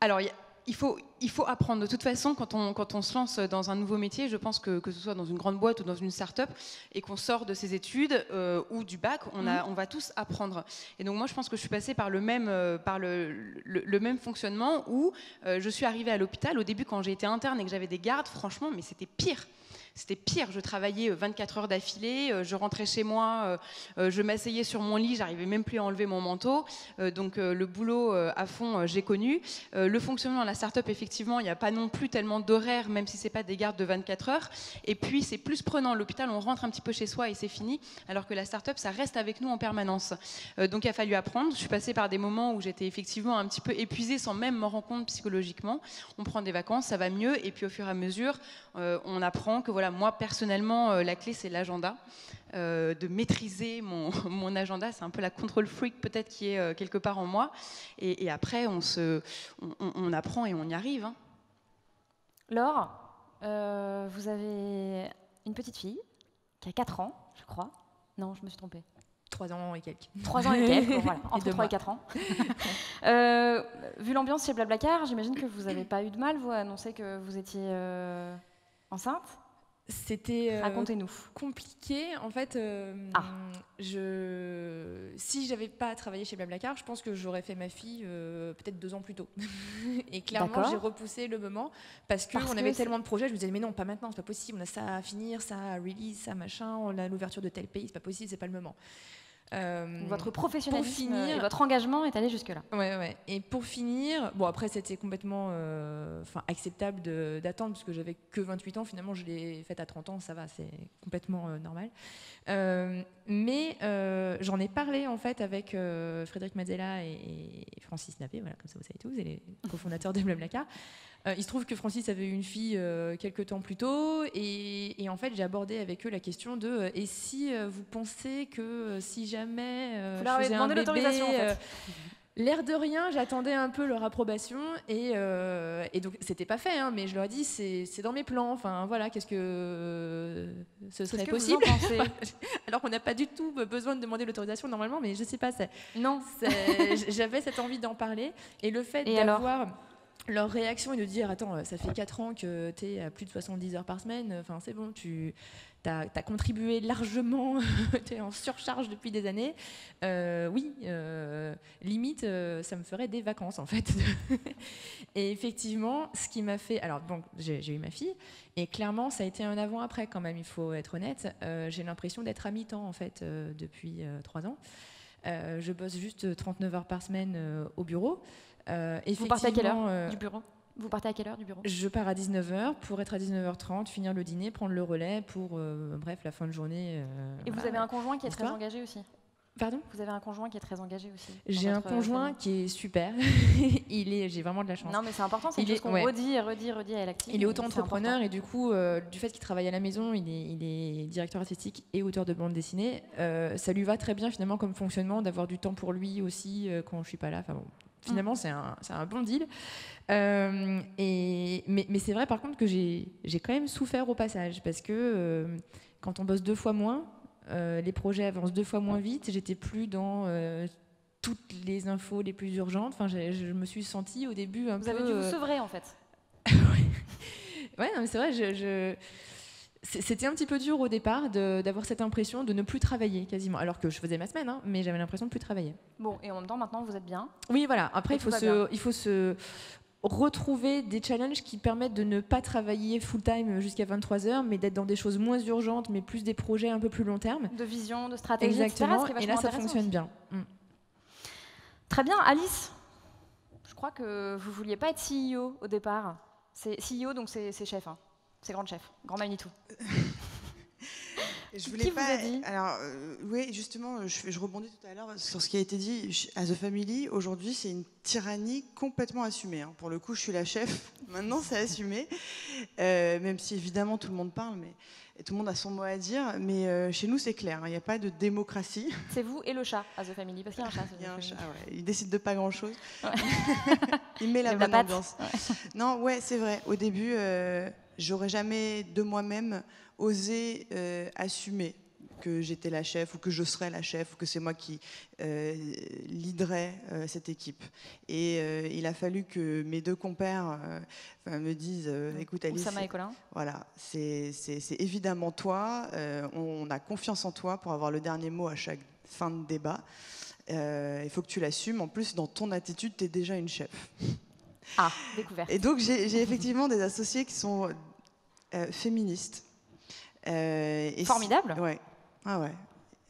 alors il faut, il faut apprendre. De toute façon, quand on, quand on se lance dans un nouveau métier, je pense que que ce soit dans une grande boîte ou dans une start-up, et qu'on sort de ses études euh, ou du bac, on, a, on va tous apprendre. Et donc moi, je pense que je suis passée par le même, euh, par le, le- le même fonctionnement où euh, je suis arrivée à l'hôpital. Au début, quand j'ai été interne et que j'avais des gardes, franchement, mais c'était pire. C'était pire, je travaillais euh, 24 heures d'affilée, euh, je rentrais chez moi, euh, euh, je m'asseyais sur mon lit, j'arrivais même plus à enlever mon manteau. Euh, donc euh, le boulot euh, à fond, euh, j'ai connu. Euh, le fonctionnement à la start-up, effectivement, il n'y a pas non plus tellement d'horaires, même si c'est pas des gardes de 24 heures. Et puis c'est plus prenant. L'hôpital, on rentre un petit peu chez soi et c'est fini, alors que la start-up, ça reste avec nous en permanence. Euh, donc il a fallu apprendre. Je suis passée par des moments où j'étais effectivement un petit peu épuisée sans même m'en rendre compte psychologiquement. On prend des vacances, ça va mieux, et puis au fur et à mesure, euh, on apprend que voilà, moi personnellement, euh, la clé c'est l'agenda. Euh, de maîtriser mon, mon agenda, c'est un peu la control freak peut-être qui est euh, quelque part en moi. Et, et après, on, se, on, apprend et on y arrive. hein. Laure, euh, vous avez une petite fille qui a 4 ans, je crois. Non, je me suis trompée. 3 ans et quelques. 3 ans et quelques, bon, voilà, Et entre deux 3 et mois. 4 ans. Euh, vu l'ambiance chez Blablacar, j'imagine que vous n'avez pas eu de mal, vous, à annoncer que vous étiez euh, enceinte? C'était euh, Racontez-nous. compliqué. En fait, euh, Ah. je, si j'avais pas travaillé chez Blablacar, je pense que j'aurais fait ma fille euh, peut-être deux ans plus tôt. Et clairement, j'ai repoussé le moment parce que Parce on que avait tellement de projets. Je me disais mais non, pas maintenant, c'est pas possible. On a ça à finir, ça à release, ça machin. On a l'ouverture de tel pays, c'est pas possible, c'est pas le moment. Euh, Votre professionnalisme finir- et votre engagement est allé jusque-là. Ouais, ouais. Et pour finir, bon après c'était complètement euh, acceptable d'attendre parce que j'avais que 28 ans. Finalement, je l'ai faite à 30 ans, ça va, c'est complètement euh, normal. Euh, mais euh, j'en ai parlé en fait avec euh, Frédéric Mazzella et, et Francis Nappé, voilà, comme ça vous savez vous êtes les cofondateurs de Blablacar. Euh, il se trouve que Francis avait eu une fille euh, quelques temps plus tôt et, et en fait j'ai abordé avec eux la question de euh, et si euh, vous pensez que si jamais je faisais un bébé, l'autorisation, en fait. L'air de rien, j'attendais un peu leur approbation et, et donc c'était pas fait, hein, mais je leur ai dit c'est dans mes plans. Enfin voilà, qu'est-ce que ce serait possible? Alors qu'on n'a pas du tout besoin de demander l'autorisation normalement, mais je sais pas. Non. J'avais cette envie d'en parler et le fait d'avoir leur réaction et de dire attends ça fait 4 ans que tu es à plus de 70 heures par semaine enfin c'est bon tu as, contribué largement tu es en surcharge depuis des années. Euh, oui euh, limite euh, ça me ferait des vacances en fait. Et effectivement ce qui m'a fait alors donc j'ai eu ma fille et clairement ça a été un avant après quand même il faut être honnête. Euh, j'ai l'impression d'être à mi-temps en fait euh, depuis 3 ans. Euh, je bosse juste 39 heures par semaine euh, au bureau. Euh, Vous partez à quelle heure euh, du bureau? Vous partez à quelle heure du bureau? Je pars à 19h pour être à 19h30, finir le dîner, prendre le relais pour, euh, bref, la fin de journée. euh, Et vous avez un conjoint qui est très Bonsoir. engagé aussi? Pardon? Vous avez un conjoint qui est très engagé aussi J'ai un conjoint famille? qui est super. il est, j'ai vraiment de la chance. Non, mais c'est important, c'est chose est- qu'on ouais. redit et redit, redit à l'active. Il est mais autant c'est entrepreneur important. et du coup, euh, du fait qu'il travaille à la maison, il est, il est directeur artistique et auteur de bande dessinée. Euh, ça lui va très bien finalement comme fonctionnement d'avoir du temps pour lui aussi euh, quand je suis pas là. Enfin bon, finalement, c'est un, un bon deal. Euh, et, mais mais c'est vrai par contre que j'ai quand même souffert au passage parce que euh, quand on bosse deux fois moins, euh, les projets avancent deux fois moins vite, j'étais plus dans toutes les infos les plus urgentes. Enfin, je me suis sentie au début un Vous peu. avez dû vous sevrer en fait. Ouais, non, mais c'est vrai, je, c'était un petit peu dur au départ d'avoir cette impression de ne plus travailler quasiment, alors que je faisais ma semaine, hein, mais j'avais l'impression de plus travailler. Bon, et en même temps, maintenant, vous êtes bien. Oui, voilà. Après, il faut, se, bien. il faut se retrouver des challenges qui permettent de ne pas travailler full-time jusqu'à 23h, mais d'être dans des choses moins urgentes, mais plus des projets un peu plus long terme. De vision, de stratégie, Exactement. Et là, ça fonctionne aussi. bien. Mm. Très bien, Alice. Je crois que vous vouliez pas être CEO au départ. C'est CEO, donc c'est c'est chef. hein. C'est grande chef, grand Manitou. Je Qui voulais vous pas. a dit Alors, euh, oui, justement, je, je rebondis tout à l'heure sur ce qui a été dit. À The Family, aujourd'hui, c'est une tyrannie complètement assumée. hein. Pour le coup, je suis la chef. Maintenant, c'est assumé. Euh, même si, évidemment, tout le monde parle, mais et tout le monde a son mot à dire. Mais euh, chez nous, c'est clair. hein. Il n'y a pas de démocratie. C'est vous et le chat à The Family, parce qu'il y a un chat. Il y a un chat, ouais. Il décide de pas grand-chose. Ouais. il met la Il la bonne ambiance. Non, ouais, c'est vrai. Au début, j'aurais jamais de moi-même osé euh, assumer que j'étais la chef ou que je serais la chef ou que c'est moi qui euh, euh, cette équipe. Et euh, il a fallu que mes deux compères me disent écoute Alice, et Colin. voilà, c'est évidemment toi. on a confiance en toi pour avoir le dernier mot à chaque fin de débat. Il faut que tu l'assumes. En plus, dans ton attitude, tu es déjà une chef. Ah, découverte. Et donc, j'ai effectivement des associés qui sont féministes. Euh, et Formidable. Ouais. Ah ouais.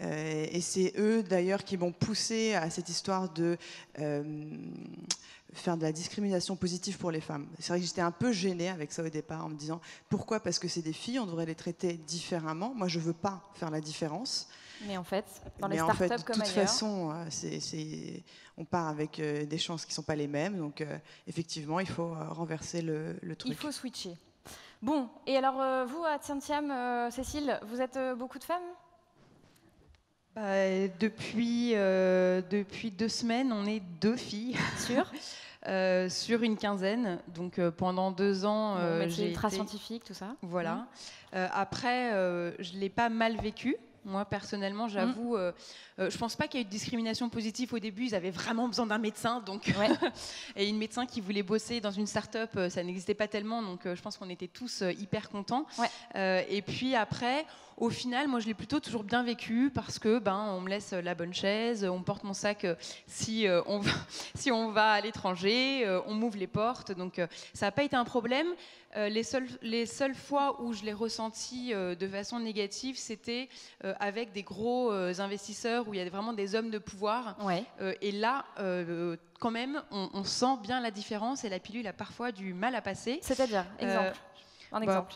Euh, et c'est eux d'ailleurs qui m'ont poussé à cette histoire de euh, faire de la discrimination positive pour les femmes. C'est vrai que j'étais un peu gênée avec ça au départ en me disant pourquoi? Parce que c'est des filles, on devrait les traiter différemment. Moi, je veux pas faire la différence. Mais en fait, dans les Mais en startups fait, de comme toute ailleurs, façon, euh, c'est- c'est- on part avec euh, des chances qui ne sont pas les mêmes. Donc, euh, effectivement, il faut euh, renverser le, le truc. il faut switcher. Bon, et alors euh, vous, à Tientiam, euh, Cécile, vous êtes euh, beaucoup de femmes? Bah, depuis, depuis deux semaines, on est deux filles. Sur Euh, sur une quinzaine. Donc euh, pendant deux ans, euh, j'ai ultra été- scientifique, tout ça. Voilà. Euh, après, je l'ai pas mal vécu. Moi, personnellement, Mhm. j'avoue, euh, euh, je pense pas qu'il y ait eu de discrimination positive au début. Ils avaient vraiment besoin d'un médecin. Donc, et une médecin qui voulait bosser dans une start-up, euh, ça n'existait pas tellement. Donc, euh, je pense qu'on était tous hyper contents. Et puis après, au final, moi, je l'ai plutôt toujours bien vécu parce que ben, on me laisse la bonne chaise, on porte mon sac euh, si, euh, on, va, si on va à l'étranger, euh, on m'ouvre les portes. Donc, euh, ça n'a pas été un problème. Euh, les, seules, les seules fois où je l'ai ressenti euh, de façon négative, c'était euh, avec des gros euh, investisseurs où il y a vraiment des hommes de pouvoir. Euh, et là, euh, quand même, on, on sent bien la différence et la pilule a parfois du mal à passer. C'est-à-dire, exemple. Un bah, exemple.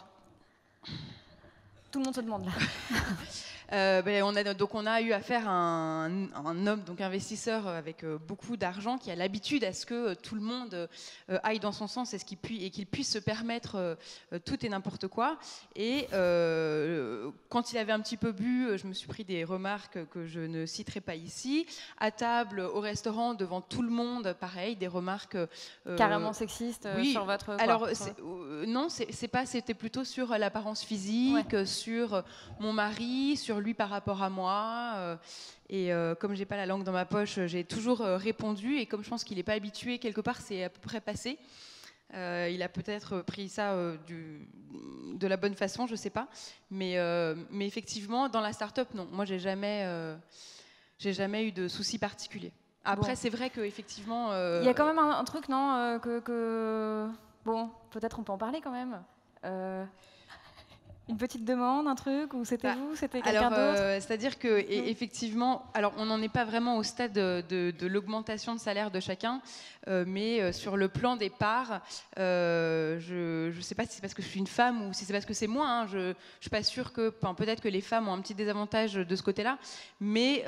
Tout le monde se demande là. Euh, ben, on a, donc on a eu affaire à un, un homme, donc investisseur euh, avec euh, beaucoup d'argent, qui a l'habitude à ce que euh, tout le monde aille dans son sens et ce qu'il pui- et qu'il puisse se permettre tout et n'importe quoi. Et quand il avait un petit peu bu, je me suis pris des remarques que je ne citerai pas ici. À table, au restaurant, devant tout le monde, pareil, des remarques Carrément sexistes, sur votre quoi, Alors c'est- non, c'est c'est pas. C'était plutôt sur l'apparence physique, sur mon mari, sur lui par rapport à moi. euh, et euh, comme j'ai pas la langue dans ma poche, euh, j'ai toujours répondu. Et comme je pense qu'il n'est pas habitué, quelque part, c'est à peu près passé. Euh, il a peut-être pris ça euh, du- de la bonne façon, je sais pas. Mais, euh, mais effectivement, dans la start-up, non. Moi, j'ai jamais, j'ai jamais eu de soucis particuliers. Après, Bon. c'est vrai qu'effectivement. Il y a quand même un, un truc, non que, que- Bon, peut-être on peut en parler quand même. Une petite demande, un truc Ou c'était vous C'était quelqu'un d'autre euh, c'est-à-dire que et- effectivement, alors on n'en est pas vraiment au stade de, de- de l'augmentation de salaire de chacun, euh, mais euh, sur le plan des parts, je ne sais pas si c'est parce que je suis une femme ou si c'est parce que c'est moi. hein, je ne suis pas sûre que, enfin, peut-être que les femmes ont un petit désavantage de ce côté-là, mais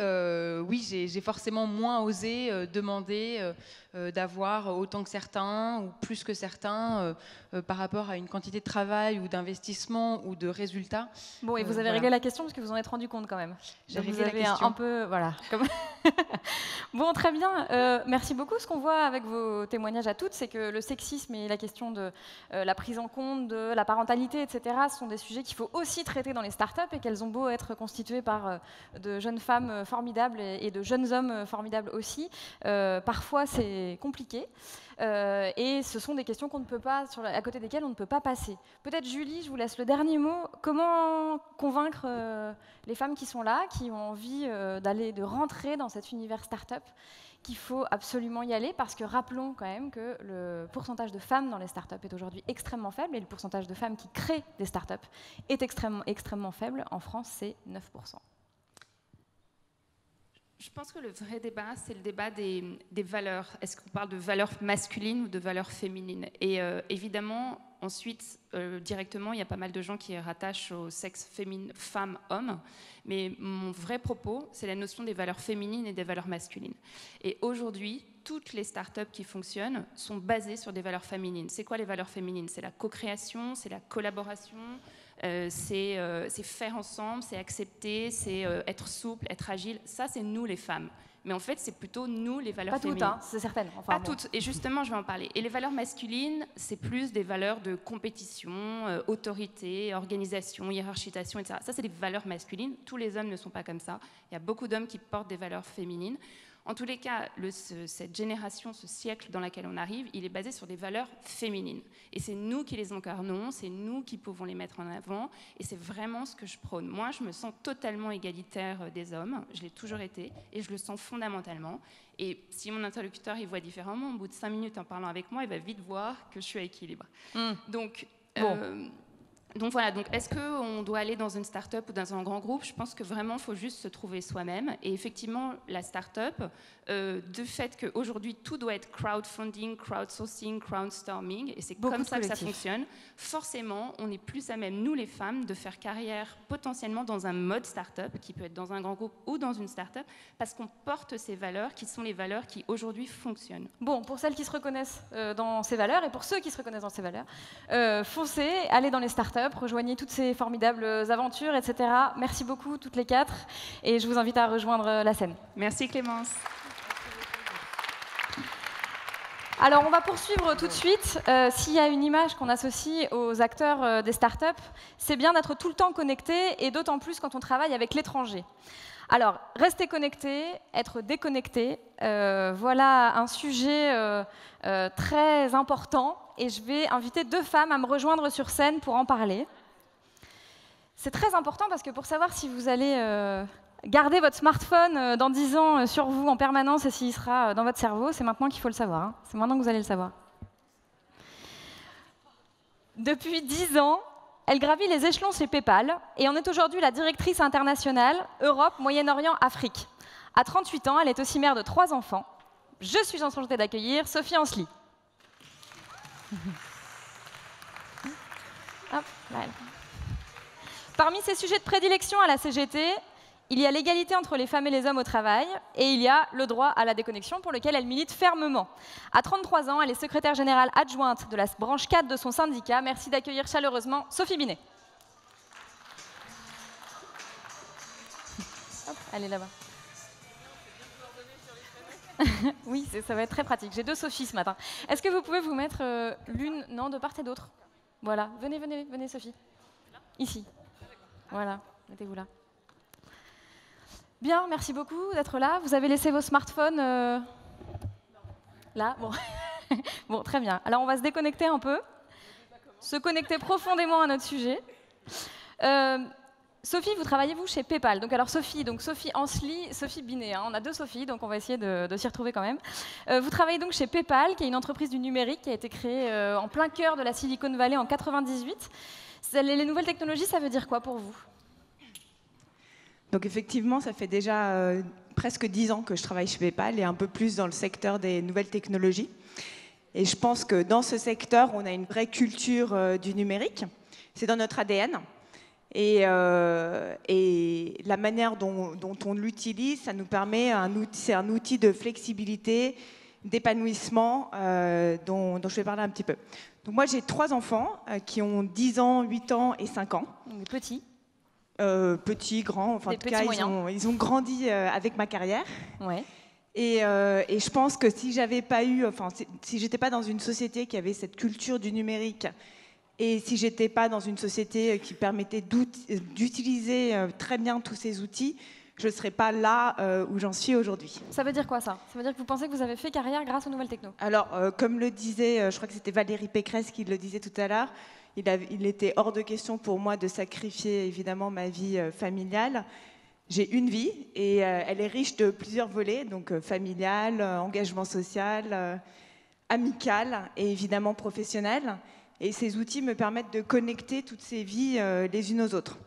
oui, j'ai forcément moins osé demander d'avoir autant que certains ou plus que certains par rapport à une quantité de travail ou d'investissement ou de de résultats. Bon, et vous avez réglé la question parce que vous en êtes rendu compte quand même. J'ai vous la avez question. un, un peu, voilà. comme- bon, très bien. Euh, merci beaucoup. Ce qu'on voit avec vos témoignages à toutes, c'est que le sexisme et la question de euh, la prise en compte de la parentalité, etc., sont des sujets qu'il faut aussi traiter dans les startups et qu'elles ont beau être constituées par euh, de jeunes femmes euh, formidables et, de jeunes hommes euh, formidables aussi. euh, parfois, c'est compliqué. Euh, et ce sont des questions qu'on ne peut pas, à côté desquelles on ne peut pas passer. Peut-être Julie, je vous laisse le dernier mot. Comment convaincre euh, les femmes qui sont là, qui ont envie euh, d'aller, de rentrer dans cet univers start-up, qu'il faut absolument y aller? Parce que rappelons quand même que le pourcentage de femmes dans les startups est aujourd'hui extrêmement faible et le pourcentage de femmes qui créent des startups est extrêmement, extrêmement faible. En France, c'est 9%. Je pense que le vrai débat, c'est le débat des, valeurs. Est-ce qu'on parle de valeurs masculines ou de valeurs féminines? Et euh, évidemment, ensuite, euh, directement, il y a pas mal de gens qui rattachent au sexe féminin, femme-homme. Mais mon vrai propos, c'est la notion des valeurs féminines et des valeurs masculines. Et aujourd'hui, toutes les startups qui fonctionnent sont basées sur des valeurs féminines. C'est quoi les valeurs féminines? C'est la co-création, c'est la collaboration, euh, c'est euh, c'est faire ensemble, c'est accepter, c'est euh, être souple, être agile. Ça, c'est nous les femmes. Mais en fait, c'est plutôt nous les valeurs Pas toutes, féminines. hein, c'est certaines. Enfin, Pas bon. toutes. Et justement, je vais en parler. Et les valeurs masculines, c'est plus des valeurs de compétition, autorité, organisation, hiérarchisation, etc. Ça, c'est des valeurs masculines. Tous les hommes ne sont pas comme ça. Il y a beaucoup d'hommes qui portent des valeurs féminines. En tous les cas, le- ce- cette génération, ce siècle dans lequel on arrive, il est basé sur des valeurs féminines. Et c'est nous qui les incarnons, c'est nous qui pouvons les mettre en avant. Et c'est vraiment ce que je prône. Moi, je me sens totalement égalitaire euh, des hommes. Je l'ai toujours été. Et je le sens fondamentalement. Et si mon interlocuteur il voit différemment, au bout de cinq minutes en parlant avec moi, il va vite voir que je suis à équilibre. Hmm. Donc, Bon. euh, donc voilà, donc est-ce qu'on doit aller dans une start-up ou dans un grand groupe? Je pense que vraiment, il faut juste se trouver soi-même. Et effectivement, la start-up, euh, de fait qu'aujourd'hui, tout doit être crowdfunding, crowdsourcing, crowdstorming, et c'est comme ça que ça fonctionne, forcément, on est plus à même, nous les femmes, de faire carrière potentiellement dans un mode start-up, qui peut être dans un grand groupe ou dans une start-up, parce qu'on porte ces valeurs qui sont les valeurs qui aujourd'hui fonctionnent. Bon, pour celles qui se reconnaissent euh, dans ces valeurs et pour ceux qui se reconnaissent dans ces valeurs, euh, foncez, allez dans les rejoignez toutes ces formidables aventures, etc. Merci beaucoup, toutes les quatre, et je vous invite à rejoindre euh, la scène. Merci Clémence. Alors, on va poursuivre tout de suite. Euh, S'il y a une image qu'on associe aux acteurs euh, des startups, c'est bien d'être tout le temps connecté, et d'autant plus quand on travaille avec l'étranger. Alors, rester connecté, être déconnecté, euh, voilà un sujet euh, euh, très important, et je vais inviter deux femmes à me rejoindre sur scène pour en parler. C'est très important parce que pour savoir si vous allez garder votre smartphone dans 10 ans sur vous en permanence et s'il sera dans votre cerveau, c'est maintenant qu'il faut le savoir. hein. C'est maintenant que vous allez le savoir. Depuis 10 ans, elle gravit les échelons chez PayPal et en est aujourd'hui la directrice internationale Europe, Moyen-Orient, Afrique. À 38 ans, elle est aussi mère de trois enfants. Je suis enchantée d'accueillir Sophie elle. Parmi ses sujets de prédilection à la CGT, il y a l'égalité entre les femmes et les hommes au travail et il y a le droit à la déconnexion pour lequel elle milite fermement. À 33 ans, elle est secrétaire générale adjointe de la branche 4 de son syndicat. Merci d'accueillir chaleureusement Sophie Binet. Là-bas. oui, ça va être très pratique. J'ai deux Sophie ce matin. Est-ce que vous pouvez vous mettre euh, l'une, non, de part et d'autre? Voilà. Venez, venez, venez, Sophie. Ici. Voilà. Mettez-vous là. Bien, merci beaucoup d'être là. Vous avez laissé vos smartphones euh, là. Bon. très bien. Alors, on va se déconnecter un peu, se connecter profondément à notre sujet. Euh, Sophie, vous travaillez vous chez PayPal. Donc alors Sophie, donc Sophie Ansely, Sophie Binet. hein. On a deux Sophie, donc on va essayer de, s'y retrouver quand même. Euh, vous travaillez donc chez PayPal, qui est une entreprise du numérique qui a été créée en plein cœur de la Silicon Valley en 98. C'est- Les, les nouvelles technologies, ça veut dire quoi pour vous? Donc effectivement, ça fait déjà euh, presque dix ans que je travaille chez PayPal et un peu plus dans le secteur des nouvelles technologies. Et je pense que dans ce secteur, on a une vraie culture euh, du numérique. C'est dans notre ADN. Et, euh, et la manière dont, on l'utilise, ça nous permet c'est un outil de flexibilité, d'épanouissement dont, je vais parler un petit peu. Donc moi, j'ai trois enfants qui ont 10 ans, 8 ans et 5 ans. Des petits. Euh, petits, grands, enfin en tout cas, ils ont, ils ont grandi euh, avec ma carrière. Ouais. Et, euh, et je pense que si j'avais pas eu, enfin, si, si j'étais pas dans une société qui avait cette culture du numérique, et si j'étais pas dans une société euh, qui permettait d'utiliser très bien tous ces outils, je ne serais pas là euh, où j'en suis aujourd'hui. Ça veut dire quoi ça? Ça veut dire que vous pensez que vous avez fait carrière grâce aux nouvelles techno? Alors, euh, comme le disait, euh, je crois que c'était Valérie Pécresse qui le disait tout à l'heure, il, avait- il était hors de question pour moi de sacrifier évidemment ma vie euh, familiale. J'ai une vie et euh, elle est riche de plusieurs volets, donc euh, familial, euh, engagement social, amical et évidemment professionnel. Et ces outils me permettent de connecter toutes ces vies les unes aux autres.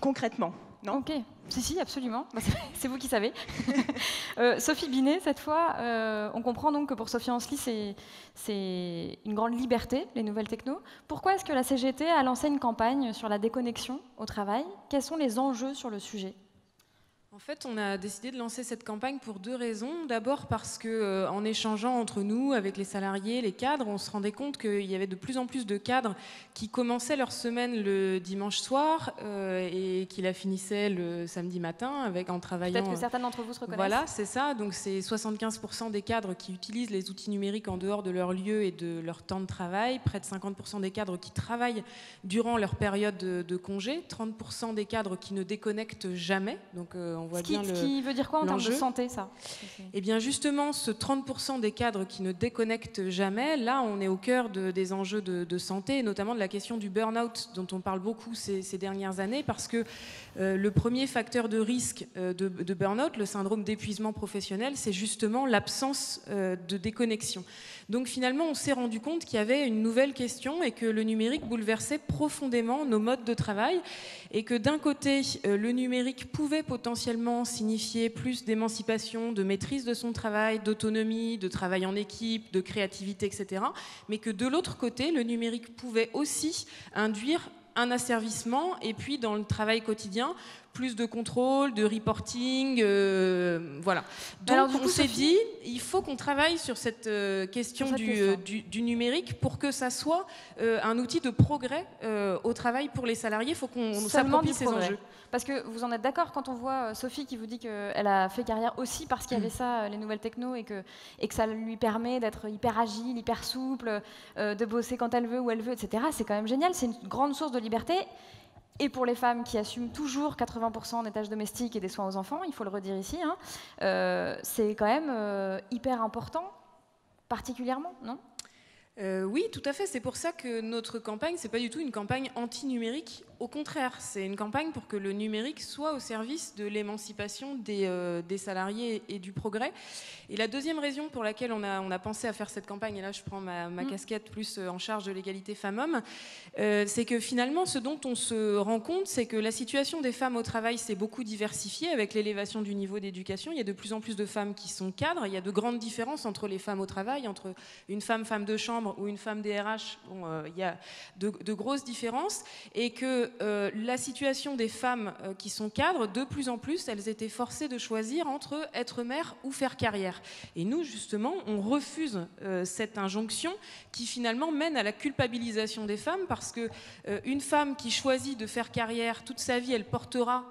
Concrètement, non Ok. Si, si, absolument. Bah, c'est- vous qui savez. Euh, Sophie Binet, cette fois, euh, on comprend donc que pour Sophie Ansely, c'est- c'est une grande liberté, les nouvelles techno. Pourquoi est-ce que la CGT a lancé une campagne sur la déconnexion au travail? Quels sont les enjeux sur le sujet? En fait, on a décidé de lancer cette campagne pour deux raisons. D'abord parce que, euh, en échangeant entre nous, avec les salariés, les cadres, on se rendait compte qu'il y avait de plus en plus de cadres qui commençaient leur semaine le dimanche soir euh, et qui la finissaient le samedi matin avec en travaillant. Peut-être que certains d'entre vous se reconnaissent. Voilà, c'est ça. Donc c'est 75% des cadres qui utilisent les outils numériques en dehors de leur lieu et de leur temps de travail, près de 50% des cadres qui travaillent durant leur période de, de congé, 30% des cadres qui ne déconnectent jamais. Donc euh, on voit Ce qui, ce veut dire quoi en termes de santé, ça Eh bien justement, ce 30% des cadres qui ne déconnectent jamais, là on est au cœur de- des enjeux de, de santé, notamment de la question du burn-out dont on parle beaucoup ces, ces dernières années, parce que euh, le premier facteur de risque euh, de, de burn-out, le syndrome d'épuisement professionnel, c'est justement l'absence euh, de déconnexion. Donc finalement, on s'est rendu compte qu'il y avait une nouvelle question et que le numérique bouleversait profondément nos modes de travail et que d'un côté, euh, le numérique pouvait potentiellement signifier plus d'émancipation, de maîtrise de son travail, d'autonomie, de travail en équipe, de créativité, etc. Mais que de l'autre côté, le numérique pouvait aussi induire un asservissement et puis dans le travail quotidien, plus de contrôle, de reporting, euh, voilà. Donc Alors, on s'est dit, il faut qu'on travaille sur cette euh, question, du, euh, du- du numérique pour que ça soit euh, un outil de progrès au travail pour les salariés. Il faut qu'on s'approprie ces progrès. enjeux. Parce que vous en êtes d'accord quand on voit Sophie qui vous dit qu'elle a fait carrière aussi parce qu'il y avait ça, euh, les nouvelles techno, et que, et que ça lui permet d'être hyper agile, hyper souple, de bosser quand elle veut, où elle veut, etc. C'est quand même génial, c'est une grande source de liberté. Et pour les femmes qui assument toujours 80% des tâches domestiques et des soins aux enfants, il faut le redire ici, hein, euh, c'est quand même euh, hyper important, particulièrement, non? Euh, oui, tout à fait. C'est pour ça que notre campagne, c'est pas du tout une campagne anti-numérique. Au contraire, c'est une campagne pour que le numérique soit au service de l'émancipation des, euh, des salariés et du progrès. Et la deuxième raison pour laquelle on a, on a pensé à faire cette campagne, et là je prends ma, ma Mm. casquette plus euh, en charge de l'égalité femmes-hommes, euh, c'est que finalement, ce dont on se rend compte, c'est que la situation des femmes au travail s'est beaucoup diversifiée avec l'élévation du niveau d'éducation. Il y a de plus en plus de femmes qui sont cadres. Il y a de grandes différences entre les femmes au travail, entre une femme femme de chambre ou une femme DRH. Bon, euh, il y a de, de grosses différences et que euh, la situation des femmes euh, qui sont cadres, de plus en plus, elles étaient forcées de choisir entre être mère ou faire carrière. Et nous, justement, on refuse euh, cette injonction qui finalement mène à la culpabilisation des femmes parce que une femme qui choisit de faire carrière toute sa vie, elle portera,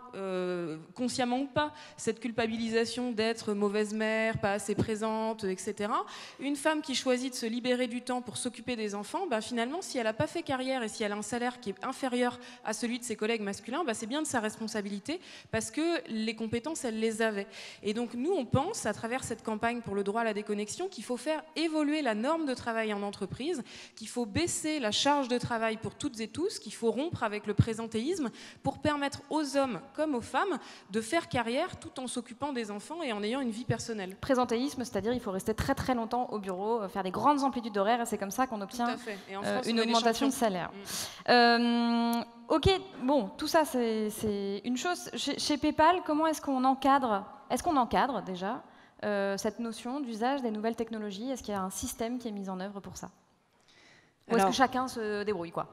consciemment ou pas, cette culpabilisation d'être mauvaise mère, pas assez présente, etc. Une femme qui choisit de se libérer du temps pour s'occuper des enfants, bah, finalement, si elle n'a pas fait carrière et si elle a un salaire qui est inférieur à celui de ses collègues masculins, bah, c'est bien de sa responsabilité parce que les compétences, elle les avait. Et donc, nous, on pense, à travers cette campagne pour le droit à la déconnexion, qu'il faut faire évoluer la norme de travail en entreprise, qu'il faut baisser la charge de travail pour toutes et tous, qu'il faut rompre avec le présentéisme pour permettre aux hommes comme aux femmes de faire carrière tout en s'occupant des enfants et en ayant une vie personnelle. Présentéisme, c'est-à-dire il faut rester très très longtemps au bureau, euh, faire des grandes amplitudes horaires, et c'est comme ça qu'on obtient euh, une augmentation de salaire. Mm. Euh, ok, bon, tout ça c'est une chose. Chez, chez PayPal, comment est-ce qu'on encadre Est-ce qu'on encadre déjà euh, cette notion d'usage des nouvelles technologies? Est-ce qu'il y a un système qui est mis en œuvre pour ça? Ou est-ce que chacun se débrouille quoi?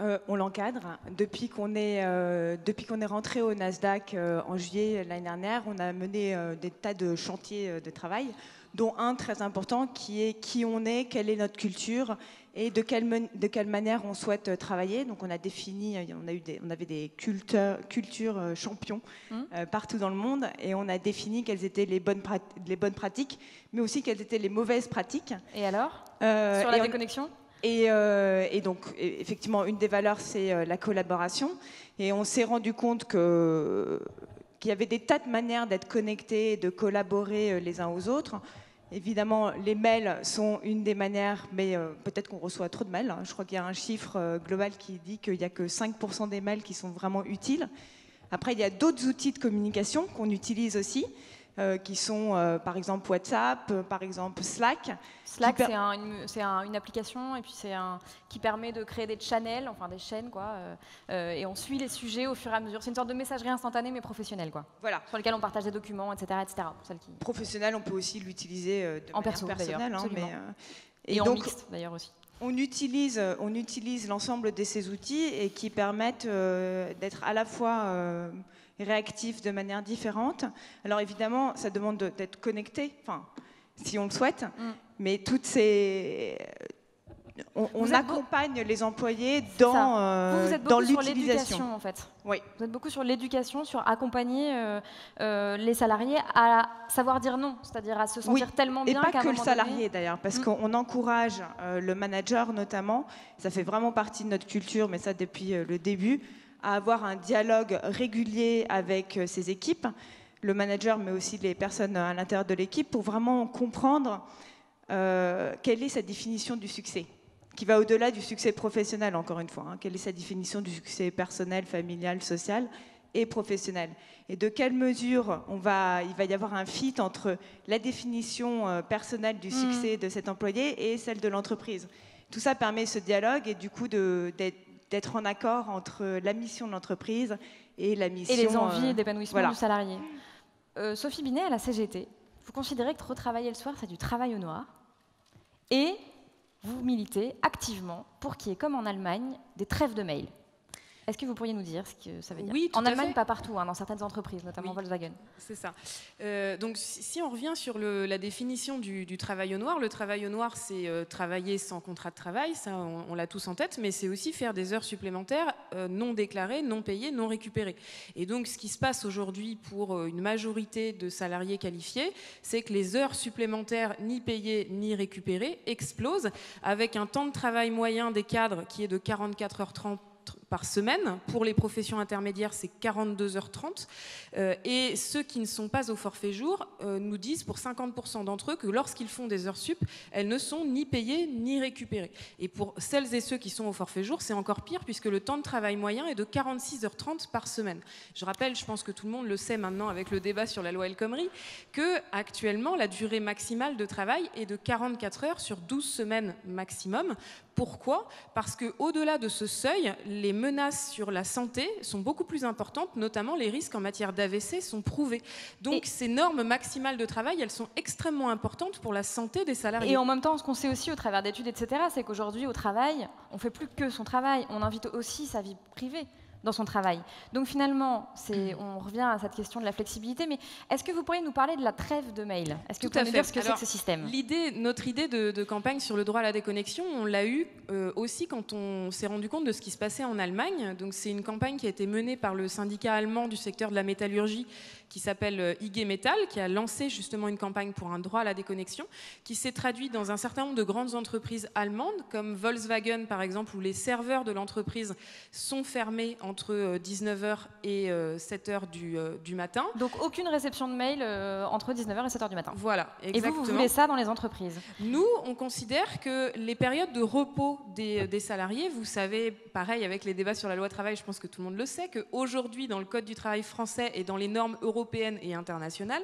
Euh, on l'encadre. Depuis qu'on est, euh, depuis qu'on est rentré au Nasdaq euh, en juillet l'année dernière, on a mené des tas de chantiers de travail. dont un très important qui est qui on est, quelle est notre culture et de quelle, de quelle manière on souhaite euh, travailler? Donc on a défini, euh, on, a eu des, on avait des cultures, cultures euh, champions mmh. partout dans le monde et on a défini quelles étaient les bonnes, les bonnes pratiques, mais aussi quelles étaient les mauvaises pratiques. Et alors? Sur la déconnexion? Et, et, donc, effectivement, une des valeurs, c'est la collaboration. Et on s'est rendu compte que qu'il y avait des tas de manières d'être connectés, de collaborer les uns aux autres. Évidemment, les mails sont une des manières, mais euh, peut-être qu'on reçoit trop de mails. Hein. Je crois qu'il y a un chiffre euh, global qui dit qu'il n'y a que 5% des mails qui sont vraiment utiles. Après, il y a d'autres outils de communication qu'on utilise aussi. Euh, qui sont euh, par exemple WhatsApp, euh, par exemple Slack. Slack, c'est une application et puis c'est un qui permet de créer des channels, enfin des chaînes, quoi. et on suit les sujets au fur et à mesure. C'est une sorte de messagerie instantanée mais professionnelle, quoi. Voilà. Sur lequel on partage des documents, etc., etc. qui... Professionnel, on peut aussi l'utiliser de en perso, personnelle, hein, mais, et, en donc, mixte d'ailleurs aussi. On utilise, on utilise l'ensemble de ces outils et qui permettent d'être à la fois réactifs de manière différente. Alors évidemment, ça demande d'être connecté, enfin, si on le souhaite, mm. mais toutes ces... On, accompagne les employés dans, euh, dans l'utilisation. en fait. Oui. Vous êtes beaucoup sur l'éducation, sur accompagner euh, euh, les salariés à savoir dire non, c'est-à-dire à se sentir tellement bien. Et pas que le salarié d'ailleurs, parce mm. qu'on encourage le manager notamment. Ça fait vraiment partie de notre culture, mais ça depuis le début à avoir un dialogue régulier avec euh, ses équipes, le manager, mais aussi les personnes à l'intérieur de l'équipe, pour vraiment comprendre euh, quelle est sa définition du succès, qui va au-delà du succès professionnel, encore une fois. Hein. quelle est sa définition du succès personnel, familial, social et professionnel Et de quelle mesure on va, il va y avoir un fit entre la définition euh, personnelle du mmh. succès de cet employé et celle de l'entreprise tout ça permet ce dialogue et du coup d'être d'être en accord entre la mission de l'entreprise et la mission... Et les envies euh, d'épanouissement du salarié. Euh, Sophie Binet, à la CGT, vous considérez que retravailler le soir, c'est du travail au noir. Et vous militez activement pour qu'il y ait, comme en Allemagne, des trêves de mail. Est-ce que vous pourriez nous dire ce que ça veut dire Oui, En Allemagne, pas partout, hein, dans certaines entreprises, notamment Volkswagen. C'est ça. Euh, donc, si on revient sur la définition du, travail au noir, le travail au noir, c'est euh, travailler sans contrat de travail, ça, on, l'a tous en tête, mais c'est aussi faire des heures supplémentaires euh, non déclarées, non payées, non récupérées. Et donc, ce qui se passe aujourd'hui pour une majorité de salariés qualifiés, c'est que les heures supplémentaires, ni payées ni récupérées, explosent, avec un temps de travail moyen des cadres qui est de 44 h 30 par semaine. Pour les professions intermédiaires, c'est 42h30. Euh, et ceux qui ne sont pas au forfait jour euh, nous disent pour 50% d'entre eux que lorsqu'ils font des heures sup, elles ne sont ni payées ni récupérées. Et pour celles et ceux qui sont au forfait jour, c'est encore pire puisque le temps de travail moyen est de 46h30 par semaine. Je rappelle, je pense que tout le monde le sait maintenant avec le débat sur la loi El Khomri, que actuellement la durée maximale de travail est de 44 heures sur 12 semaines maximum. Pourquoi? Parce que au-delà de ce seuil, les menaces sur la santé sont beaucoup plus importantes, notamment les risques en matière d'AVC sont prouvés. Donc ces normes maximales de travail, elles sont extrêmement importantes pour la santé des salariés. Et en même temps, ce qu'on sait aussi au travers d'études, etc., c'est qu'aujourd'hui, au travail, on fait plus que son travail, on invite aussi sa vie privée dans son travail. Donc finalement, on revient à cette question de la flexibilité, mais est-ce que vous pourriez nous parler de la trêve de mail? Est-ce que vous pouvez nous dire ce que c'est que ce système? l'idée, Notre idée de, campagne sur le droit à la déconnexion, on l'a eu euh, aussi quand on s'est rendu compte de ce qui se passait en Allemagne. Donc c'est une campagne qui a été menée par le syndicat allemand du secteur de la métallurgie qui s'appelle euh, IG Metall, qui a lancé justement une campagne pour un droit à la déconnexion, qui s'est traduit dans un certain nombre de grandes entreprises allemandes, comme Volkswagen par exemple, où les serveurs de l'entreprise sont fermés entre 19h euh, et 7h euh, du, du, matin. Donc aucune réception de mail entre 19h et 7h du matin. Voilà, exactement. Et vous, vous voulez ça dans les entreprises? Nous, on considère que les périodes de repos des, des salariés, vous savez, pareil avec les débats sur la loi travail, je pense que tout le monde le sait, qu'aujourd'hui, dans le Code du travail français et dans les normes européennes, européenne et internationale,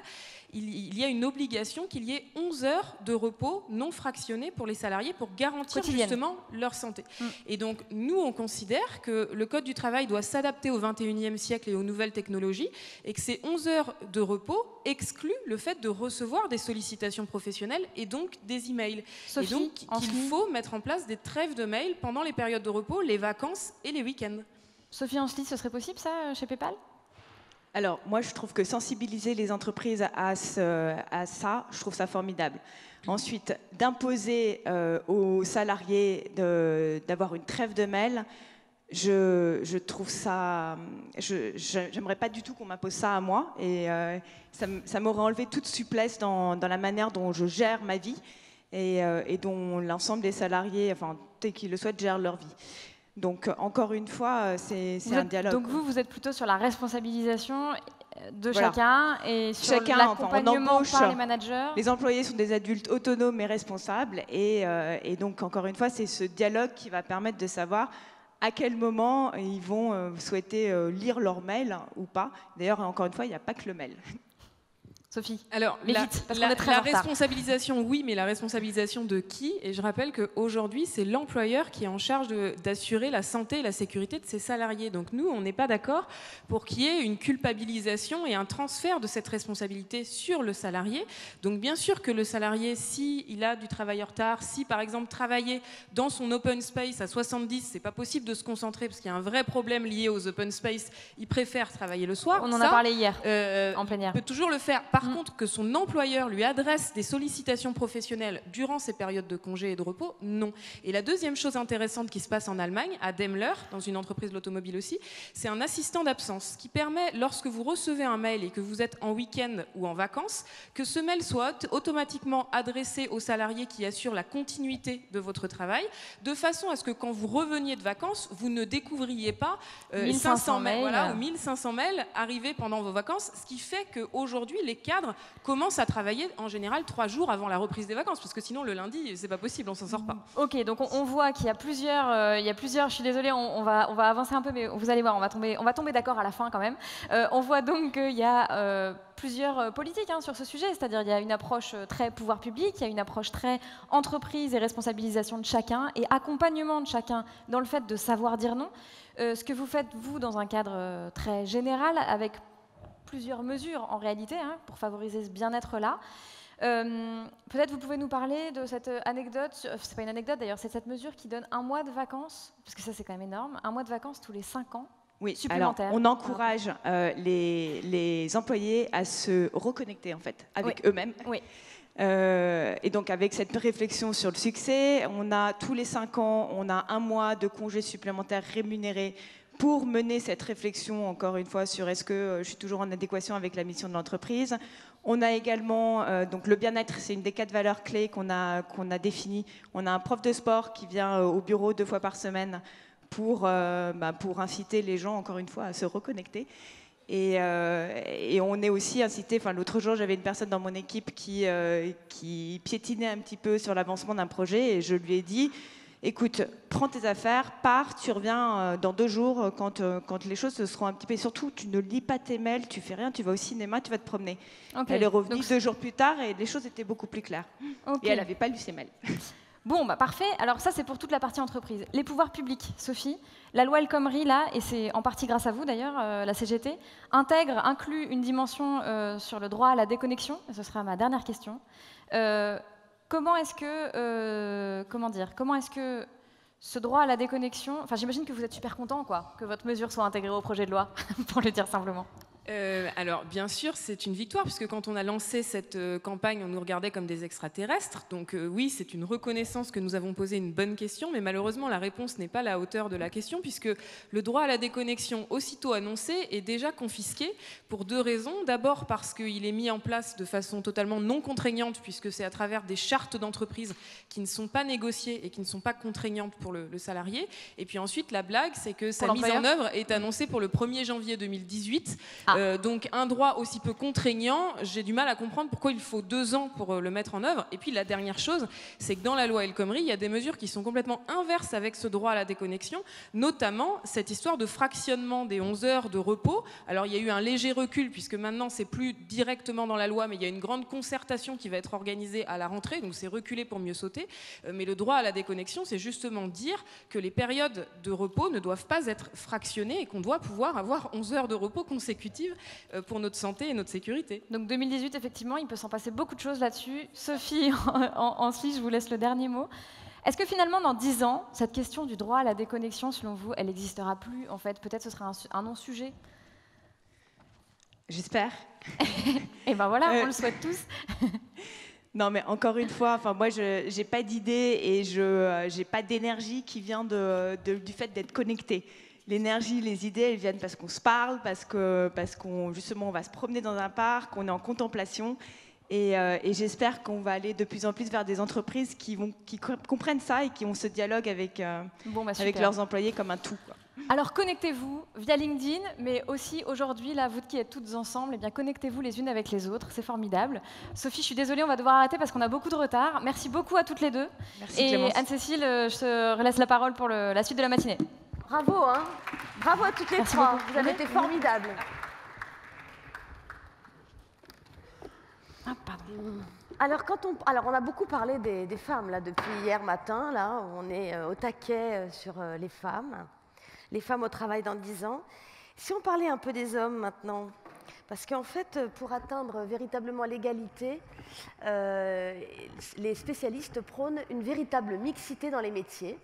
il, y a une obligation qu'il y ait 11 heures de repos non fractionnés pour les salariés pour garantir justement leur santé. Mm. Et donc, nous, on considère que le Code du travail doit s'adapter au 21e siècle et aux nouvelles technologies et que ces 11 heures de repos excluent le fait de recevoir des sollicitations professionnelles et donc des emails. et donc, il faut mettre en place des trêves de mails pendant les périodes de repos, les vacances et les week-ends. Sophie Ansli, ce serait possible ça chez PayPal? Alors, moi, je trouve que sensibiliser les entreprises à, ça, je trouve ça formidable. Ensuite, d'imposer euh, aux salariés d'avoir une trêve de mail, je, trouve ça. J'aimerais pas du tout qu'on m'impose ça à moi. Et euh, ça, m'aurait enlevé toute souplesse dans, la manière dont je gère ma vie et, euh, dont l'ensemble des salariés, enfin, qu'ils le souhaitent, gèrent leur vie. Donc, euh, encore une fois, euh, c'est un dialogue. Donc vous, vous êtes plutôt sur la responsabilisation de Voilà. chacun et sur enfin, l'accompagnement embauche. par les managers. Les employés sont des adultes autonomes et responsables. Et, euh, et donc, encore une fois, c'est ce dialogue qui va permettre de savoir à quel moment ils vont souhaiter lire leur mail ou pas. D'ailleurs, encore une fois, il n'y a pas que le mail. Sophie, Alors, mais la, vite, parce la- est très la responsabilisation, oui, mais la responsabilisation de qui? Et je rappelle qu'aujourd'hui, c'est l'employeur qui est en charge d'assurer la santé et la sécurité de ses salariés. Donc nous, on n'est pas d'accord pour qu'il y ait une culpabilisation et un transfert de cette responsabilité sur le salarié. Donc bien sûr que le salarié, si il a du travail en retard, si par exemple travailler dans son open space à 70, c'est pas possible de se concentrer parce qu'il y a un vrai problème lié aux open space, il préfère travailler le soir. On en Ça, a parlé hier, euh, en plénière. peut toujours le faire. Par contre, que son employeur lui adresse des sollicitations professionnelles durant ces périodes de congé et de repos, non. Et la deuxième chose intéressante qui se passe en Allemagne, à Daimler, dans une entreprise de l'automobile aussi, c'est un assistant d'absence qui permet, lorsque vous recevez un mail et que vous êtes en week-end ou en vacances, que ce mail soit aut- automatiquement adressé aux salariés qui assurent la continuité de votre travail, de façon à ce que quand vous reveniez de vacances, vous ne découvriez pas euh, 1500 500 mails, mails. voilà, ou 1500 mails arrivés pendant vos vacances, ce qui fait qu'aujourd'hui, les cadres commencent à travailler en général trois jours avant la reprise des vacances, parce que sinon le lundi, c'est pas possible, on s'en sort pas. Ok, donc on, voit qu'il y a plusieurs, euh, il y a plusieurs. Je suis désolée, on, va, on va avancer un peu, mais vous allez voir, on va tomber, on va tomber d'accord à la fin quand même. Euh, on voit donc qu'il y a euh, plusieurs politiques hein, sur ce sujet, c'est-à-dire il y a une approche très pouvoir public, il y a une approche très entreprise et responsabilisation de chacun et accompagnement de chacun dans le fait de savoir dire non. Ce que vous faites vous dans un cadre très général avec plusieurs mesures en réalité hein, pour favoriser ce bien-être-là. Euh, Peut-être vous pouvez nous parler de cette anecdote, c'est pas une anecdote d'ailleurs, c'est cette mesure qui donne un mois de vacances, parce que ça c'est quand même énorme, un mois de vacances tous les 5 ans Oui, alors on encourage euh, les, les employés à se reconnecter en fait avec eux-mêmes. Oui. Euh, et donc avec cette réflexion sur le succès, on a tous les cinq ans, on a un mois de congés supplémentaires rémunérés pour mener cette réflexion, encore une fois, sur est-ce que euh, je suis toujours en adéquation avec la mission de l'entreprise. On a également, euh, donc le bien-être, c'est une des quatre valeurs clés qu'on a, a définies. On a un prof de sport qui vient euh, au bureau deux fois par semaine pour, bah, pour inciter les gens, encore une fois, à se reconnecter. Et, et on est aussi incité, enfin l'autre jour j'avais une personne dans mon équipe qui, qui piétinait un petit peu sur l'avancement d'un projet et je lui ai dit, écoute, prends tes affaires, pars, tu reviens euh, dans deux jours euh, quand, euh, quand les choses se seront un petit peu... Et surtout, tu ne lis pas tes mails, tu fais rien, tu vas au cinéma, tu vas te promener. Elle est revenue donc- deux jours plus tard et les choses étaient beaucoup plus claires. Et elle n'avait pas lu ses mails. Bon, bah parfait. Alors ça, c'est pour toute la partie entreprise. Les pouvoirs publics, Sophie, la loi El Khomri, là, et c'est en partie grâce à vous d'ailleurs, euh, la CGT, intègre, inclut une dimension euh, sur le droit à la déconnexion. Et ce sera ma dernière question. Euh, comment est-ce que, euh, comment dire, comment est-ce que ce droit à la déconnexion, enfin j'imagine que vous êtes super content, quoi, que votre mesure soit intégrée au projet de loi, pour le dire simplement. Euh, alors, bien sûr, c'est une victoire, puisque quand on a lancé cette euh, campagne, on nous regardait comme des extraterrestres. Donc euh, oui, c'est une reconnaissance que nous avons posé une bonne question, mais malheureusement, la réponse n'est pas à la hauteur de la question, puisque le droit à la déconnexion, aussitôt annoncé, est déjà confisqué pour deux raisons. D'abord parce qu'il est mis en place de façon totalement non contraignante, puisque c'est à travers des chartes d'entreprise qui ne sont pas négociées et qui ne sont pas contraignantes pour le, le salarié. Et puis ensuite, la blague, c'est que sa mise en œuvre est annoncée pour le 1er janvier 2018. Euh, donc un droit aussi peu contraignant, j'ai du mal à comprendre pourquoi il faut deux ans pour euh, le mettre en œuvre. Et puis la dernière chose, c'est que dans la loi El Khomri, il y a des mesures qui sont complètement inverses avec ce droit à la déconnexion, notamment cette histoire de fractionnement des 11 heures de repos. Alors il y a eu un léger recul puisque maintenant c'est plus directement dans la loi, mais il y a une grande concertation qui va être organisée à la rentrée, donc c'est reculé pour mieux sauter. Euh, Mais le droit à la déconnexion, c'est justement dire que les périodes de repos ne doivent pas être fractionnées et qu'on doit pouvoir avoir 11 heures de repos consécutives euh, pour notre santé et notre sécurité. Donc 2018, effectivement, il peut s'en passer beaucoup de choses là-dessus. Sophie, en- ensuite, je vous laisse le dernier mot. Est-ce que finalement, dans 10 ans, cette question du droit à la déconnexion, selon vous, elle n'existera plus? En fait, peut-être ce sera un, su- un non-sujet J'espère. Et ben voilà, Euh, on le souhaite tous. Non, mais encore une fois, enfin moi, je n'ai pas d'idée et je n'ai pas d'énergie qui vient de, de- du fait d'être connecté. L'énergie, les idées, elles viennent parce qu'on se parle, parce que parce qu'on justement on va se promener dans un parc, on est en contemplation. Et, euh, et j'espère qu'on va aller de plus en plus vers des entreprises qui vont qui co- comprennent ça et qui ont ce dialogue avec euh, Bon, bah, avec leurs employés comme un tout. quoi. Alors connectez-vous via LinkedIn, mais aussi aujourd'hui, là, vous qui êtes toutes ensemble, eh bien connectez-vous les unes avec les autres, c'est formidable. Sophie, je suis désolée, on va devoir arrêter parce qu'on a beaucoup de retard. Merci beaucoup à toutes les deux. Merci, Et. Anne-Cécile, euh, je te relaisse la parole pour le- la suite de la matinée. Bravo, hein Bravo à toutes les Merci trois. beaucoup. Vous avez été formidables. Ah, pardon. Alors, quand on, alors, on a beaucoup parlé des, des femmes là, depuis hier matin. Là, on est euh, au taquet euh, sur euh, les femmes. Les femmes au travail dans 10 ans. Si on parlait un peu des hommes maintenant, parce qu'en fait, pour atteindre véritablement l'égalité, euh, les spécialistes prônent une véritable mixité dans les métiers.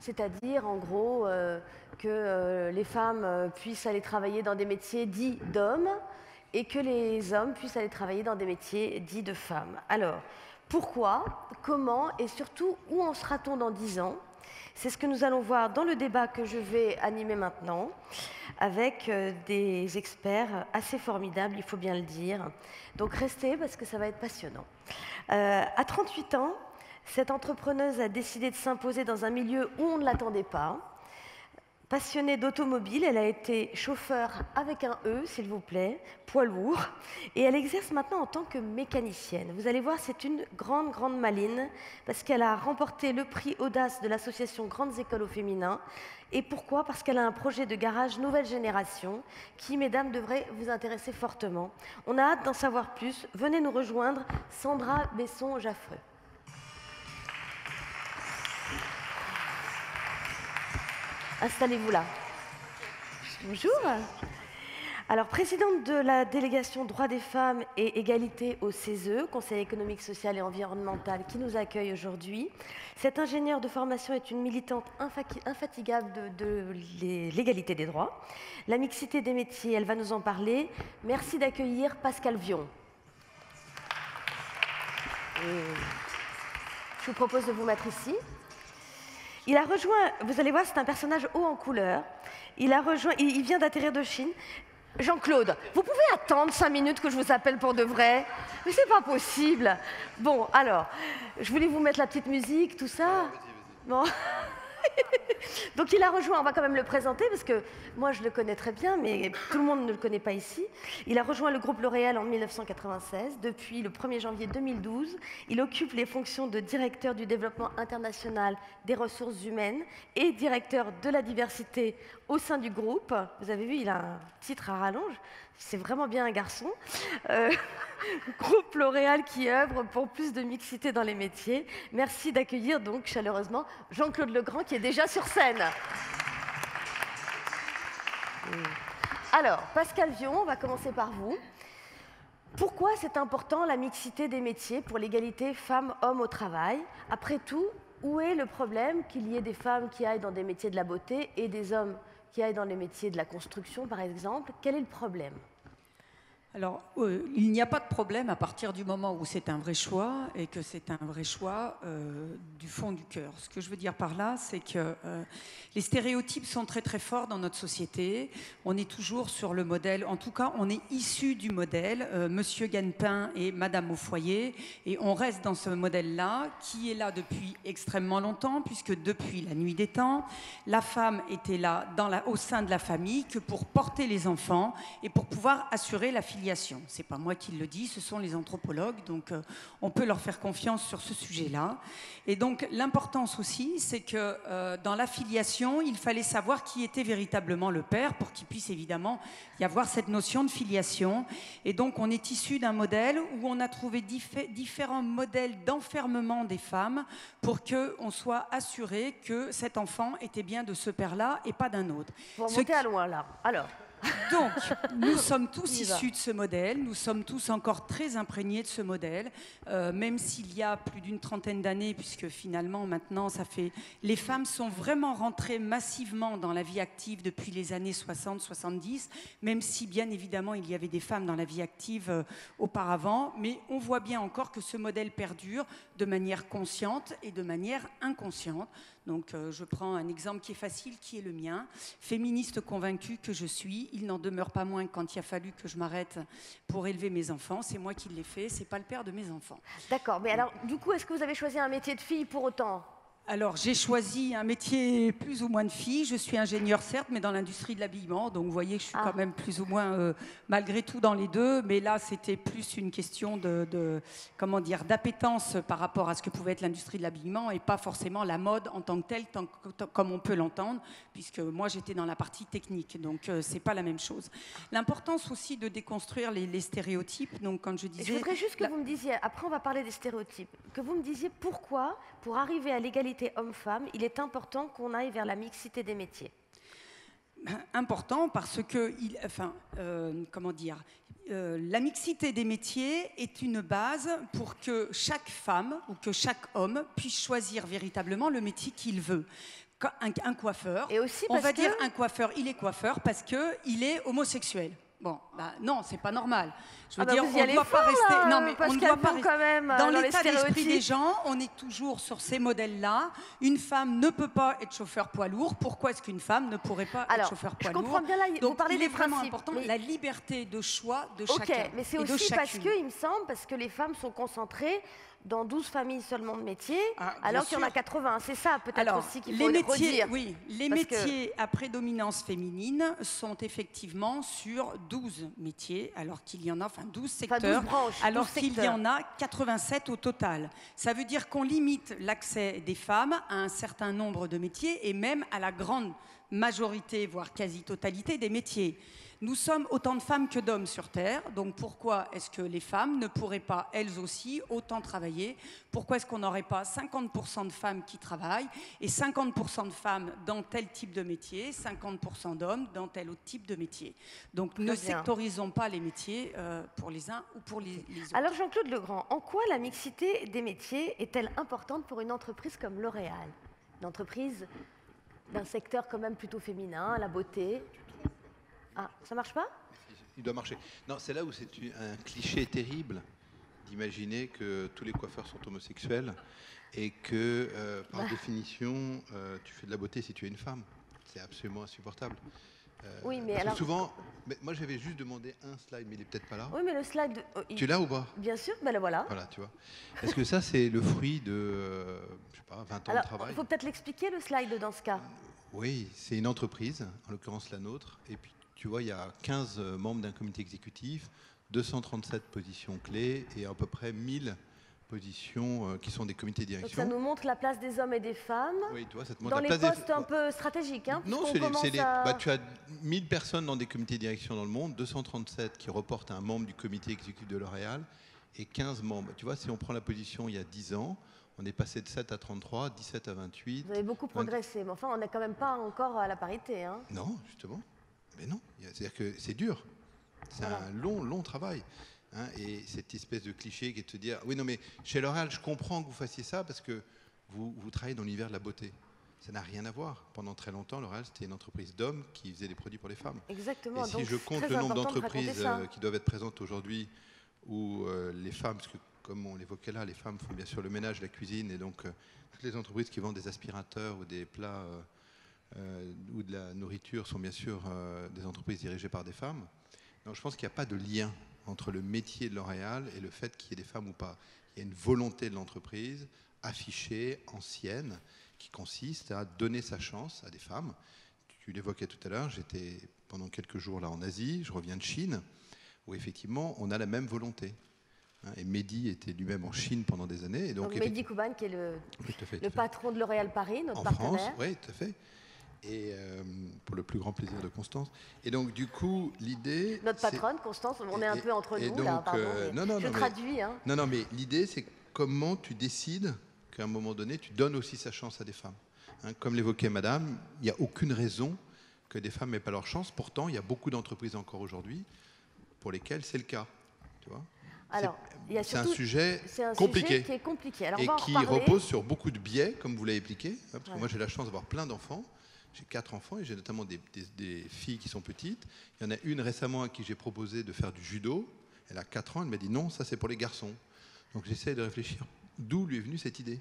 C'est-à-dire, en gros, euh, que euh, les femmes euh, puissent aller travailler dans des métiers dits d'hommes et que les hommes puissent aller travailler dans des métiers dits de femmes. Alors, pourquoi, comment et surtout où en sera-t-on dans 10 ans? C'est ce que nous allons voir dans le débat que je vais animer maintenant avec des experts assez formidables, il faut bien le dire. Donc restez parce que ça va être passionnant. À 38 ans, cette entrepreneuse a décidé de s'imposer dans un milieu où on ne l'attendait pas. Passionnée d'automobile, elle a été chauffeur avec un E, s'il vous plaît, poids lourd, et elle exerce maintenant en tant que mécanicienne. Vous allez voir, c'est une grande, grande maline, parce qu'elle a remporté le prix Audace de l'association Grandes Écoles au féminin. Et pourquoi? Parce qu'elle a un projet de garage nouvelle génération qui, mesdames, devrait vous intéresser fortement. On a hâte d'en savoir plus. Venez nous rejoindre, Sandra Besson-Jaffreux. Installez-vous là. Bonjour. Alors, présidente de la délégation droits des femmes et égalité au CESE, Conseil économique, social et environnemental, qui nous accueille aujourd'hui. Cette ingénieure de formation est une militante infatigable de, de l'é- l'égalité des droits. La mixité des métiers, elle va nous en parler. Merci d'accueillir Pascal Vion. Et je vous propose de vous mettre ici. Il a rejoint, vous allez voir, c'est un personnage haut en couleur. Il a rejoint, il, vient d'atterrir de Chine. Jean-Claude, vous pouvez attendre cinq minutes que je vous appelle pour de vrai? Mais c'est pas possible. Bon, alors, je voulais vous mettre la petite musique, tout ça. Bon. Donc il a rejoint, on va quand même le présenter parce que moi je le connais très bien, mais tout le monde ne le connaît pas ici. Il a rejoint le groupe L'Oréal en 1996. Depuis le 1er janvier 2012, il occupe les fonctions de directeur du développement international des ressources humaines et directeur de la diversité au sein du groupe. Vous avez vu, il a un titre à rallonge. C'est vraiment bien un garçon. Euh, groupe L'Oréal qui œuvre pour plus de mixité dans les métiers. Merci d'accueillir donc chaleureusement Jean-Claude Legrand qui est déjà sur scène. Alors, Pascal Vion, on va commencer par vous. Pourquoi c'est important la mixité des métiers pour l'égalité femmes-hommes au travail? Après tout, où est le problème qu'il y ait des femmes qui aillent dans des métiers de la beauté et des hommes qui aillent dans les métiers de la construction, par exemple Quel est le problème? Alors, euh, il n'y a pas de problème à partir du moment où c'est un vrai choix et que c'est un vrai choix euh, du fond du cœur. Ce que je veux dire par là, c'est que euh, les stéréotypes sont très très forts dans notre société. On est toujours sur le modèle, en tout cas, on est issu du modèle Monsieur Ganepin et Madame au foyer, et on reste dans ce modèle-là qui est là depuis extrêmement longtemps, puisque depuis la nuit des temps, la femme était là au sein de la famille que pour porter les enfants et pour pouvoir assurer la filiation. C'est pas moi qui le dis, ce sont les anthropologues, donc euh, on peut leur faire confiance sur ce sujet-là. Et donc l'importance aussi, c'est que euh, dans la filiation, il fallait savoir qui était véritablement le père pour qu'il puisse évidemment y avoir cette notion de filiation. Et donc on est issu d'un modèle où on a trouvé diffé- différents modèles d'enfermement des femmes pour qu'on soit assuré que cet enfant était bien de ce père-là et pas d'un autre. Vous Ce remontez à loin là. Alors, Donc, nous sommes tous issus de ce modèle, nous sommes tous encore très imprégnés de ce modèle, euh, même s'il y a plus d'une trentaine d'années, puisque finalement maintenant, ça fait. Les femmes sont vraiment rentrées massivement dans la vie active depuis les années 60-70, même si bien évidemment il y avait des femmes dans la vie active euh, auparavant, mais on voit bien encore que ce modèle perdure de manière consciente et de manière inconsciente. Donc euh, je prends un exemple qui est facile, qui est le mien. Féministe convaincue que je suis, il n'en demeure pas moins quand il a fallu que je m'arrête pour élever mes enfants, c'est moi qui l'ai fait, c'est pas le père de mes enfants. D'accord, mais alors, du coup, est-ce que vous avez choisi un métier de fille pour autant? Alors, j'ai choisi un métier plus ou moins de fille. Je suis ingénieur, certes, mais dans l'industrie de l'habillement. Donc, vous voyez que je suis Ah. quand même plus ou moins, euh, malgré tout, dans les deux. Mais là, c'était plus une question de, de- comment dire, d'appétence par rapport à ce que pouvait être l'industrie de l'habillement et pas forcément la mode en tant que telle, tant comme on peut l'entendre, puisque moi, j'étais dans la partie technique. Donc, euh, c'est pas la même chose. L'importance aussi de déconstruire les, les stéréotypes. Donc, quand je disais. Je voudrais juste que la- vous me disiez, après on va parler des stéréotypes, que vous me disiez pourquoi, pour arriver à l'égalité homme-femme, il est important qu'on aille vers la mixité des métiers. important parce que, il, enfin, euh, comment dire, euh, la mixité des métiers est une base pour que chaque femme ou que chaque homme puisse choisir véritablement le métier qu'il veut. Un, un coiffeur, Et aussi on va que- dire un coiffeur, il est coiffeur parce que il est homosexuel. Bon, bah non, c'est pas normal. Je veux Ah bah dire, on ne doit pas rester. là, non, mais on ne doit pas quand même, euh, Dans dans l'état d'esprit des gens, on est toujours sur ces modèles-là. Une femme ne peut pas être chauffeur poids lourd. Pourquoi est-ce qu'une femme ne pourrait pas Alors, être chauffeur je poids lourd comprends bien là, vous Donc, parlez il des est vraiment important mais- la liberté de choix de Ok, chacun. mais c'est aussi parce que, il me semble, parce que les femmes sont concentrées dans 12 familles seulement de métiers, Ah, alors qu'il y en a sûr. 80. C'est ça peut-être aussi qu'il les faut le métiers, redire. oui, les que- métiers à prédominance féminine sont effectivement sur 12 métiers, alors qu'il y en a, enfin 12 Enfin, 12 secteurs, branches, alors 12 qu'il y secteurs. en a 87 au total. Ça veut dire qu'on limite l'accès des femmes à un certain nombre de métiers et même à la grande majorité, voire quasi-totalité des métiers. Nous sommes autant de femmes que d'hommes sur Terre, donc pourquoi est-ce que les femmes ne pourraient pas, elles aussi, autant travailler? Pourquoi est-ce qu'on n'aurait pas 50% de femmes qui travaillent et 50% de femmes dans tel type de métier, 50% d'hommes dans tel autre type de métier? Donc ne bien. sectorisons pas les métiers euh, pour les uns ou pour les, les autres. Alors Jean-Claude Legrand, en quoi la mixité des métiers est-elle importante pour une entreprise comme L'Oréal? Une entreprise d'un secteur quand même plutôt féminin, la beauté? Ah, ça marche pas? Il doit marcher. Non, c'est là où c'est un cliché terrible d'imaginer que tous les coiffeurs sont homosexuels et que, euh, par Bah. définition, euh, tu fais de la beauté si tu es une femme. C'est absolument insupportable. Euh, Oui, mais alors- souvent, mais moi j'avais juste demandé un slide, mais il est peut-être pas là. Oui, mais le slide... oh, il- Tu l'as ou pas? Bien sûr, ben le voilà. Voilà, tu vois. Est-ce que ça, c'est le fruit de, euh, je sais pas, 20 ans Alors, de travail il faut peut-être l'expliquer le slide dans ce cas. Oui, c'est une entreprise, en l'occurrence la nôtre. Et puis, tu vois, il y a 15 euh, membres d'un comité exécutif, 237 positions clés et à peu près 1000 positions euh, qui sont des comités de Donc ça direction. nous montre la place des hommes et des femmes Oui, tu vois, ça te montre dans la les place des- postes un peu stratégiques. Hein, Non, c'est les- les- à- bah, tu as 1000 personnes dans des comités de direction dans le monde, 237 qui reportent à un membre du comité exécutif de L'Oréal et 15 membres. Tu vois, si on prend la position il y a 10 ans, on est passé de 7 à 33, 17 à 28. Vous avez beaucoup 20 progressé, mais enfin, on n'est quand même pas encore à la parité. Hein. Non, justement. Mais non, y a- c'est-à-dire que c'est dur. C'est Voilà. un long, long travail. hein, et cette espèce de cliché qui est de te dire, oui, non, mais chez L'Oréal, je comprends que vous fassiez ça parce que vous, vous travaillez dans l'univers de la beauté. Ça n'a rien à voir. Pendant très longtemps, L'Oréal, c'était une entreprise d'hommes qui faisait des produits pour les femmes. Exactement. Et si donc je compte le nombre de d'entreprises euh, qui doivent être présentes aujourd'hui, où euh, les femmes, parce que comme on l'évoquait là, les femmes font bien sûr le ménage, la cuisine, et donc euh, toutes les entreprises qui vendent des aspirateurs ou des plats euh, ou de la nourriture sont bien sûr euh, des entreprises dirigées par des femmes. Donc je pense qu'il n'y a pas de lien entre le métier de L'Oréal et le fait qu'il y ait des femmes ou pas. Il y a une volonté de l'entreprise affichée, ancienne, qui consiste à donner sa chance à des femmes. Tu l'évoquais tout à l'heure, j'étais pendant quelques jours là en Asie, je reviens de Chine, où effectivement on a la même volonté. Hein, Et Mehdi était lui-même en Chine pendant des années. Et donc, Donc, Mehdi Kouban, qui est le, Oui, fait, patron de L'Oréal Paris, notre en partenaire. France, oui, tout à fait. Et euh, pour le plus grand plaisir de Constance. Et donc, du coup, l'idée. Notre patronne, Constance, on est un et- peu entre nous, là, donc, pardon. euh, mais non, non, je non, mais- traduis. Hein. Non, non, mais l'idée, c'est comment tu décides qu'à un moment donné, tu donnes aussi sa chance à des femmes. Hein, comme l'évoquait Madame, il n'y a aucune raison que des femmes n'aient pas leur chance. Pourtant, il y a beaucoup d'entreprises encore aujourd'hui pour lesquelles c'est le cas. Tu vois Alors, c'est un sujet un compliqué sujet qui est compliqué. Alors, on et qui repose sur beaucoup de biais, comme vous l'avez expliqué. hein, parce que moi, j'ai la chance d'avoir plein d'enfants. J'ai quatre enfants et j'ai notamment des, des- des filles qui sont petites. Il y en a une récemment à qui j'ai proposé de faire du judo. Elle a 4 ans, elle m'a dit non, ça c'est pour les garçons. Donc j'essaie de réfléchir d'où lui est venue cette idée.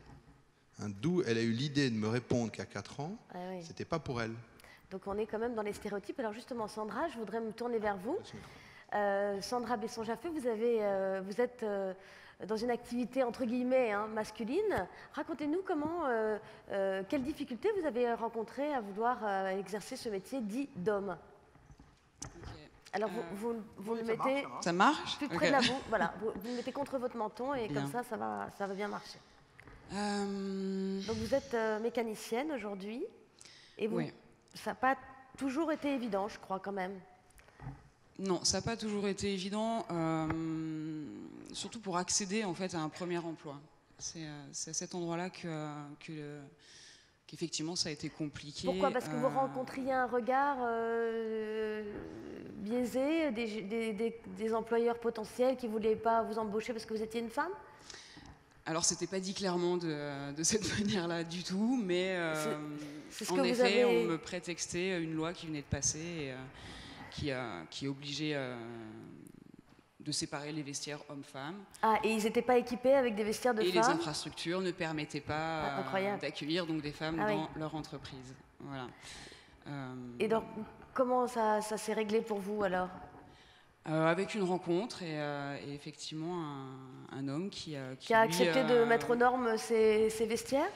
Hein, d'où elle a eu l'idée de me répondre qu'à 4 ans, Ah oui. c'était pas pour elle. Donc on est quand même dans les stéréotypes. Alors justement, Sandra, je voudrais me tourner vers vous. Euh, Sandra Besson-Jaffé, vous, avez, euh, vous êtes euh, dans une activité entre guillemets hein, masculine. Racontez-nous comment, euh, euh, quelles difficultés vous avez rencontrées à vouloir euh, exercer ce métier dit d'homme. Alors vous, vous, vous le mettez Ça marche plus près de la boue. Voilà, vous, vous le mettez contre votre menton et Bien. comme ça, ça va, ça va bien marcher. Euh, Donc vous êtes euh, mécanicienne aujourd'hui et vous, Oui. ça n'a pas toujours été évident, je crois quand même. Non, ça n'a pas toujours été évident, euh, surtout pour accéder en fait à un premier emploi. C'est euh, à cet endroit-là que, que le- qu'effectivement ça a été compliqué. Pourquoi? Parce que vous Euh, rencontriez un regard euh, biaisé des, des- des- des employeurs potentiels qui ne voulaient pas vous embaucher parce que vous étiez une femme? Alors, c'était pas dit clairement de, de cette manière-là du tout, mais euh, c'est ce en que vous effet, avez- on me prétextait une loi qui venait de passer et, euh, qui, obligeait de séparer les vestiaires hommes-femmes. Ah, et ils n'étaient pas équipés avec des vestiaires de Et les femmes infrastructures ne permettaient pas Ah, euh, d'accueillir donc des femmes Ah oui. dans leur entreprise. Voilà. Euh, Et donc, comment ça, ça s'est réglé pour vous alors? Euh, avec une rencontre et, euh, et effectivement un, un homme qui, euh, Qui a lui, accepté de mettre aux normes ces vestiaires?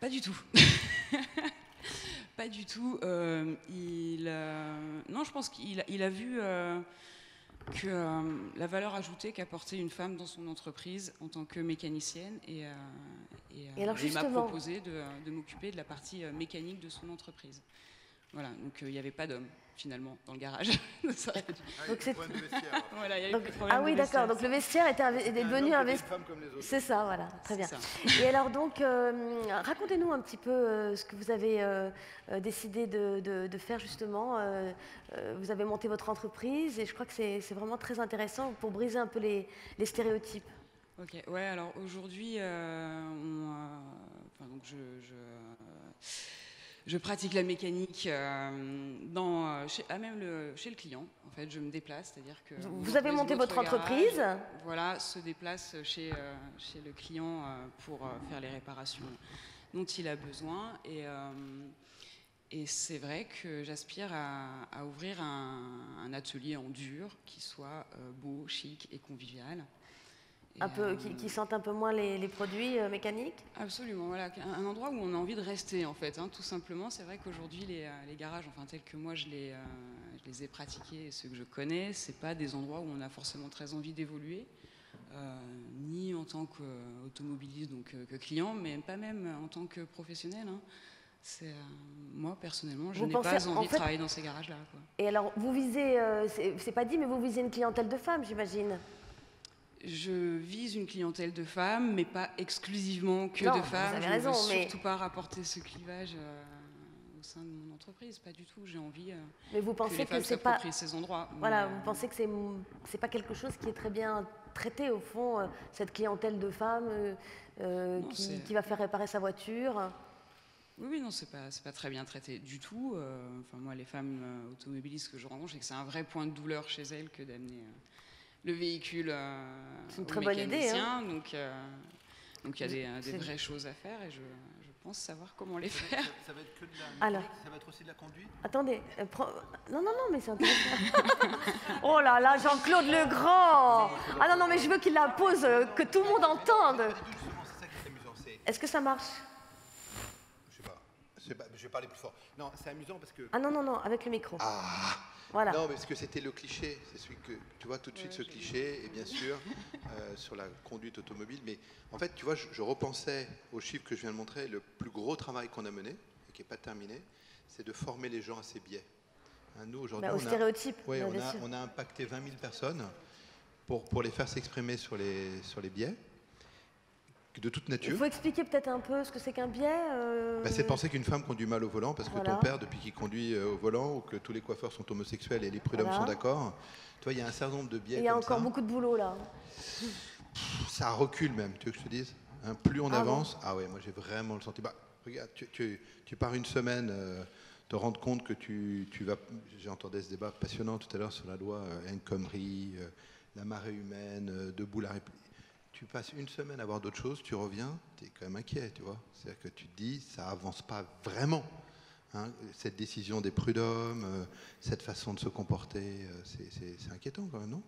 Pas du tout. Pas du tout. Il, non, je pense qu'il a, il a vu que euh, la valeur ajoutée qu'apportait une femme dans son entreprise en tant que mécanicienne et, euh, et, euh, Et m'a proposé de, de m'occuper de la partie euh, mécanique de son entreprise. Voilà, donc euh, il n'y avait pas d'homme finalement dans le garage. Ça dû- Donc c'est- Voilà, il y Donc- ah oui, d'accord. Donc le vestiaire était, un- est devenu un vestiaire. C'est ça, voilà. Très bien. Et alors donc, euh, racontez-nous un petit peu euh, ce que vous avez euh, décidé de, de- de faire justement. Euh, euh, vous avez monté votre entreprise et je crois que c'est vraiment très intéressant pour briser un peu les, les stéréotypes. Ok, ouais, alors aujourd'hui, euh, on, enfin, donc je, je, je pratique la mécanique euh, dans, euh, chez, ah, même le, chez le client. En fait, je me déplace, c'est-à-dire que. Vous- avez monté votre garage, entreprise Voilà, se déplace chez, euh, chez le client euh, pour faire les réparations dont il a besoin. Et, et c'est vrai que j'aspire à, à ouvrir un, un atelier en dur qui soit beau, chic et convivial. Et, Un peu, euh, qui, qui sentent un peu moins les, les produits euh, mécaniques Absolument, voilà, un, un endroit où on a envie de rester en fait, hein, tout simplement. C'est vrai qu'aujourd'hui les, euh, les garages, enfin tels que moi je les, euh, je les ai pratiqués et ceux que je connais, c'est pas des endroits où on a forcément très envie d'évoluer, euh, ni en tant qu'automobiliste donc que client, mais pas même en tant que professionnel. hein. Euh, moi personnellement, je n'ai pas en envie fait- de travailler dans ces garages-là. Et alors, vous visez, euh, c'est pas dit, mais vous visez une clientèle de femmes, j'imagine Je vise une clientèle de femmes, mais pas exclusivement que Non, de vous femmes. avez je raison, ne veux mais- surtout pas rapporter ce clivage euh, au sein de mon entreprise, pas du tout. J'ai envie euh, Mais vous que pensez les que, femmes c'est pas ces endroits. Voilà, mais, euh, vous pensez que c'est c'est pas quelque chose qui est très bien traité au fond euh, cette clientèle de femmes Non, qui, c'est- qui va faire réparer sa voiture? Oui, oui, non, c'est pas, c'est pas très bien traité du tout. Enfin, moi, les femmes automobilistes que je rencontre, je sais que c'est un vrai point de douleur chez elles que d'amener le véhicule euh, C'est une au très bonne idée, mécanicien. hein. Donc, euh, donc il y a des, des vraies choses à faire et je, je pense savoir comment les faire. Ça va être que de la Alors. ça va être aussi de la conduite Attendez, euh, non, non, non, mais c'est intéressant. oh là là, Jean-Claude Legrand Ah non, non, mais je veux qu'il la pose, euh, que tout le monde entende. Est-ce que ça marche? Je sais pas. Je sais pas, je vais parler plus fort. Non, c'est amusant parce que. Ah non, non, non, avec le micro. Ah Voilà. Non, mais parce que c'était le cliché. C'est celui que tu vois tout de suite ce cliché, et bien sûr euh, sur la conduite automobile. Mais en fait, tu vois, je, je repensais aux chiffres que je viens de montrer. Le plus gros travail qu'on a mené et qui n'est pas terminé, c'est de former les gens à ces biais. Hein, nous aujourd'hui, Bah, aux on a- stéréotypes, oui, on, bien a, sûr. on a impacté 20 000 personnes pour, pour les faire s'exprimer sur les, sur les biais. De toute Il nature. faut expliquer peut-être un peu ce que c'est qu'un biais. euh, Bah, c'est de penser qu'une femme conduit mal au volant parce que Voilà. ton père, depuis qu'il conduit euh, au volant, ou que tous les coiffeurs sont homosexuels et les prud'hommes Voilà. sont d'accord. Tu vois, il y a un certain nombre de biais Il y a encore ça. beaucoup de boulot là. Ça recule même, tu veux que je te dise Hein, Plus on Ah avance, ah ouais, moi j'ai vraiment le sentiment. Bah, regarde, tu, tu- tu pars une semaine, euh, te rendre compte que tu, tu vas. J'ai entendu ce débat passionnant tout à l'heure sur la loi El euh, la marée humaine, debout la République. Tu passes une semaine à voir d'autres choses, tu reviens, tu es quand même inquiet, tu vois. C'est-à-dire que tu te dis, ça avance pas vraiment. hein, cette décision des prud'hommes, euh, cette façon de se comporter, euh, c'est- inquiétant quand même, non?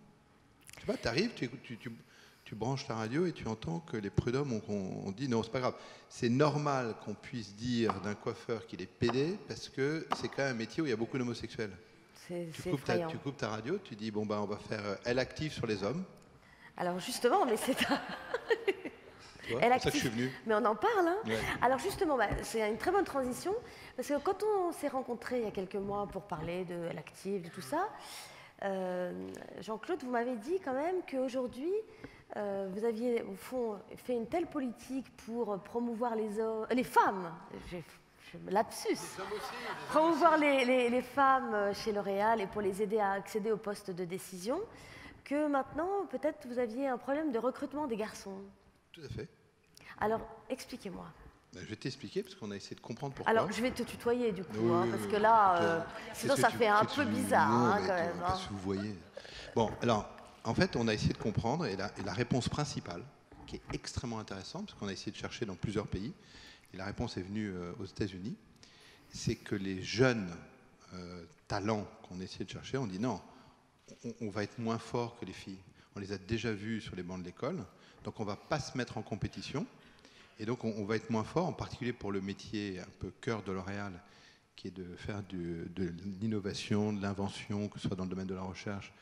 Je sais pas, t'arrives, tu, écoutes- tu, tu, tu branches ta radio et tu entends que les prud'hommes ont, dit non, c'est pas grave. C'est normal qu'on puisse dire d'un coiffeur qu'il est pédé parce que c'est quand même un métier où il y a beaucoup d'homosexuels. Tu coupes, ta, effrayant. tu coupes ta radio, tu dis bon ben on va faire euh, elle active sur les hommes. Alors justement, mais c'est un- Elle c'est pour ça que je suis active. Mais on en parle. hein. Ouais. Alors justement, bah, c'est une très bonne transition parce que quand on s'est rencontrés il y a quelques mois pour parler de l'active, de tout ça, euh, Jean-Claude, vous m'avez dit quand même qu'aujourd'hui, euh, vous aviez au fond fait une telle politique pour promouvoir les hommes, les femmes. J'ai j'ai- lapsus. Promouvoir les, les- les femmes chez L'Oréal et pour les aider à accéder aux postes de décision, que maintenant peut-être vous aviez un problème de recrutement des garçons. Tout à fait. Alors, expliquez-moi. Ben, je vais t'expliquer parce qu'on a essayé de comprendre pourquoi. Alors, je vais te tutoyer du coup, Oui, hein, oui, parce oui. que là, euh, sinon que ça tu- fait un peu que tu- bizarre Non, hein, quand même. hein. se vous voyez? Bon, alors, en fait, on a essayé de comprendre, et la, et la réponse principale, qui est extrêmement intéressante, parce qu'on a essayé de chercher dans plusieurs pays, et la réponse est venue euh, aux États-Unis, c'est que les jeunes euh, talents qu'on essayait de chercher, on dit non, on, va être moins fort que les filles. On les a déjà vus sur les bancs de l'école, donc on va pas se mettre en compétition. Et donc, on, va être moins fort, en particulier pour le métier un peu cœur de L'Oréal, qui est de faire de l'innovation, de l'invention, que ce soit dans le domaine de la recherche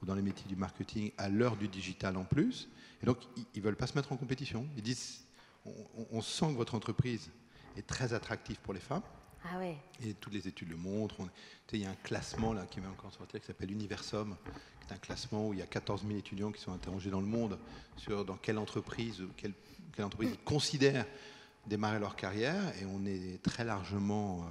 ou dans les métiers du marketing, à l'heure du digital en plus. Et donc, ils ne veulent pas se mettre en compétition. Ils disent, on- on sent que votre entreprise est très attractive pour les femmes. Ah. Et toutes les études le montrent. Il y a un classement là, qui va encore sortir qui s'appelle Universum, qui est un classement où il y a 14 000 étudiants qui sont interrogés dans le monde sur dans quelle entreprise, quelle entreprise ils considèrent démarrer leur carrière. Et on est très largement euh,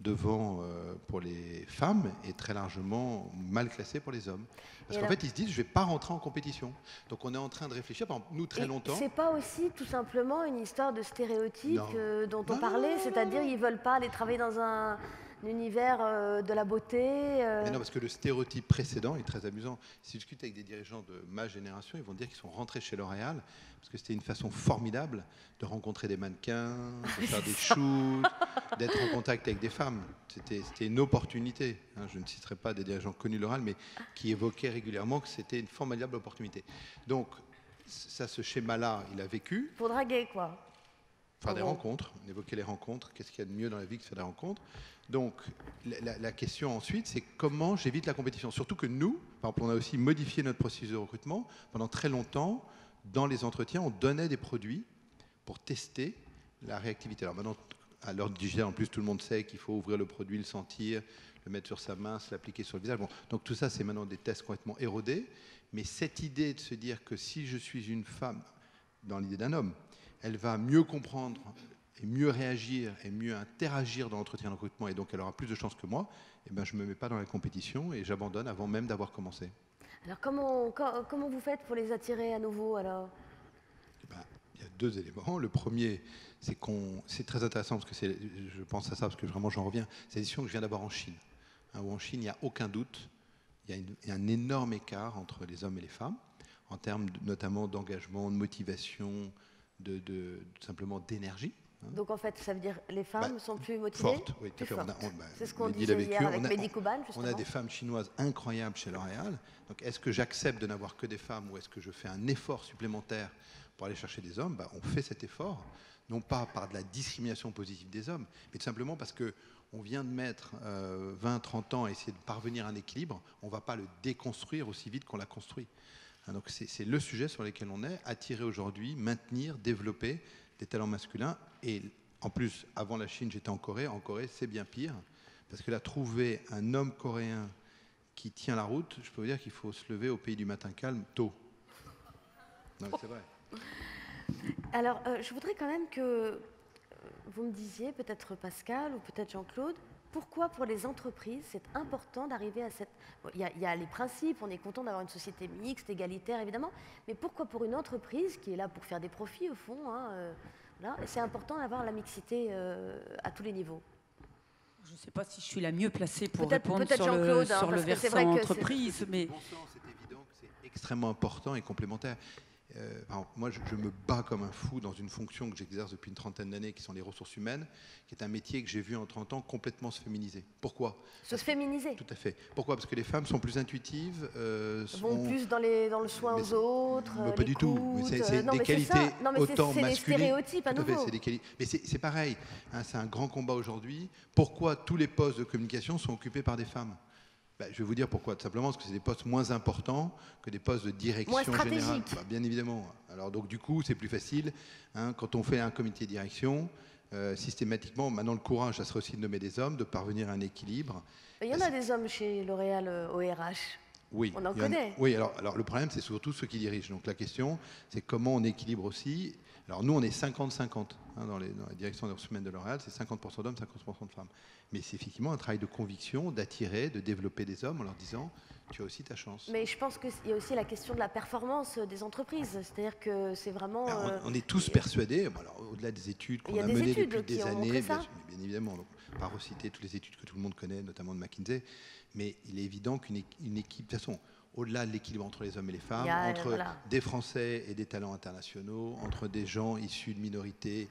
devant euh, pour les femmes et très largement mal classé pour les hommes. Parce qu'en fait, ils se disent, je ne vais pas rentrer en compétition. Donc on est en train de réfléchir, par exemple, nous très Et longtemps. C'est pas aussi tout simplement une histoire de stéréotypes euh, dont on Non, parlait, c'est-à-dire ils veulent pas aller travailler dans un, univers euh, de la beauté. euh, Mais non, parce que le stéréotype précédent est très amusant. Si je discute avec des dirigeants de ma génération, ils vont dire qu'ils sont rentrés chez L'Oréal parce que c'était une façon formidable de rencontrer des mannequins, de faire des shoots, d'être en contact avec des femmes. C'était une opportunité. hein. Je ne citerai pas des dirigeants connus de L'Oréal, mais qui évoquaient régulièrement que c'était une formidable opportunité. Donc, ça, ce schéma-là, il a vécu. Pour draguer, quoi. Faire des rencontres, on évoquait les rencontres, qu'est-ce qu'il y a de mieux dans la vie que de faire des rencontres. Donc la, question ensuite, c'est comment j'évite la compétition. Surtout que nous, par exemple, on a aussi modifié notre processus de recrutement. Pendant très longtemps, dans les entretiens, on donnait des produits pour tester la réactivité. Alors maintenant, à l'heure digital, en plus, tout le monde sait qu'il faut ouvrir le produit, le sentir, le mettre sur sa main, se l'appliquer sur le visage. Bon, donc tout ça, c'est maintenant des tests complètement érodés. Mais cette idée de se dire que si je suis une femme, dans l'idée d'un homme, elle va mieux comprendre et mieux réagir et mieux interagir dans l'entretien de recrutement et donc elle aura plus de chances que moi, eh ben, je ne me mets pas dans la compétition et j'abandonne avant même d'avoir commencé. Alors comment, co- comment vous faites pour les attirer à nouveau alors? Il y a deux éléments. Le premier, c'est qu'on, c'est très intéressant parce que c'est, je pense à ça parce que vraiment j'en reviens. C'est la décision que je viens d'avoir en Chine. Hein, où en Chine, il n'y a aucun doute, il y, a une- il y a un énorme écart entre les hommes et les femmes en termes de- notamment d'engagement, de motivation, de, simplement d'énergie. hein. Donc en fait, ça veut dire les femmes Bah, sont plus motivées Forte, oui, tout à fait. Fortes. bah, C'est ce qu'on disait hier vécu. avec On a- Mehdi Kouban, On a des femmes chinoises incroyables chez L'Oréal. Donc, est-ce que j'accepte de n'avoir que des femmes ou est-ce que je fais un effort supplémentaire pour aller chercher des hommes? Bah, On fait cet effort, non pas par de la discrimination positive des hommes, mais tout simplement parce que on vient de mettre euh, 20, 30 ans à essayer de parvenir à un équilibre. On ne va pas le déconstruire aussi vite qu'on l'a construit. Hein, Donc, c'est le sujet sur lequel on est, attirer aujourd'hui, maintenir, développer des talents masculins. Et en plus, avant la Chine, j'étais en Corée. En Corée, c'est bien pire. Parce que là, trouver un homme coréen qui tient la route, je peux vous dire qu'il faut se lever au pays du matin calme tôt. C'est vrai. Alors, euh, je voudrais quand même que euh, vous me disiez, peut-être Pascal ou peut-être Jean-Claude, pourquoi pour les entreprises c'est important d'arriver à cette... bon, Il y, a- il y a les principes, on est content d'avoir une société mixte, égalitaire évidemment, mais pourquoi pour une entreprise qui est là pour faire des profits au fond, hein, euh, c'est important d'avoir la mixité euh, à tous les niveaux? Je ne sais pas si je suis la mieux placée pour Peut-être- répondre sur le, Jean-Claude, hein, sur le versant vrai que c'est- entreprise, mais Bon c'est évident que c'est extrêmement important et complémentaire. Euh, moi, je, je me bats comme un fou dans une fonction que j'exerce depuis une trentaine d'années, qui sont les ressources humaines, qui est un métier que j'ai vu en 30 ans complètement se féminiser. Pourquoi? Se féminiser Tout à fait. Pourquoi? Parce que les femmes sont plus intuitives, euh, vont sont- plus dans, les, dans le soin Mais aux autres, Mais euh, pas du tout. C'est des qualités. Non, mais c'est- autant c'est des masculines. stéréotypes à fait, des quali- Mais c'est c'est pareil. hein, c'est un grand combat aujourd'hui. Pourquoi tous les postes de communication sont occupés par des femmes? Ben, Je vais vous dire pourquoi. Tout simplement parce que c'est des postes moins importants que des postes de direction Moins générale. Bah, bien évidemment. Alors donc du coup, c'est plus facile. hein, quand on fait un comité de direction, euh, systématiquement, maintenant le courage, ça serait aussi de nommer des hommes, de parvenir à un équilibre. Il y en a des hommes chez L'Oréal euh, au RH. Oui, On en connaît. Oui, alors, alors le problème, c'est surtout ceux qui dirigent. Donc la question, c'est comment on équilibre aussi. Alors nous, on est 50-50 hein, dans, les, dans la direction des ressources humaines de L'Oréal, c'est 50% d'hommes, 50% de femmes. Mais c'est effectivement un travail de conviction, d'attirer, de développer des hommes en leur disant, tu as aussi ta chance. Mais je pense qu'il y a aussi la question de la performance euh, des entreprises. C'est-à-dire que c'est vraiment. Alors, euh, on, on est tous persuadés, bon, au-delà des études qu'on a menées depuis des années, bien, bien évidemment, donc, pas reciter toutes les études que tout le monde connaît, notamment de McKinsey, mais il est évident qu'une équ- une équipe, de toute façon, au-delà de l'équilibre entre les hommes et les femmes, entre voilà. des Français et des talents internationaux, entre des gens issus de minorités,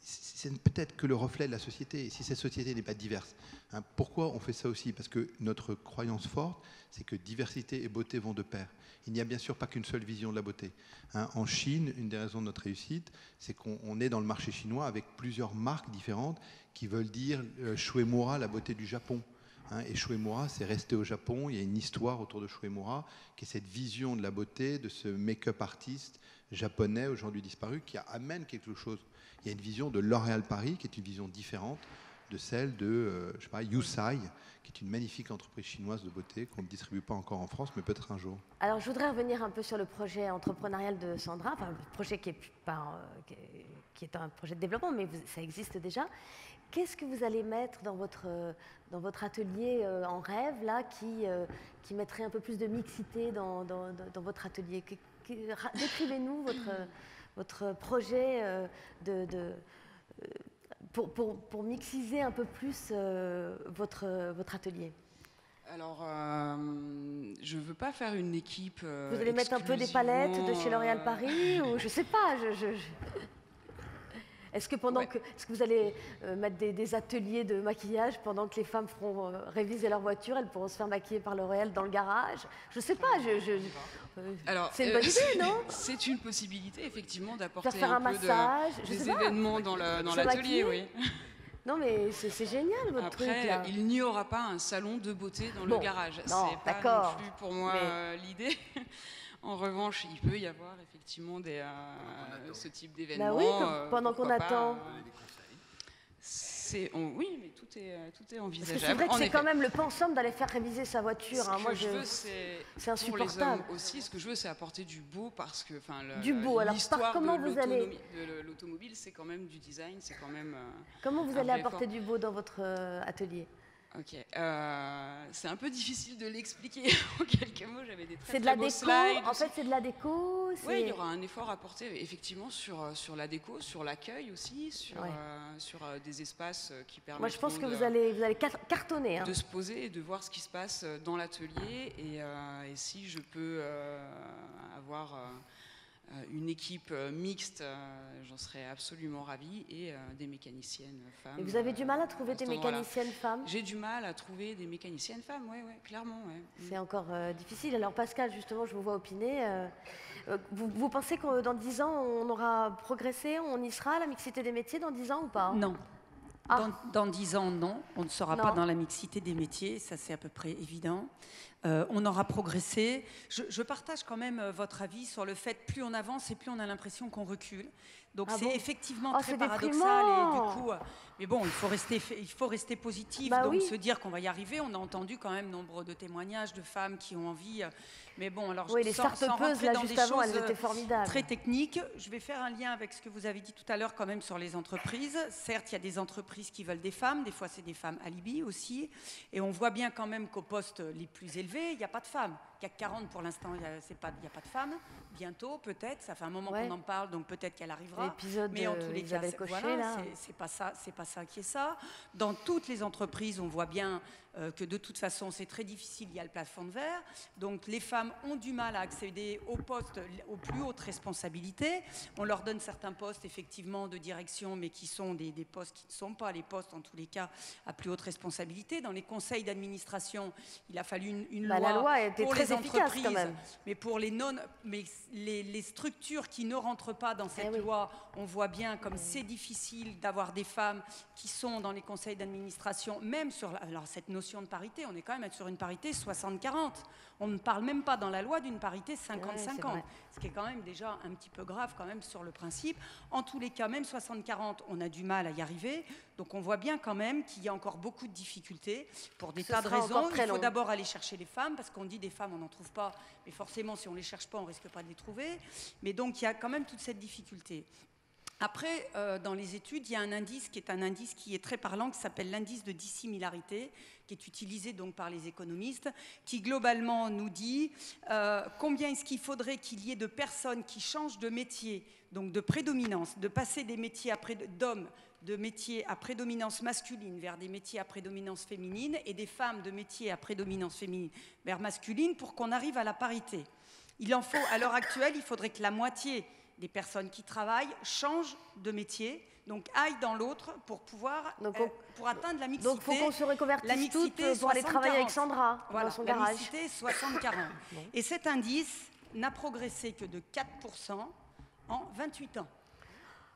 c'est peut-être que le reflet de la société. Et si cette société n'est pas diverse, hein, pourquoi on fait ça aussi? Parce que notre croyance forte, c'est que diversité et beauté vont de pair. Il n'y a bien sûr pas qu'une seule vision de la beauté. hein. en Chine, une des raisons de notre réussite, c'est qu'on on est dans le marché chinois avec plusieurs marques différentes qui veulent dire euh, Shuemura, la beauté du Japon. Hein. et Shuemura, c'est resté au Japon. Il y a une histoire autour de Shuemura, qui est cette vision de la beauté de ce make-up artiste japonais aujourd'hui disparu, qui amène quelque chose. Il y a une vision de L'Oréal Paris, qui est une vision différente de celle de, euh, je sais pas, Yusai, qui est une magnifique entreprise chinoise de beauté qu'on ne distribue pas encore en France, mais peut-être un jour. Alors, je voudrais revenir un peu sur le projet entrepreneurial de Sandra, enfin, le projet qui est, euh, un projet de développement, mais ça existe déjà. Qu'est-ce que vous allez mettre dans votre, euh, dans votre atelier euh, en rêve, là, qui, euh, qui mettrait un peu plus de mixité dans, dans- votre atelier Décrivez-nous votre, votre projet euh, de, de, pour, pour, pour mixiser un peu plus votre, votre atelier. Alors, euh, je ne veux pas faire une équipe. euh, Vous allez mettre un peu des palettes de chez L'Oréal Paris ou je sais pas. je- je- je- Est-ce que pendant que est-ce que vous allez euh, mettre des, des ateliers de maquillage pendant que les femmes feront euh, réviser leur voiture, elles pourront se faire maquiller par L'Oréal dans le garage? Je sais pas. Je, je- euh, Alors, c'est une bonne idée, non? C'est une possibilité, effectivement, d'apporter faire un peu massage, de, des pas. événements dans l'atelier, oui. Non, mais c'est génial votre truc Après, là. il n'y aura pas un salon de beauté dans Bon, le garage. non, C'est pas d'accord, non plus pour moi l'idée. En revanche, il peut y avoir effectivement des, euh, ce type d'événement. Bah oui, euh, pendant qu'on attend. euh, c'est, on- oui, mais tout est, tout est Parce envisageable. que c'est vrai que c'est quand même le pensum d'aller faire réviser sa voiture. Ce hein. que Moi, je veux, c'est c'est pour les insupportable. hommes aussi. Ce que je veux, c'est apporter du beau parce que, enfin, le- Du beau. Alors, par comment vous allez- de l'automobile, c'est quand même du design, c'est quand même. euh, Comment vous allez apporter du beau dans votre atelier? Ok, euh, c'est un peu difficile de l'expliquer en quelques mots. J'avais des très, C'est de la déco. slides En fait, c'est de la déco. Oui, il y aura un effort à porter effectivement sur, euh, sur la déco, sur l'accueil aussi, sur, Ouais. euh, sur euh, des espaces qui permettent Moi, je pense que vous allez, vous allez car- cartonner. hein. de se poser et de voir ce qui se passe dans l'atelier. Et, et si je peux avoir une équipe euh, mixte, euh, j'en serais absolument ravie, et euh, des mécaniciennes femmes. Et vous avez du mal à euh, trouver des mécaniciennes femmes? J'ai du mal à trouver des mécaniciennes femmes, oui, ouais, clairement. ouais. C'est encore euh, difficile. Alors Pascal, justement, je vous vois opiner. euh, euh, vous, vous pensez que dans 10 ans, on aura progressé, on y sera, la mixité des métiers dans 10 ans ou pas? Non. Ah. Dans, dans 10 ans, non. On ne sera Non. pas dans la mixité des métiers, ça c'est à peu près évident. Euh, on aura progressé. Je, je partage quand même euh, votre avis sur le fait plus on avance et plus on a l'impression qu'on recule. Donc Ah c'est bon effectivement Oh, très paradoxal et du coup, euh, mais bon, il faut rester, il faut rester positif, Bah donc oui. se dire qu'on va y arriver. On a entendu quand même nombre de témoignages de femmes qui ont envie Mais bon, alors Oui, les sans, sans rentrer là, dans juste des avant, elles choses, étaient euh, formidables. Très techniques, je vais faire un lien avec ce que vous avez dit tout à l'heure quand même sur les entreprises. Certes, il y a des entreprises qui veulent des femmes, des fois c'est des femmes alibi aussi, et on voit bien quand même qu'aux postes les plus élevés, il n'y a pas de femmes. CAC 40 pour l'instant, il n'y a, pas- de femmes. Bientôt, peut-être, ça fait un moment Ouais. qu'on en parle, donc peut-être qu'elle arrivera. L'épisode Mais en tous les cas, c'est- voilà, pas ça, c'est pas ça qui est ça. Dans toutes les entreprises, on voit bien euh, que de toute façon, c'est très difficile. Il y a le plafond de verre, donc les femmes ont du mal à accéder aux postes aux plus hautes responsabilités. On leur donne certains postes effectivement de direction, mais qui sont des, des postes qui ne sont pas les postes en tous les cas à plus haute responsabilité. Dans les conseils d'administration, il a fallu une, une Bah, loi, la loi été pour très les quand entreprises, même. mais pour les non, mais les, les structures qui ne rentrent pas dans Eh cette loi, on voit bien comme c'est difficile d'avoir des femmes qui sont dans les conseils d'administration, même sur la- alors cette notion de parité, on est quand même sur une parité 60-40. On ne parle même pas dans la loi d'une parité 50-50, vrai. ce qui est quand même déjà un petit peu grave quand même sur le principe. En tous les cas, même 60-40, on a du mal à y arriver. Donc on voit bien quand même qu'il y a encore beaucoup de difficultés pour des Ce tas de raisons. Il faut d'abord aller chercher les femmes, parce qu'on dit des femmes, on n'en trouve pas, mais forcément, si on ne les cherche pas, on risque pas de les trouver. Mais donc, il y a quand même toute cette difficulté. Après, euh, dans les études, il y a un indice qui est un indice qui est très parlant, qui s'appelle l'indice de dissimilarité, qui est utilisé donc par les économistes, qui globalement nous dit euh, combien est-ce qu'il faudrait qu'il y ait de personnes qui changent de métier, donc de prédominance, de passer des métiers d'hommes de métiers à prédominance masculine vers des métiers à prédominance féminine et des femmes de métiers à prédominance féminine vers masculine pour qu'on arrive à la parité. Il en faut, à l'heure actuelle, il faudrait que la moitié des personnes qui travaillent changent de métier, donc aillent dans l'autre pour pouvoir, euh, pour atteindre la mixité. Donc, faut qu'on se reconvertisse toutes pour aller travailler avec 60-40. Sandra dans Voilà, son la garage. mixité 60-40. Et cet indice n'a progressé que de 4% en 28 ans.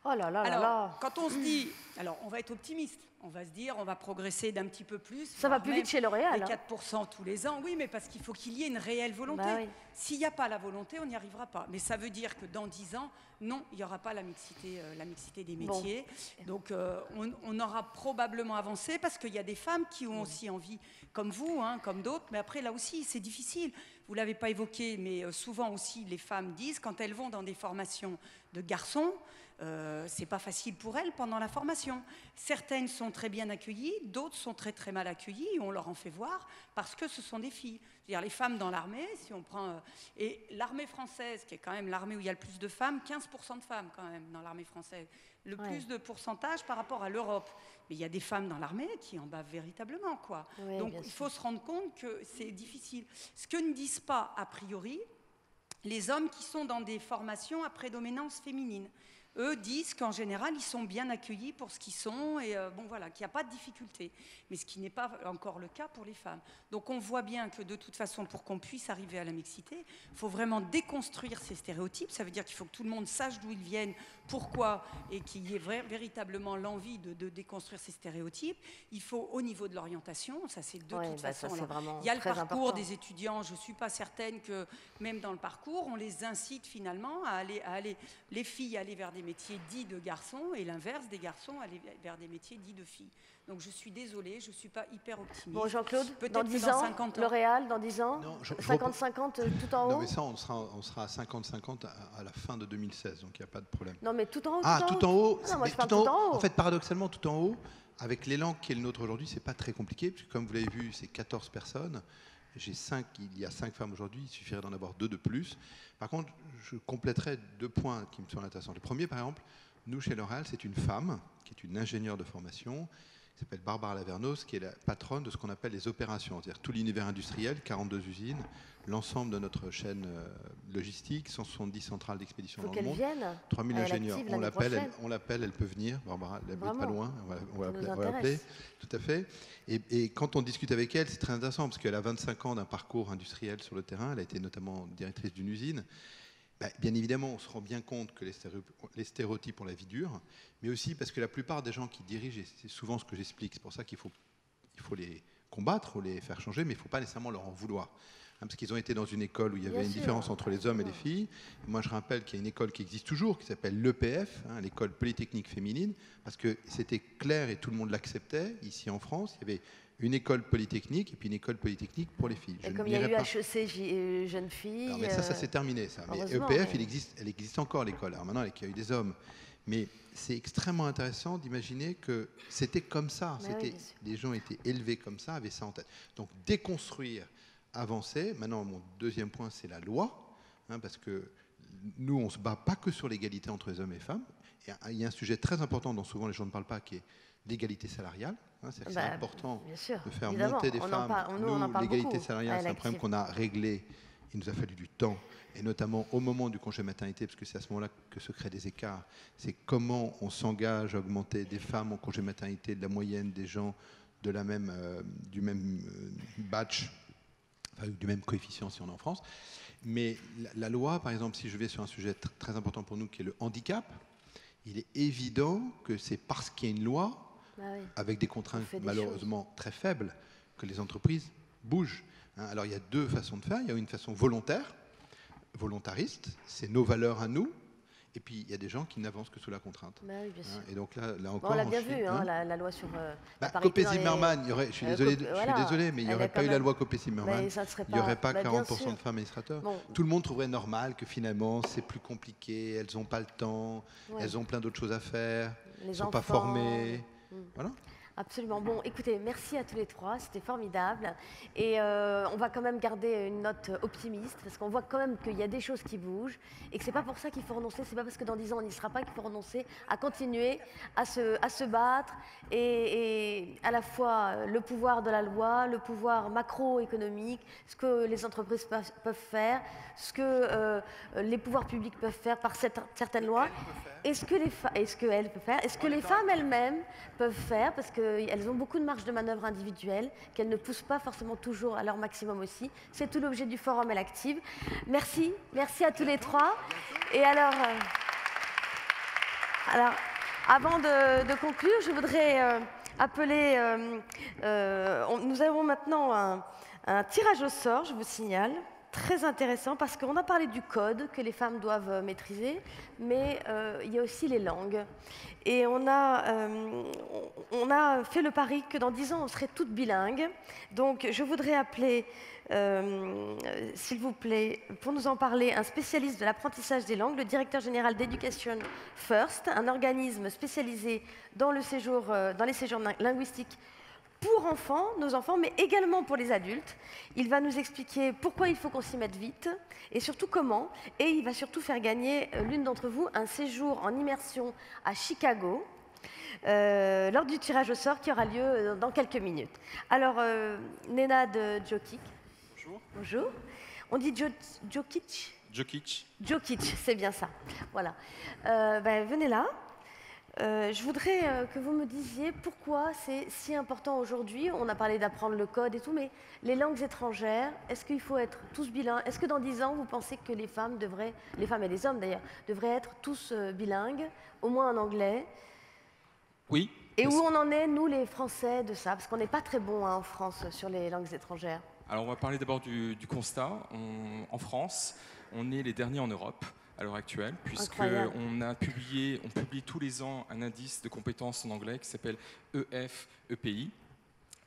Oh là là alors, là. quand on se dit, alors on va être optimiste, on va se dire, on va progresser d'un petit peu plus. Ça va plus vite chez L'Oréal, Les hein. 4% tous les ans, oui, mais parce qu'il faut qu'il y ait une réelle volonté. Bah oui. S'il n'y a pas la volonté, on n'y arrivera pas. Mais ça veut dire que dans 10 ans, non, il n'y aura pas la mixité, euh, la mixité des Bon. métiers. Donc euh, on, on aura probablement avancé parce qu'il y a des femmes qui ont aussi envie, comme vous, hein, comme d'autres, mais après là aussi c'est difficile. Vous l'avez pas évoqué, mais euh, souvent aussi les femmes disent quand elles vont dans des formations de garçons, euh, c'est pas facile pour elles pendant la formation. Certaines sont très bien accueillies, d'autres sont très très mal accueillies et on leur en fait voir parce que ce sont des filles. Je veux dire, les femmes dans l'armée, si on prend. euh, et l'armée française, qui est quand même l'armée où il y a le plus de femmes, 15% de femmes quand même dans l'armée française. Le Ouais. plus de pourcentage par rapport à l'Europe. Mais il y a des femmes dans l'armée qui en bavent véritablement, quoi. Donc il sûr. faut se rendre compte que c'est difficile. Ce que ne disent pas, a priori, les hommes qui sont dans des formations à prédominance féminine. Eux disent qu'en général, ils sont bien accueillis pour ce qu'ils sont et euh, bon voilà, qu'il n'y a pas de difficulté. Mais ce qui n'est pas encore le cas pour les femmes. Donc on voit bien que de toute façon, pour qu'on puisse arriver à la mixité, il faut vraiment déconstruire ces stéréotypes. Ça veut dire qu'il faut que tout le monde sache d'où ils viennent, pourquoi, et qu'il y ait véritablement l'envie de, de déconstruire ces stéréotypes. Il faut au niveau de l'orientation, ça c'est de Ouais, toute bah, façon. il y a le parcours important. des étudiants, je ne suis pas certaine que même dans le parcours, on les incite finalement à aller, à aller les filles à aller vers des métiers dits de garçons et l'inverse des garçons à aller vers des métiers dits de filles. Donc je suis désolée, je ne suis pas hyper optimiste. Bon, Jean-Claude, Peut-être dans que 10 dans ans, 50 ans. L'Oréal, dans 10 ans, je- je 50-50 euh, tout en Non, haut mais ça, on sera, on sera à 50-50 à, à la fin de 2016, donc il n'y a pas de problème. Non, mais tout en haut, Ah, tout en haut Non, moi, mais je parle tout en tout en haut. En fait, paradoxalement, tout en haut, avec l'élan qui est le nôtre aujourd'hui, c'est pas très compliqué, puisque comme vous l'avez vu, c'est 14 personnes. J'ai 5, il y a 5 femmes aujourd'hui, il suffirait d'en avoir deux de plus. Par contre, je compléterai deux points qui me semblent intéressants. Le premier, par exemple, nous, chez L'Oréal, c'est une femme qui est une ingénieure de formation, qui s'appelle Barbara Lavernos, qui est la patronne de ce qu'on appelle les opérations, c'est-à-dire tout l'univers industriel, 42 usines, l'ensemble de notre chaîne euh, logistique, 170 centrales d'expédition dans le monde, vienne 3000 à Elle ingénieurs. On l'appelle, elle, on l'appelle, elle peut venir. Barbara, elle habite pas loin, on va, on va on. Tout à fait. Et, et quand on discute avec elle, c'est très intéressant parce qu'elle a 25 ans d'un parcours industriel sur le terrain. Elle a été notamment directrice d'une usine. Bah, bien évidemment, on se rend bien compte que les stéréotypes, ont la vie dure, mais aussi parce que la plupart des gens qui dirigent, et c'est souvent ce que j'explique, c'est pour ça qu'il faut, il faut les combattre ou les faire changer, mais il ne faut pas nécessairement leur en vouloir. Hein, parce qu'ils ont été dans une école où il y avait Bien une sûr. différence entre les hommes et les filles. Moi, je rappelle qu'il y a une école qui existe toujours, qui s'appelle l'EPF, hein, l'école polytechnique féminine, parce que c'était clair et tout le monde l'acceptait. Ici en France, il y avait une école polytechnique et puis une école polytechnique pour les filles. Et Je comme il y a eu pas- HEC euh, jeunes filles. alors, mais ça, ça euh, c'est terminé, ça. Mais EPF, mais- il existe, elle existe encore l'école. Alors maintenant, il y a eu des hommes. Mais c'est extrêmement intéressant d'imaginer que c'était comme ça. Bah oui, C'était, les gens étaient élevés comme ça, avaient ça en tête. Donc déconstruire, avancer. Maintenant, mon deuxième point, c'est la loi, hein, parce que nous, on se bat pas que sur l'égalité entre les hommes et les femmes. Et Il y a un sujet très important dont souvent les gens ne parlent pas, qui est l'égalité salariale. hein. c'est que Bah, c'est important sûr, de faire évidemment. monter des On femmes. parle- nous, l'égalité salariale, c'est un problème qu'on a réglé. Il nous a fallu du temps, et notamment au moment du congé maternité, parce que c'est à ce moment-là que se créent des écarts. C'est comment on s'engage à augmenter des femmes en congé maternité de la moyenne des gens de la même, euh, du même euh, batch, enfin, du même coefficient si on est en France. Mais la, la loi, par exemple, si je vais sur un sujet tr- très important pour nous qui est le handicap, il est évident que c'est parce qu'il y a une loi, Ah oui. avec des contraintes des malheureusement très faibles, que les entreprises bougent. hein. Alors il y a deux façons de faire. Il y a une façon volontaire, volontariste, c'est nos valeurs à nous. Et puis il y a des gens qui n'avancent que sous la contrainte. Bah oui, bien sûr. Hein, Et donc là, là Bon, encore, on l'a bien vu, hein, hein. la, la loi sur euh, Bah, la parité Copé dans les- Zimmermann, il y aurait- je suis Euh, désolé, je suis voilà. désolé, mais il n'y aurait pas eu la loi Copé Zimmermann. Mais ça serait Il n'y aurait pas- pas bah, bien 40% sûr. de femmes administrateurs. Bon. Tout le monde trouverait normal que finalement c'est plus compliqué, elles n'ont pas le temps, Ouais. elles ont plein d'autres choses à faire, elles Les ne sont pas formées. Mm. Voilà. Absolument. Bon, écoutez, merci à tous les trois, c'était formidable. Et euh, on va quand même garder une note optimiste, parce qu'on voit quand même qu'il y a des choses qui bougent, et que c'est pas pour ça qu'il faut renoncer, c'est pas parce que dans 10 ans on n'y sera pas qu'il faut renoncer à continuer à se, à se battre, et, et à la fois le pouvoir de la loi, le pouvoir macroéconomique, ce que les entreprises peuvent, faire, ce que euh, les pouvoirs publics peuvent faire par cette- certaines lois. Est-ce que les est-ce qu'elles peuvent faire Est-ce que les femmes elles-mêmes peuvent faire Parce qu'elles ont beaucoup de marge de manœuvre individuelle, qu'elles ne poussent pas forcément toujours à leur maximum aussi. C'est tout l'objet du forum Elle Active. Merci, merci à tous les trois. Et alors, euh, alors avant de, conclure, je voudrais euh, appeler. euh, euh, nous avons maintenant un tirage au sort, je vous signale. Très intéressant parce qu'on a parlé du code que les femmes doivent euh, maîtriser, mais euh, il y a aussi les langues. Et on a, euh, on a fait le pari que dans 10 ans, on serait toutes bilingues. Donc je voudrais appeler, s'il vous plaît, pour nous en parler, un spécialiste de l'apprentissage des langues, le directeur général d'Education First, un organisme spécialisé dans, le séjour, dans les séjours lin- linguistiques pour enfants, nos enfants, mais également pour les adultes. Il va nous expliquer pourquoi il faut qu'on s'y mette vite et surtout comment. Et il va surtout faire gagner euh, l'une d'entre vous un séjour en immersion à Chicago. euh, lors du tirage au sort qui aura lieu euh, dans quelques minutes. Alors, euh, Nenad Jokic. Bonjour. Bonjour. On dit Jo- Jokic Jokic. Jokic, c'est bien ça. Voilà. Euh, ben, venez là. Euh, je voudrais euh, que vous me disiez pourquoi c'est si important aujourd'hui. On a parlé d'apprendre le code et tout, mais les langues étrangères, est-ce qu'il faut être tous bilingues? Est-ce que dans 10 ans, vous pensez que les femmes devraient, les femmes et les hommes d'ailleurs, devraient être tous euh, bilingues, au moins en anglais? Oui. Et où on en est, nous les Français, de ça? Parce qu'on n'est pas très bons hein, en France sur les langues étrangères. Alors on va parler d'abord du, du constat. On- en France, on est les derniers en Europe à l'heure actuelle, puisqu'on a publié, on publie tous les ans un indice de compétences en anglais qui s'appelle EF-EPI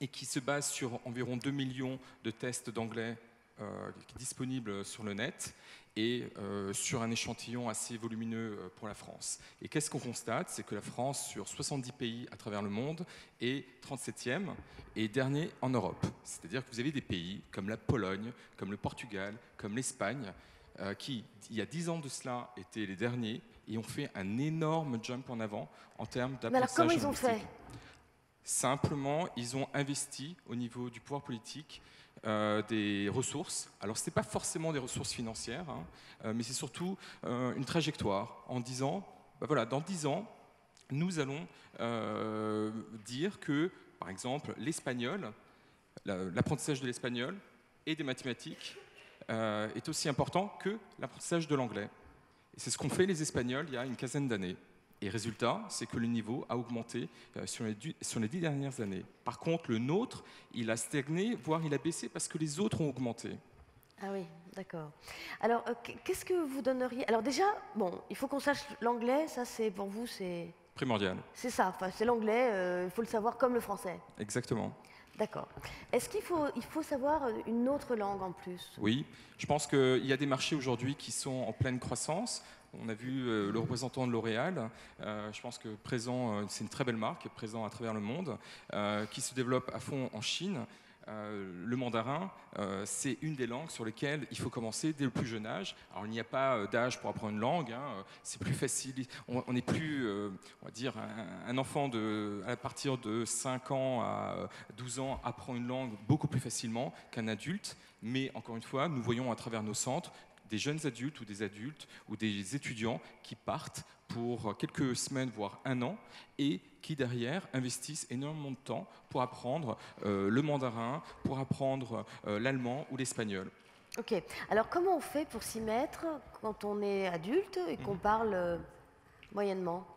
et qui se base sur environ 2 millions de tests d'anglais euh, disponibles sur le net et euh, sur un échantillon assez volumineux euh, pour la France. Et qu'est-ce qu'on constate? C'est que la France, sur 70 pays à travers le monde, est 37e et dernier en Europe. C'est-à-dire que vous avez des pays comme la Pologne, comme le Portugal, comme l'Espagne, euh, qui, il y a 10 ans de cela, étaient les derniers et ont fait un énorme jump en avant en termes Mais alors d'apprentissage comment ils ont fait? Simplement, ils ont investi au niveau du pouvoir politique euh, des ressources. Alors, ce n'est pas forcément des ressources financières, hein, euh, mais c'est surtout une trajectoire en disant, bah voilà, dans 10 ans, nous allons dire que, par exemple, l'espagnol, la- l'apprentissage de l'espagnol et des mathématiques euh, est aussi important que l'apprentissage de l'anglais. Et c'est ce qu'ont fait les Espagnols il y a une quinzaine d'années. Et résultat, c'est que le niveau a augmenté euh, sur, les du- sur les dix dernières années. Par contre, le nôtre, il a stagné, voire il a baissé parce que les autres ont augmenté. Ah oui, d'accord. Alors, euh, qu- qu'est-ce que vous donneriez? Alors déjà, bon, il faut qu'on sache l'anglais, ça c'est pour vous, c'est Primordial, c'est ça, c'est l'anglais, euh, il faut le savoir comme le français. exactement. D'accord. Est-ce qu'il faut, il faut savoir une autre langue en plus? Oui, je pense qu'il y a des marchés aujourd'hui qui sont en pleine croissance. On a vu euh, le représentant de L'Oréal, euh, je pense que présent, euh, c'est une très belle marque, présent à travers le monde, euh, qui se développe à fond en Chine. Euh, le mandarin, euh, c'est une des langues sur lesquelles il faut commencer dès le plus jeune âge. Alors il n'y a pas euh, d'âge pour apprendre une langue, hein, c'est plus facile. On n'est plus, euh, on va dire, un, enfant à partir de 5 ans à euh, 12 ans apprend une langue beaucoup plus facilement qu'un adulte. Mais encore une fois, nous voyons à travers nos centres des jeunes adultes ou des adultes ou des étudiants qui partent pour quelques semaines, voire un an, et qui derrière investissent énormément de temps pour apprendre euh, le mandarin, pour apprendre euh, l'allemand ou l'espagnol. Ok. Alors comment on fait pour s'y mettre quand on est adulte et qu'on parle euh, moyennement?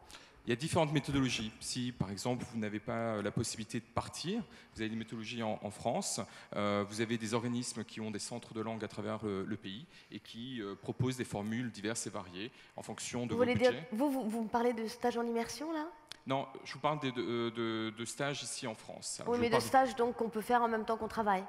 Il y a différentes méthodologies. Si, par exemple, vous n'avez pas la possibilité de partir, vous avez des méthodologies en, en France, euh, vous avez des organismes qui ont des centres de langue à travers le, le pays et qui euh, proposent des formules diverses et variées en fonction de vous, vos voulez budgets. dire, vous, vous, vous me parlez de stage en immersion là? Non, je vous parle de, de- de stages ici en France. Alors, Oui, mais de parle- stage donc qu'on peut faire en même temps qu'on travaille.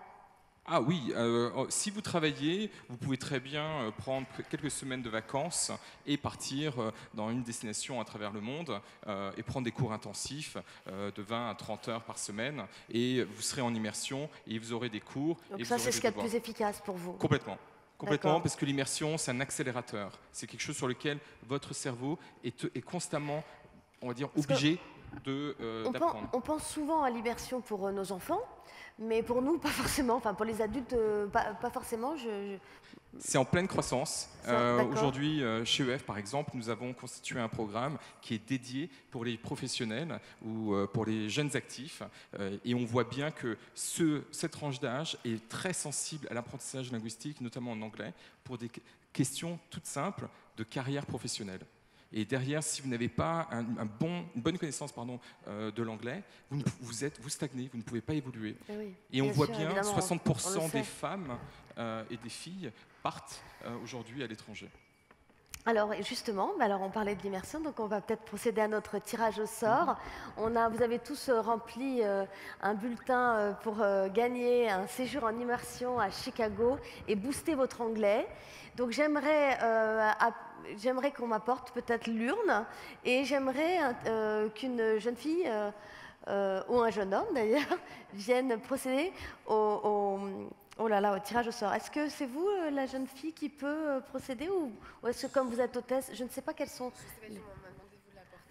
Ah oui, euh, oh, si vous travaillez, vous pouvez très bien euh, prendre quelques semaines de vacances et partir euh, dans une destination à travers le monde euh, et prendre des cours intensifs euh, de 20 à 30 heures par semaine et vous serez en immersion et vous aurez des cours. Donc et ça, c'est ce a de devoirs. plus efficace pour vous. Complètement. Complètement, parce que l'immersion, c'est un accélérateur. C'est quelque chose sur lequel votre cerveau est, est constamment, on va dire, obligé de, euh, On, pense souvent à l'immersion pour euh, nos enfants, mais pour nous, pas forcément. Enfin, pour les adultes, euh, pas, pas forcément. Je, je- C'est en pleine croissance. Aujourd'hui, chez EF, par exemple, nous avons constitué un programme qui est dédié pour les professionnels ou pour les jeunes actifs. Et on voit bien que ce, cette tranche d'âge est très sensible à l'apprentissage linguistique, notamment en anglais, pour des que- questions toutes simples de carrière professionnelle. Et derrière, si vous n'avez pas un, un bon, une bonne connaissance pardon, euh, de l'anglais, vous, vous, êtes, vous stagnez, vous ne pouvez pas évoluer. Eh oui, et on bien voit sûr, bien évidemment, on- on 60% le des femmes euh, et des filles partent euh, aujourd'hui à l'étranger. Alors justement, bah alors on parlait de l'immersion, donc on va peut-être procéder à notre tirage au sort. Mhm. On a, vous avez tous rempli euh, un bulletin euh, pour euh, gagner un séjour en immersion à Chicago et booster votre anglais. Donc j'aimerais, j'aimerais qu'on m'apporte peut-être l'urne et j'aimerais euh, qu'une jeune fille euh, euh, ou un jeune homme d'ailleurs vienne procéder au, au- oh là là, au tirage au sort. Est-ce que c'est vous, la jeune fille, qui peut procéder ou, ou est-ce que comme vous êtes hôtesse, je ne sais pas quelles sont...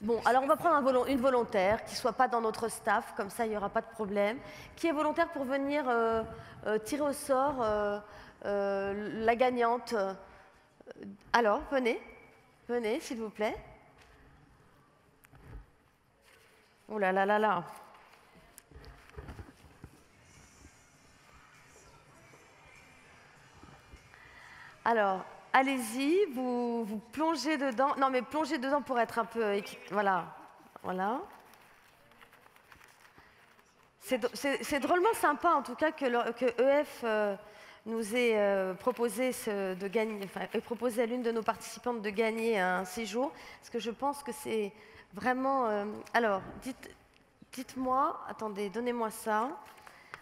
Bon, alors on va prendre un une volontaire qui ne soit pas dans notre staff, comme ça il n'y aura pas de problème. Qui est volontaire pour venir euh, tirer au sort la gagnante Alors, venez, venez s'il vous plaît. Oh là là là là. Alors, allez-y, vous, plongez dedans. Non, mais plongez dedans pour être un peu... Voilà, voilà. C'est dr- C'est c'est drôlement sympa, en tout cas, que, EF nous ait euh, proposé, de gagner, enfin, proposé à l'une de nos participantes de gagner un séjour, parce que je pense que c'est vraiment... euh, alors, dites- dites-moi, attendez, donnez-moi ça.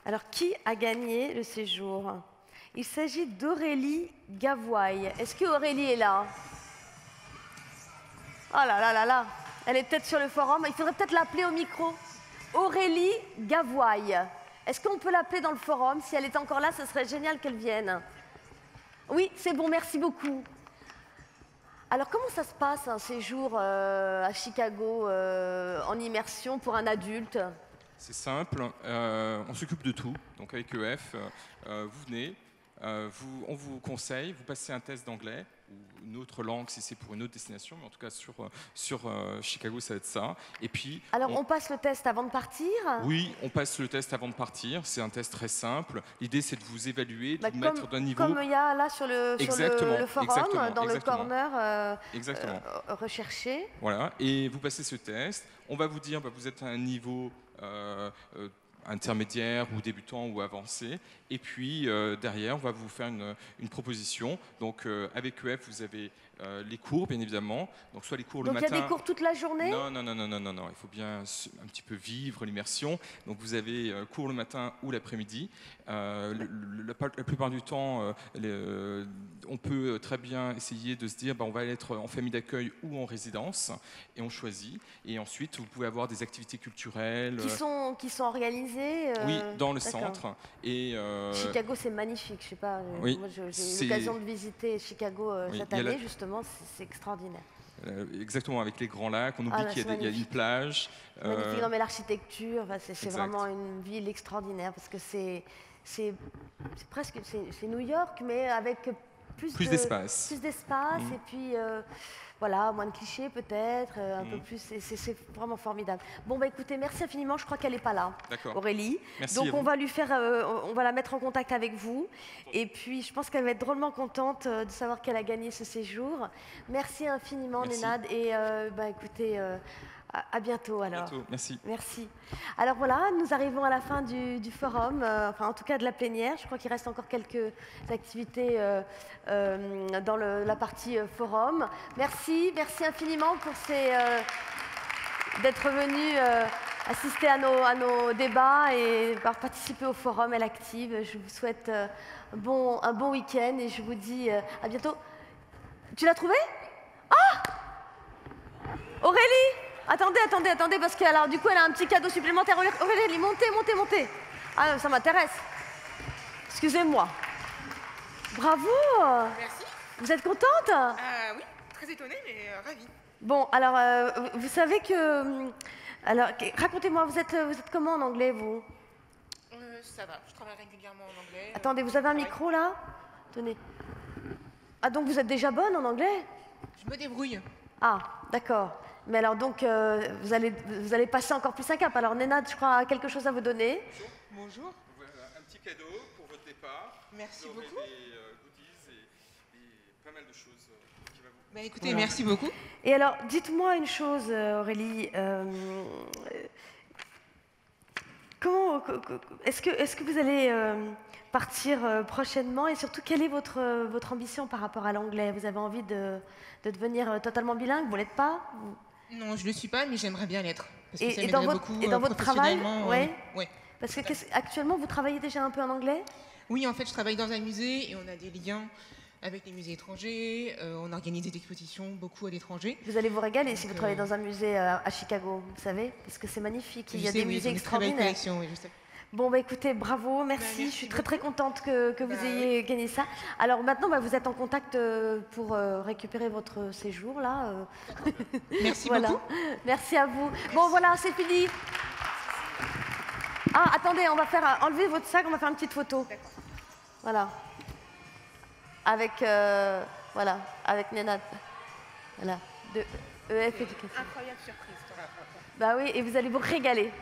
Alors, qui a gagné le séjour? Il s'agit d'Aurélie Gavoy. Est-ce que Aurélie est là? Oh là là là là Elle est peut-être sur le forum. Il faudrait peut-être l'appeler au micro. Aurélie Gavoy. Est-ce qu'on peut l'appeler dans le forum Si elle est encore là, ce serait génial qu'elle vienne. Oui, c'est bon, merci beaucoup. Alors, comment ça se passe un séjour euh, à Chicago euh, en immersion pour un adulte? C'est simple, euh, on s'occupe de tout. Donc avec EF, vous venez, on vous conseille, vous passez un test d'anglais ou une autre langue si c'est pour une autre destination, mais en tout cas sur, euh, sur euh, Chicago, ça va être ça. Et puis, Alors, on- on passe le test avant de partir oui, on passe le test avant de partir. C'est un test très simple. L'idée, c'est de vous évaluer, de Bah, vous mettre d'un niveau. comme il y a là sur le, sur le- Exactement, le forum, exactement, dans exactement. le corner euh, Exactement. euh, recherché. Voilà, et vous passez ce test. On va vous dire, bah, vous êtes à un niveau euh, euh, intermédiaire ou débutant ou avancé. Et puis euh, derrière, on va vous faire une, une proposition. Donc euh, avec EF, vous avez Euh, les cours, bien évidemment. Donc, soit les cours Donc le il matin. y a des cours toute la journée? Non, non, non, non, non, non, non. Il faut bien un petit peu vivre l'immersion. Donc vous avez euh, cours le matin ou l'après-midi. Euh, la, par- la plupart du temps, les, on peut très bien essayer de se dire, bah, on va être en famille d'accueil ou en résidence, et on choisit. Et ensuite, vous pouvez avoir des activités culturelles. qui sont, qui sont organisés euh, oui, dans le centre. Et Chicago, c'est magnifique. Je sais pas. Oui, moi, je- j'ai eu l'occasion de visiter Chicago Oui, cette il la- année, justement. C'est- C'est extraordinaire. euh, exactement avec les grands lacs, on oublie Ah, là, qu'il y, a y une plage. Magnifique. euh, Non, mais l'architecture, c'est vraiment une ville extraordinaire parce que c'est presque c'est New York, mais avec plus Plus de- d'espace. plus d'espace Mhm. et puis euh, voilà moins de clichés peut-être, euh, un peu Mhm. plus. c'est- vraiment formidable. Bon bah écoutez, merci infiniment. Je crois qu'elle est pas là. D'accord. Aurélie. Merci Donc on va lui faire, euh, on va la mettre en contact avec vous. Et puis je pense qu'elle va être drôlement contente de savoir qu'elle a gagné ce séjour. Merci infiniment, Merci. Nénade. Et euh, bah écoutez, à, bientôt alors. bientôt. Merci. Merci. Alors voilà, nous arrivons à la fin du, du forum, euh, enfin en tout cas de la plénière. Je crois qu'il reste encore quelques activités euh, euh, dans le- la partie forum. Merci, merci infiniment pour ces d'être venu assister à nos, à nos débats et participé au forum Elle Active. Je vous souhaite un bon, un bon week-end et je vous dis à bientôt. Tu l'as trouvé? Ah Aurélie Attendez, attendez, attendez, parce que alors, du coup, elle a un petit cadeau supplémentaire. Aurélie, montez, montez, montez. Ah, ça m'intéresse. Excusez-moi. Bravo Merci. Vous êtes contente? Euh, oui, très étonnée, mais euh, ravie. Bon, alors, euh, vous- savez que... hum, Alors, racontez-moi, vous êtes, vous êtes comment en anglais, vous? Euh, ça va, je travaille régulièrement en anglais. euh, Attendez, vous avez un micro, là? Tenez. Ah, donc vous êtes déjà bonne en anglais? Je me débrouille. Ah, d'accord. Mais alors, donc, euh, vous, allez, vous allez passer encore plus un cap. Alors, Nénad, je crois, a quelque chose à vous donner. Bonjour. Voilà, un petit cadeau pour votre départ. Merci Vous aurez beaucoup. des euh, goodies et, et pas mal de choses euh, qui va vous. Bah, écoutez, merci beaucoup. Et alors, dites-moi une chose, euh, Aurélie. euh, comment, co- co- est-ce que, est-ce que vous allez partir prochainement? Et surtout, quelle est votre, votre ambition par rapport à l'anglais? Vous avez envie de, de devenir totalement bilingue? Vous l'êtes pas? Vous- Non, je ne le suis pas, mais j'aimerais bien l'être. Et, dans votre, beaucoup et dans votre travail professionnellement, euh, ouais. ouais. Parce que actuellement, vous travaillez déjà un peu en anglais? Oui, en fait, je travaille dans un musée et on a des liens avec les musées étrangers. euh, on organise des expositions beaucoup à l'étranger. Vous allez vous régaler si vous travaillez euh, dans un musée euh, à Chicago, vous savez Parce que c'est magnifique, il y a sais, des oui, musées extraordinaires. collection, oui, je sais. Bon, bah écoutez, bravo, merci. je suis très très contente que, que vous Bah, ayez gagné ça. Alors maintenant, bah, vous êtes en contact euh, pour euh, récupérer votre séjour là. euh. Merci Voilà. beaucoup. Merci à vous. Bon, voilà, c'est fini. Ah, attendez, on va faire enlever votre sac, on va faire une petite photo. Voilà. Avec, euh, voilà, avec Nénat. Voilà, de EF Éducation. Incroyable surprise. toi. Bah oui, et vous allez vous régaler.